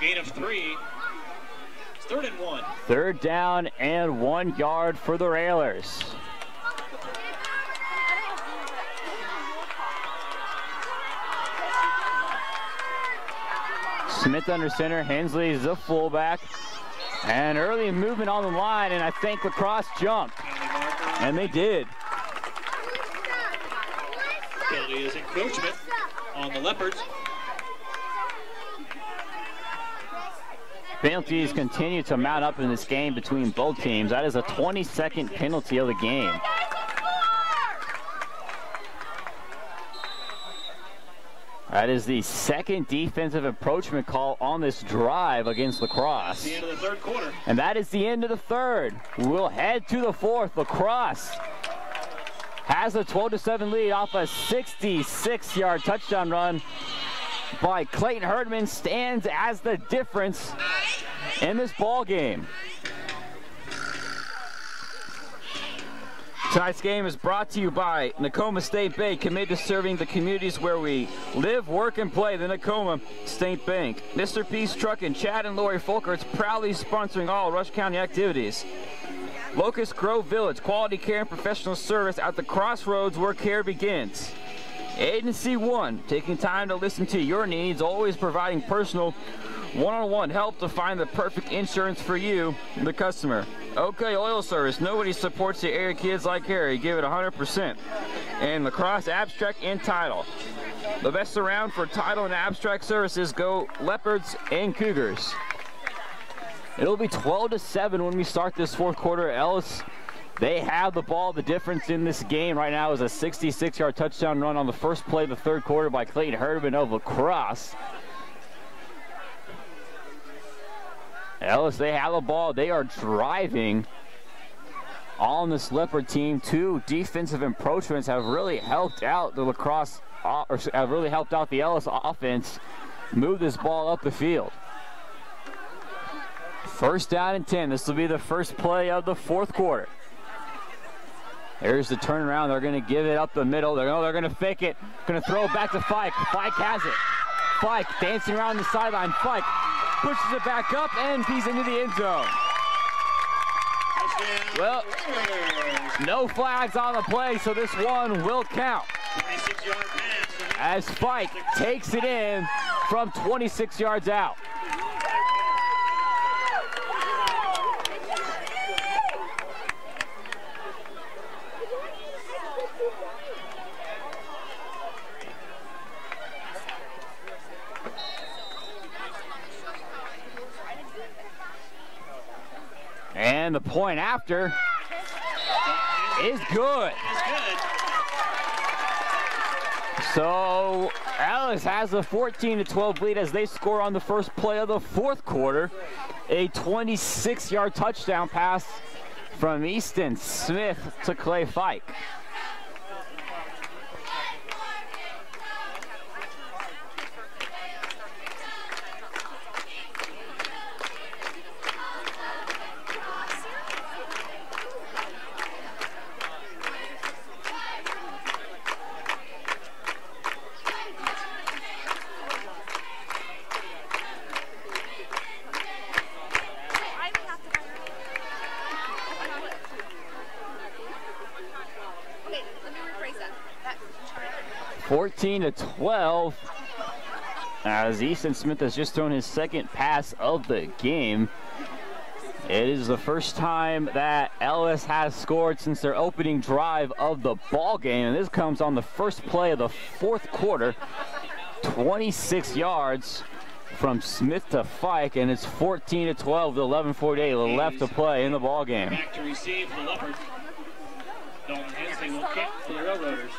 Gain of three. It's third and one. Third down and one yard for the Railers. Smith under center. Hensley is the fullback. And early movement on the line, and I think La Crosse jumped. And they did. Penalty is encroachment on the Leopards. Penalties continue to mount up in this game between both teams. That is a 22nd penalty of the game. That is the second defensive encroachment call on this drive against La Crosse. The end of the third quarter. And that is the end of the third. We'll head to the fourth. La Crosse has a 12 7 lead off a 66 yard touchdown run by Clayton Herdman. Stands as the difference in this ball game. Tonight's game is brought to you by Nekoma State Bank, committed to serving the communities where we live, work, and play. The Nekoma State Bank. Mr. Peace Truck and Chad and Lori Folkerts proudly sponsoring all Rush County activities. Locust Grove Village, quality care and professional service at the crossroads where care begins. Agency One, taking time to listen to your needs, always providing personal one-on-one help to find the perfect insurance for you, the customer. OK Oil Service, nobody supports the area kids like Harry. Give it 100%. And La Crosse Abstract and Title. The best around for title and abstract services go Leopards and Cougars. It'll be 12 to 7 when we start this fourth quarter. Ellis, they have the ball. The difference in this game right now is a 66 yard touchdown run on the first play of the third quarter by Clayton Herdman of La Crosse. Ellis, they have the ball. They are driving on this Leopard team. Two defensive encroachments have really helped out the La Crosse, uh, or have really helped out the Ellis offense move this ball up the field. First down and 10. This will be the first play of the fourth quarter. There's the turnaround. They're going to give it up the middle. They're, oh, they're going to fake it. Going to throw it back to Fike. Fike has it. Fike dancing around the sideline. Fike pushes it back up and he's into the end zone. Well, no flags on the play, so this one will count 26 yard pass. as Fike takes it in from 26 yards out. And the point after is good. So Ellis has a 14 to 12 lead as they score on the first play of the fourth quarter. A 26 yard touchdown pass from Easton Smith to Clay Fike. 14 to 12. As Easton Smith has just thrown his second pass of the game. It is the first time that Ellis has scored since their opening drive of the ball game, and this comes on the first play of the fourth quarter. 26 yards from Smith to Fike, and it's 14 to 12 with 11:48 left to play in the ball game. Back to receive the kick for the Railroaders.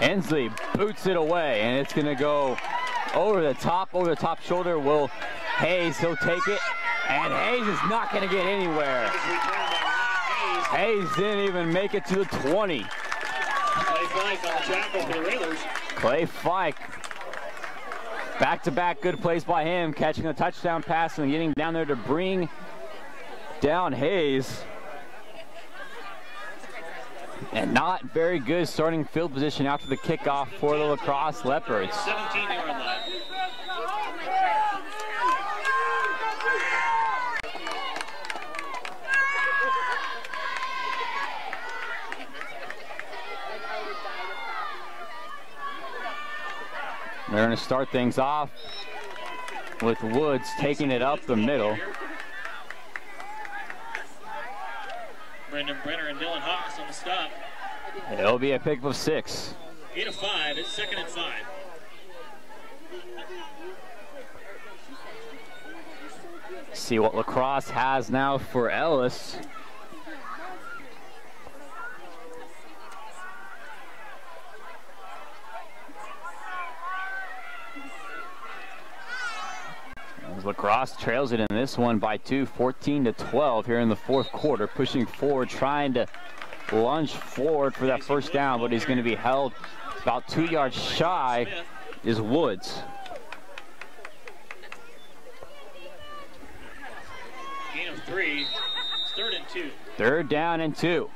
Hensley boots it away, and it's going to go over the top, over the top shoulder. Will Hayes, he'll take it, and Hayes is not going to get anywhere. Is returned by Ryan Hayes didn't even make it to the 20. Clay Fike on the tackle for the Railers. Clay Fike. Back-to-back good plays by him, catching a touchdown pass and getting down there to bring down Hayes. And not very good starting field position after the kickoff for the La Crosse Leopards. 17 yard line. They're going to start things off with Woods taking it up the middle. Brendan Brenner and Dylan Haas on the stop. It'll be a pick of six. Eight of five. It's second and five. See what La Crosse has now for Ellis. Lacrosse trails it in this one by two, 14 to 12 here in the fourth quarter, pushing forward, trying to lunge forward for that first down, but he's going to be held about two yards shy is Woods. Gain of three. Third and two. Third down and two.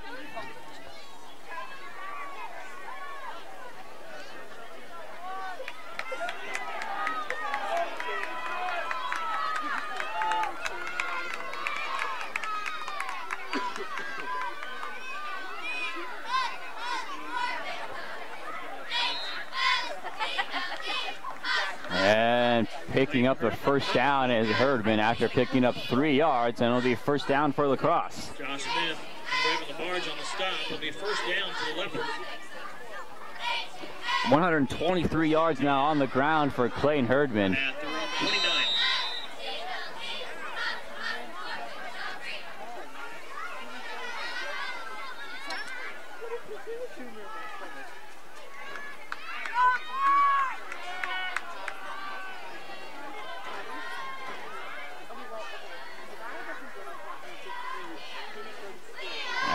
And picking up the first down is Herdman after picking up three yards, and it'll be first down for La Crosse. Josh Smith grabbing the barge on the stop. It'll be first down for the Leopards. 123 yards now on the ground for Clayton Herdman.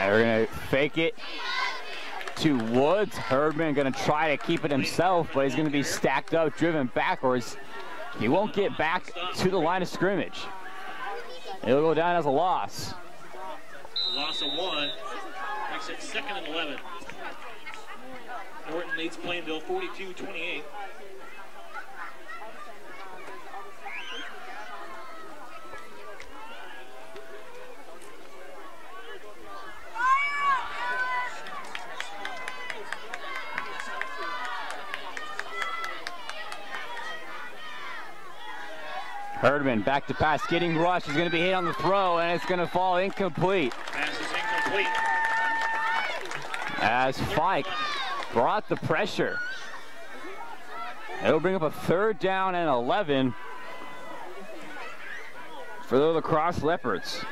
At their own 29. And we're gonna fake it to Woods. Herdman gonna try to keep it himself, but he's gonna be stacked up, driven backwards. He won't get back to the line of scrimmage. It'll go down as a loss. Loss of one. Makes it second and 11. Norton leads Plainville 42-28. Herdman back to pass, getting rushed. He's gonna be hit on the throw, and it's gonna fall incomplete. Pass is incomplete. As Fike brought the pressure. It'll bring up a third down and 11 for the La Crosse Leopards.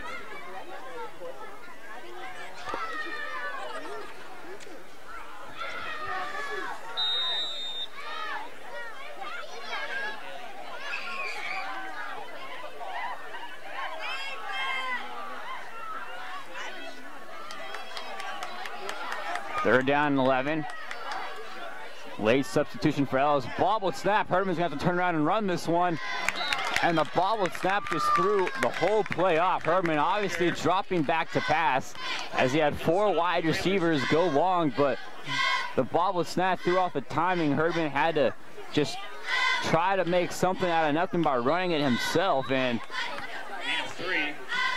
Third down and 11. Late substitution for Ellis. Bobbled snap. Herdman's going to have to turn around and run this one. And the bobbled snap just threw the whole play off. Herdman obviously dropping back to pass as he had four wide receivers go long, but the bobbled snap threw off the timing. Herdman had to just try to make something out of nothing by running it himself and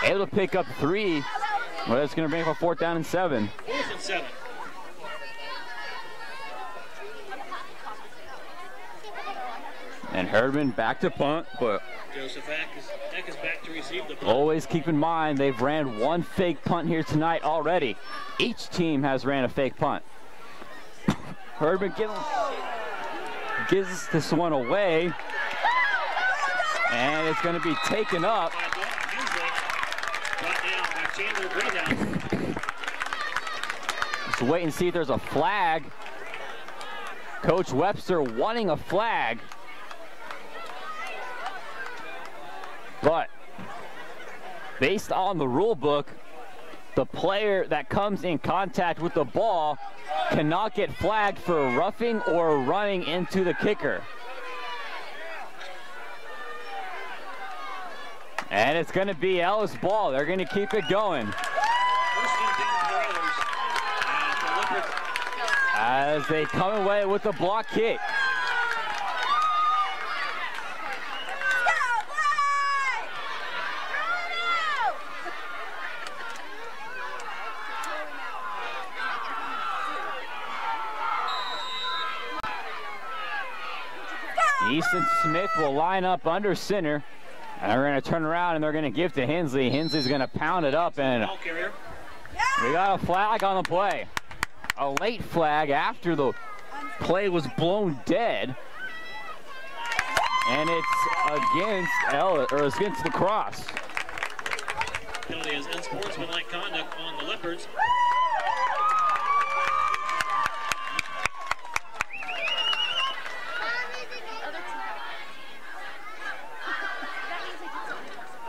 able to pick up three. Well, it's going to bring up a fourth down and seven. Fourth and seven. And Herdman back to punt, but Joseph Eck is, is back to receive the punt. always keep in mind they've ran one fake punt here tonight already. Each team has ran a fake punt. *coughs* Herdman gives, gives this one away. And it's going to be taken up. by Dalton Hensley. Brought down by Chandler Greenhouse. Let's *coughs* wait and see if there's a flag. Coach Webster wanting a flag. But based on the rule book, the player that comes in contact with the ball cannot get flagged for roughing or running into the kicker. And it's going to be Ellis ball. They're going to keep it going. As they come away with a block kick. Easton Smith will line up under center. And they're going to turn around and they're going to give to Hensley. Hensley's going to pound it up and we got a flag on the play. A late flag after the play was blown dead. And it's against Ella, or it's against the cross. Penalty is unsportsmanlike conduct on the Leopards. Other team. That means they did something possible.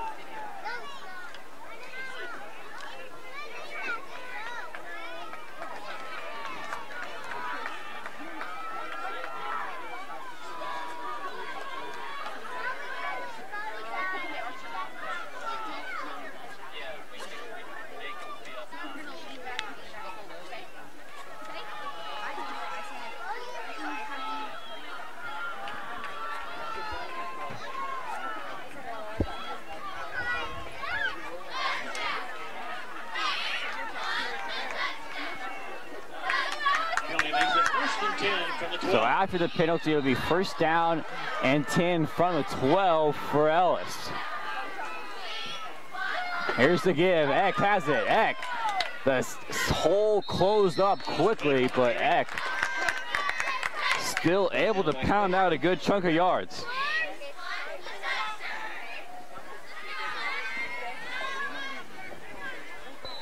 Penalty makes it first and ten from the 12. So after the penalty, it'll be first down and 10 from the 12 for Ellis. Here's the give. Eck has it. Eck. The hole closed up quickly, but Eck still able to pound out a good chunk of yards.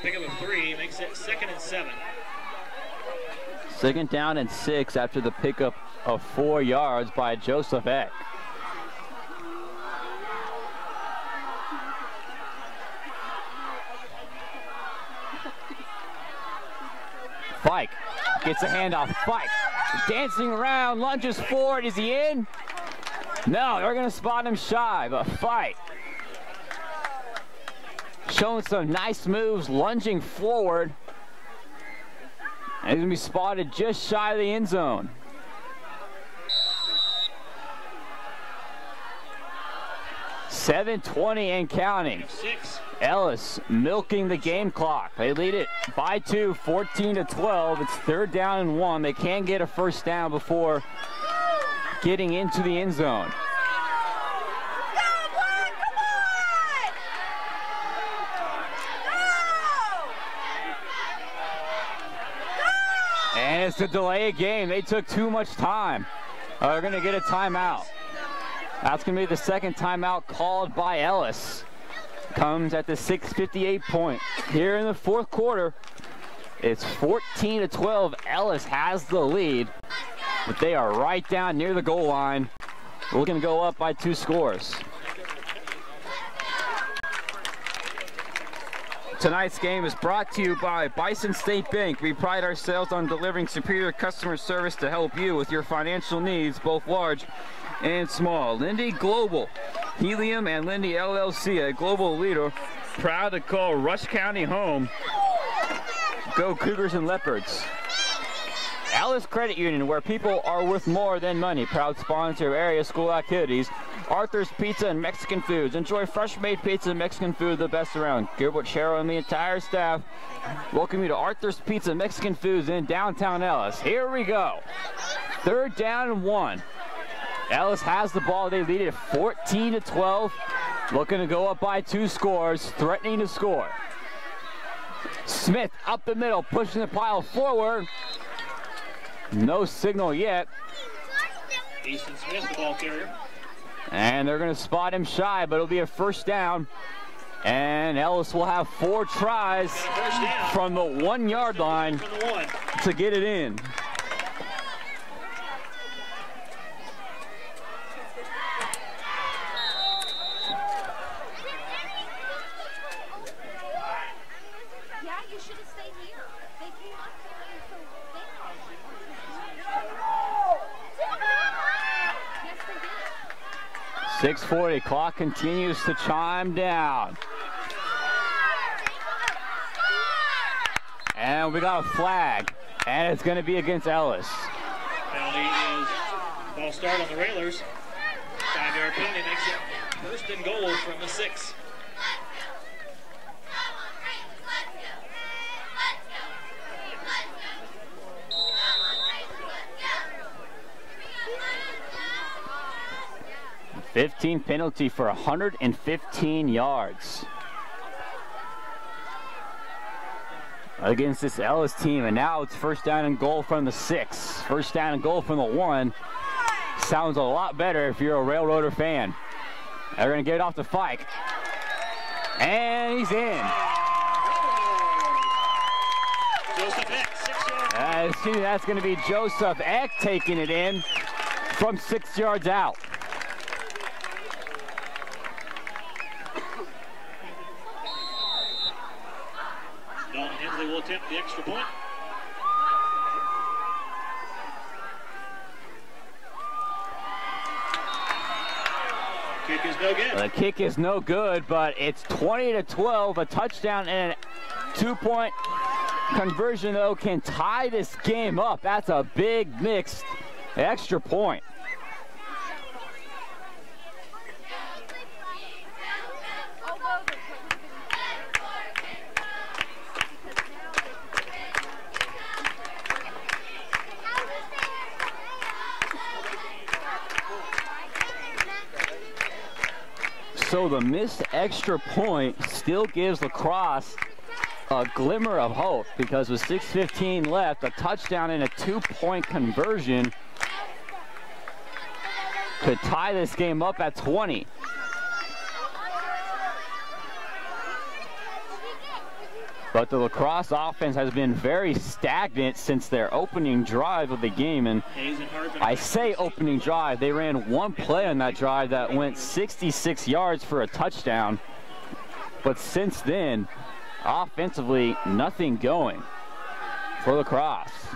Pickup of three makes it second and seven. Second down and six after the pickup of four yards by Joseph Eck. Fike gets a handoff. Fike dancing around, lunges forward. Is he in? No, they're going to spot him shy, but Fike showing some nice moves, lunging forward. And he's going to be spotted just shy of the end zone. Seven twenty and counting. Ellis milking the game clock. They lead it by two, 14 to 12. It's third down and one. They can get a first down before getting into the end zone. And it's a delay of game. They took too much time. Uh, they're going to get a timeout. That's going to be the second timeout called by Ellis. Comes at the 6:58 point. Here in the fourth quarter, it's 14 to 12. Ellis has the lead, but they are right down near the goal line. Going to go up by two scores. Tonight's game is brought to you by Bison State Bank. We pride ourselves on delivering superior customer service to help you with your financial needs, both large and small. Linde Global, Helium and Linde LLC, a global leader, proud to call Rush County home. Go Cougars and Leopards. Ellis Credit Union, where people are worth more than money. Proud sponsor of area school activities. Arthur's Pizza and Mexican Foods. Enjoy fresh made pizza and Mexican food, the best around. Gilbert Cheryl and the entire staff welcome you to Arthur's Pizza and Mexican Foods in downtown Ellis. Here we go. Third down and one. Ellis has the ball. They lead it 14 to 12. Looking to go up by two scores, threatening to score. Smith up the middle, pushing the pile forward. No signal yet. Easton Smith, the ball carrier. And they're going to spot him shy, but it'll be a first down. And Ellis will have four tries from the one yard line one. to get it in. Yeah, you should have stayed here. They came up here so they Yes, they did. 640 clock continues to chime down. And we got a flag. And it's going to be against Ellis. Penalty is ball start on the Railers. Five yard penalty makes it first and goal from the six. Fifteen penalty for 115 yards. Against this Ellis team, and now it's first down and goal from the six. First down and goal from the one. Sounds a lot better if you're a Railroader fan. They're going to get it off to Fike. And he's in. Joseph Eck. Uh, that's going to be Joseph Eck taking it in from six yards out. Dalton will attempt the extra point. Kick is no good. The kick is no good, but it's 20 to 12. A touchdown and a two-point conversion, though, can tie this game up. That's a big mixed extra point. So the missed extra point still gives La Crosse a glimmer of hope because with 6.15 left, a touchdown and a two-point conversion could tie this game up at 20. But the La Crosse offense has been very stagnant since their opening drive of the game. And. I say opening drive, they ran one play on that drive that went 66 yards for a touchdown. But since then, offensively, nothing going for La Crosse.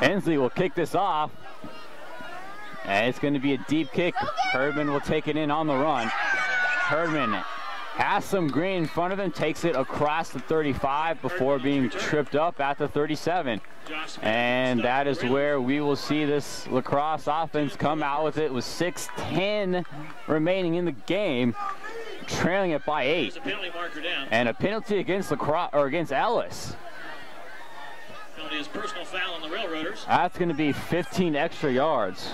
Hensley will kick this off. And it's going to be a deep kick. Herdman will take it in on the run. Herdman has some green in front of him, takes it across the 35 before being tripped up at the 37. And that is where we will see this La Crosse offense come out with it with 6-10 remaining in the game, trailing it by eight. There's a penalty marker down. And a penalty against La Crosse or against Ellis. Personal foul on the Railroaders. That's going to be 15 extra yards.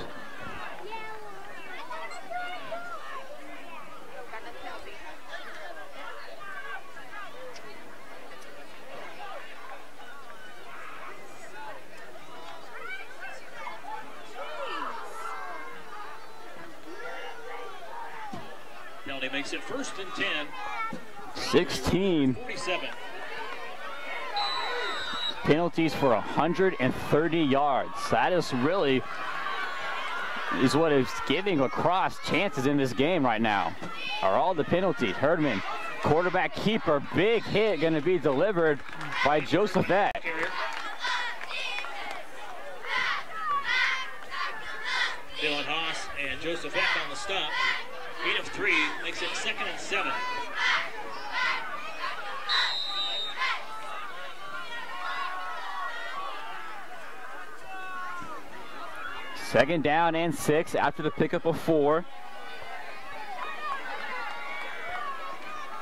Penalty makes it first and 10, 16 47. Penalties for 130 yards. That is really is what is giving La Crosse chances in this game right now. Are all the penalties. Herdman, quarterback keeper, big hit going to be delivered by Joseph Eck. Carrier. Dylan Haas and Joseph Eck on the stop. three, makes it second and seven. Second down and six after the pickup of four.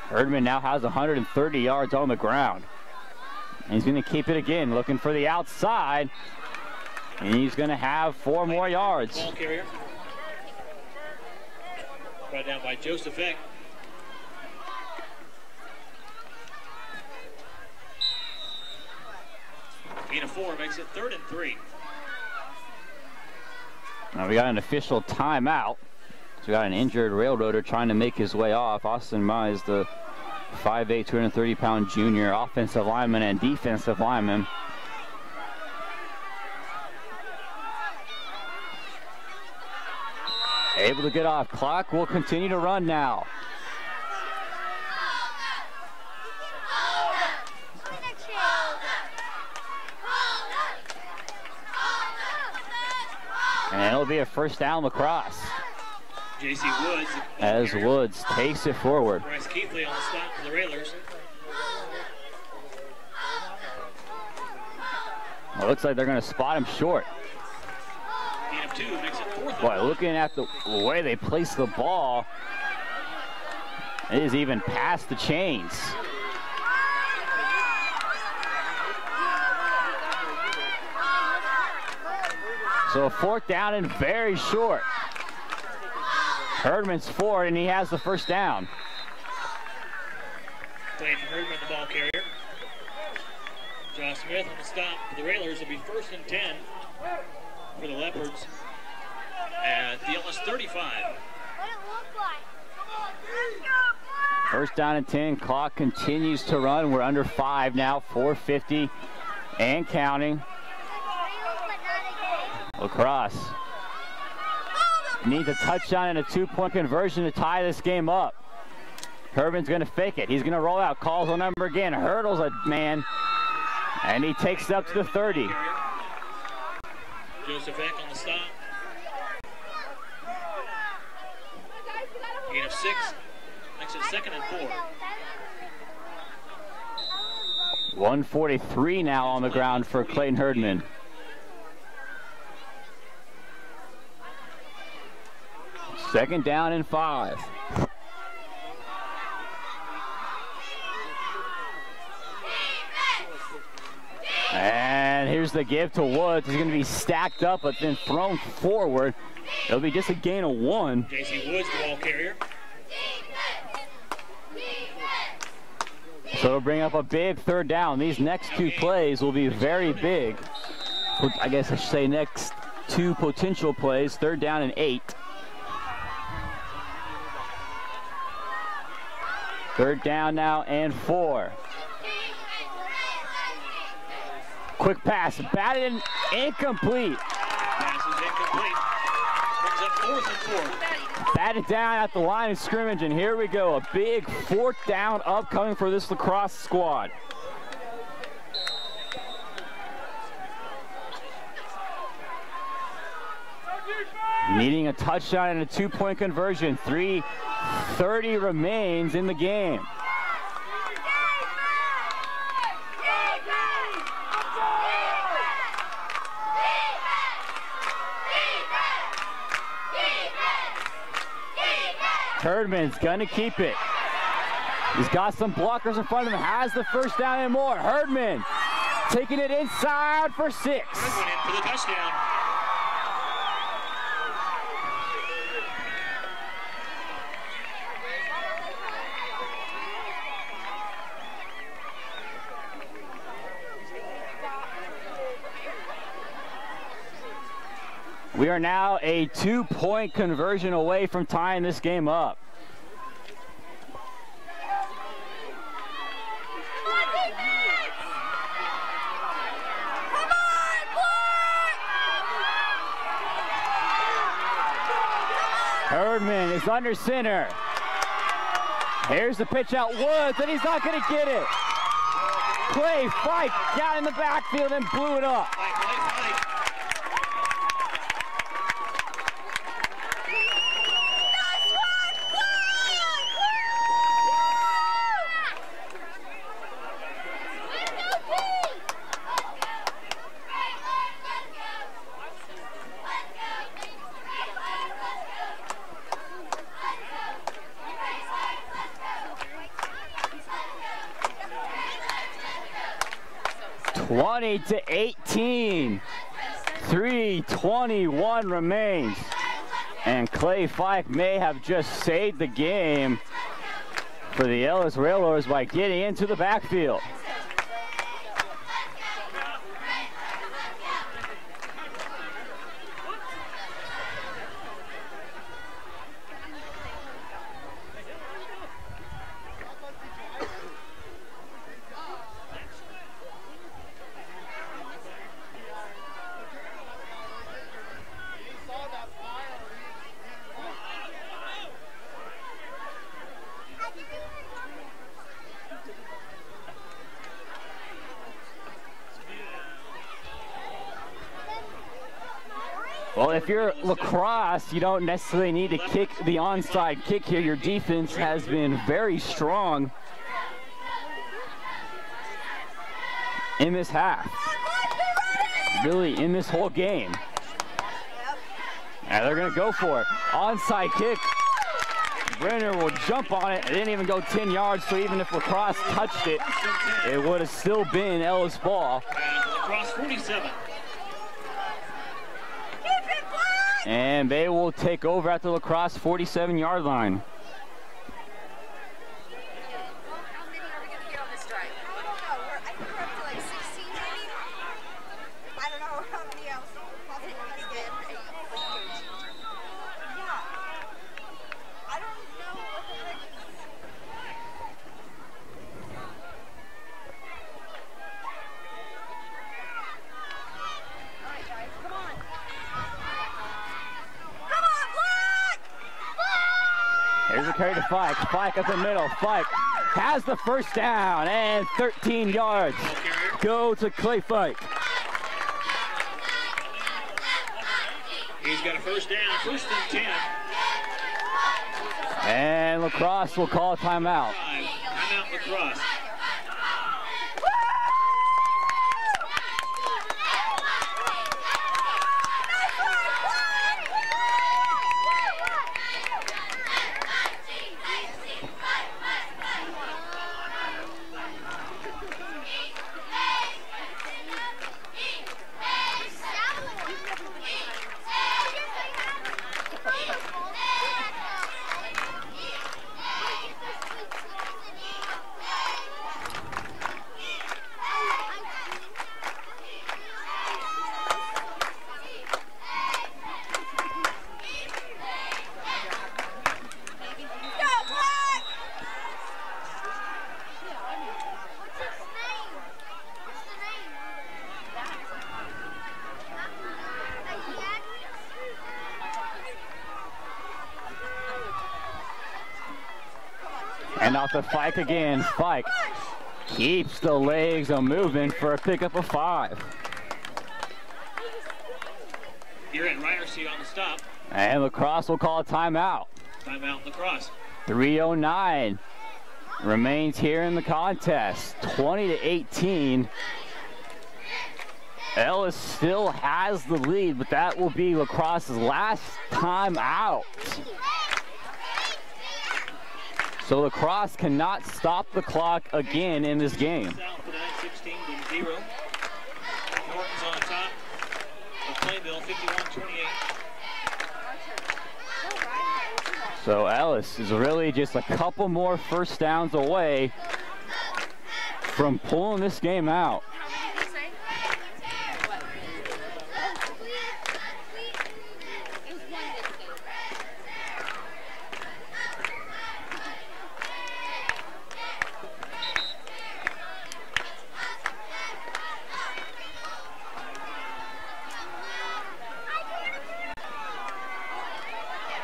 Herdman now has 130 yards on the ground. And he's going to keep it again, looking for the outside. And he's going to have four more yards. Ball carrier. Brought down by Joseph Eck. Gain of four makes it third and three. Now we got an official timeout. So we got an injured railroader trying to make his way off. Austin Mize, the 5'8", 230-pound junior offensive lineman and defensive lineman. Able to get off. Clock will continue to run now. And it'll be a first down La Crosse J.C. Woods. as Woods takes it forward. Bryce Keithley on the stop for the Railers. It looks like they're going to spot him short. Two makes it fourth. Boy, looking at the way they place the ball, it is even past the chains. So a fourth down and very short. Herdman's forward and he has the first down. Clayton Herdman, the ball carrier. Josh Smith on the stop for the Railers. It'll be first and 10 for the Leopards at the Ellis 35. What it look like? First down and 10. Clock continues to run. We're under five now, 450 and counting. La Crosse needs a touchdown and a two-point conversion to tie this game up. Herdman's going to fake it. He's going to roll out. Calls on number again. Hurdles a man. And he takes it up to the 30. Joseph Eck on the stop. Gain of six. Makes it second and four. 143 now on the ground for Clayton Herdman. Second down and five. And here's the give to Woods. He's going to be stacked up, but then thrown forward. It'll be just a gain of one. J.C. Woods, the ball carrier. So it'll bring up a big third down. These next two plays will be very big. I guess I should say next two potential plays, third down and eight. Third down now and four. Quick pass, batted and incomplete. Pass is incomplete. Brings up fourth and four. Batted down at the line of scrimmage, and here we go. A big fourth down upcoming for this La Crosse squad. Needing a touchdown and a two-point conversion. 3.30 remains in the game. Herdman's gonna keep it. He's got some blockers in front of him, has the first down and more. Herdman taking it inside for six. Goodwin in for the touchdown. We are now a two-point conversion away from tying this game up. Herdman is under center. Here's the pitch out Woods, and he's not going to get it. Clay Fike got in the backfield and blew it up. 20 to 18. 321 remains. And Clay Fike may have just saved the game for the Ellis Railroaders by getting into the backfield. Well, if you're La Crosse, you don't necessarily need to kick the onside kick here. Your defense has been very strong in this half. Really, in this whole game. And they're going to go for it. Onside kick. Brenner will jump on it. It didn't even go 10 yards, so even if La Crosse touched it, it would have still been Ellis ball. Cross 47. And they will take over at the La Crosse 47 yard line. How many are we going to get on this drive? I don't know. We're, I think we're up to like 16 maybe. I don't know how many else possibly we can get. Yeah. I don't know what the heck is. All right, guys, come on. Come on, Black! Here's a carry to Fike. Fike up the middle. Fike has the first down and 13 yards. Go to Clay Fike. He's got a first down, first and 10. And La Crosse will call a timeout. Timeout La Crosse. The Fike again. Fike keeps the legs a moving for a pickup of five. You're in Ryerson on the stop. And La Crosse will call a timeout. Timeout La Crosse. 309 remains here in the contest 20 to 18 ellis still has the lead but that will be La Crosse's last time out so La Crosse cannot stop the clock again in this game South for that 16 to 0. Norton's on top of Plainville, 51-28. so ellis is really just a couple more first downs away from pulling this game out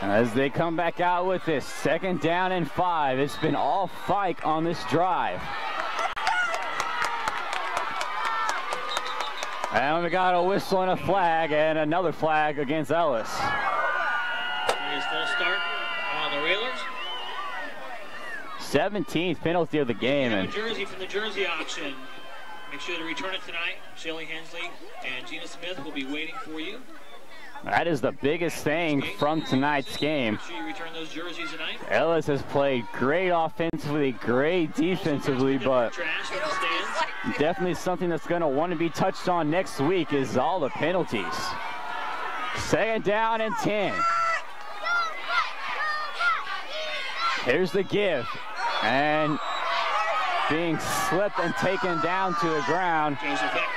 As they come back out with this second down and five, it's been all Fike on this drive. And we got a whistle and a flag and another flag against Ellis. Full start on the Railers. 17th penalty of the game. And jersey from the jersey auction. Make sure to return it tonight. Shelly Hensley and Gina Smith will be waiting for you. That is the biggest thing from tonight's game. Ellis has played great offensively, great defensively, but definitely something that's going to want to be touched on next week is all the penalties. Second down and 10. Here's the give. And being slipped and taken down to the ground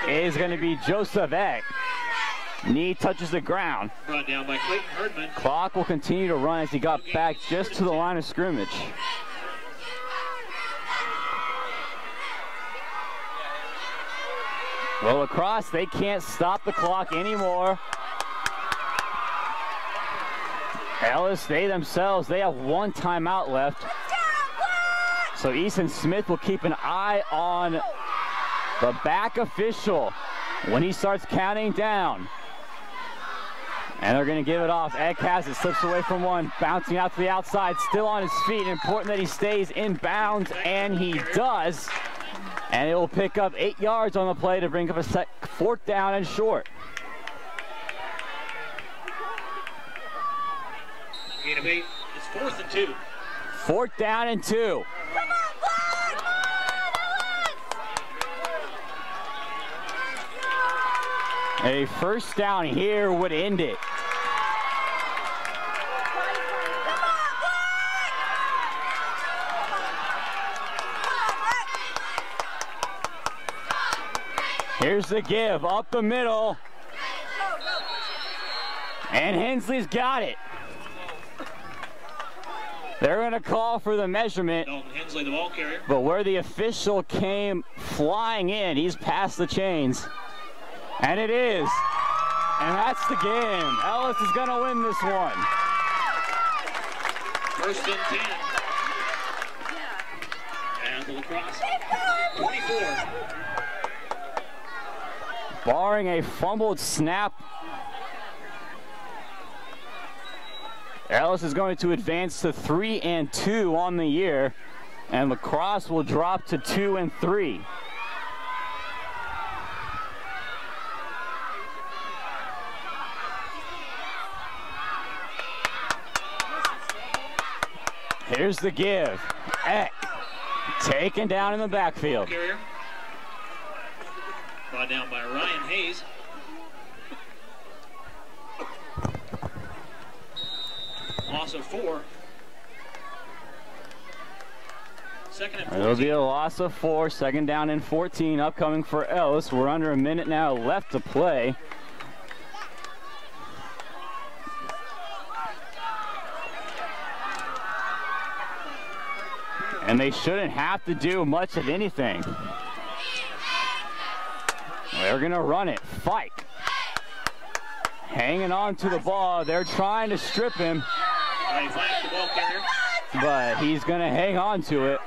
is going to be Joseph Eck. Knee touches the ground. brought down by Clayton Herdman. Clock will continue to run as he got back just to the line of scrimmage. Well, La Crosse, they can't stop the clock anymore. Ellis, they themselves, they have one timeout left. So Easton Smith will keep an eye on the back official when he starts counting down. And they're going to give it off. Ed has it, slips away from one, bouncing out to the outside, still on his feet. Important that he stays in bounds, and he does. And it will pick up eight yards on the play to bring up a sec fourth down and short. It's fourth and two. Fourth down and two. A first down here would end it. Here's the give up the middle. And Hensley's got it. They're going to call for the measurement, Hensley, the but where the official came flying in, he's past the chains. And it is. And that's the game. Ellis is going to win this one. First and ten. And the La Crosse. 24. Barring a fumbled snap, Ellis is going to advance to three and two on the year, and La Crosse will drop to two and three. Here's the give. Eck taken down in the backfield. Carrier. Brought down by Ryan Hayes. Loss of four. Second and It'll be a loss of four, second down and 14 upcoming for Ellis. We're under a minute now left to play. And they shouldn't have to do much of anything. They're gonna run it, Fike. Hanging on to the ball, they're trying to strip him, but he's gonna hang on to it.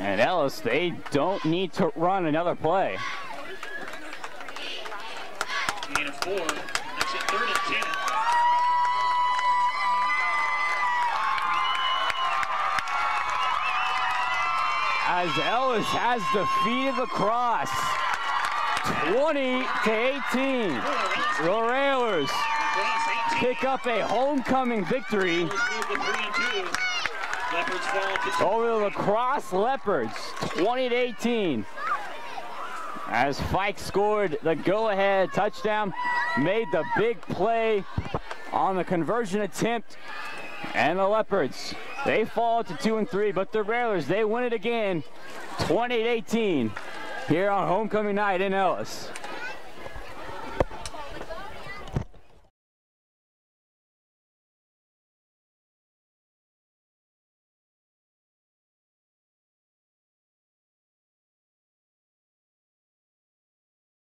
And Ellis, they don't need to run another play. Gain of four. It third and ten. As Ellis has defeated the cross. 20 to 18. The Railers pick up a homecoming victory over the La Crosse leopards 20 to 18 as Fike scored the go-ahead touchdown made the big play on the conversion attempt and the leopards they fall to two and three but the railers they win it again 28-18, here on homecoming night in ellis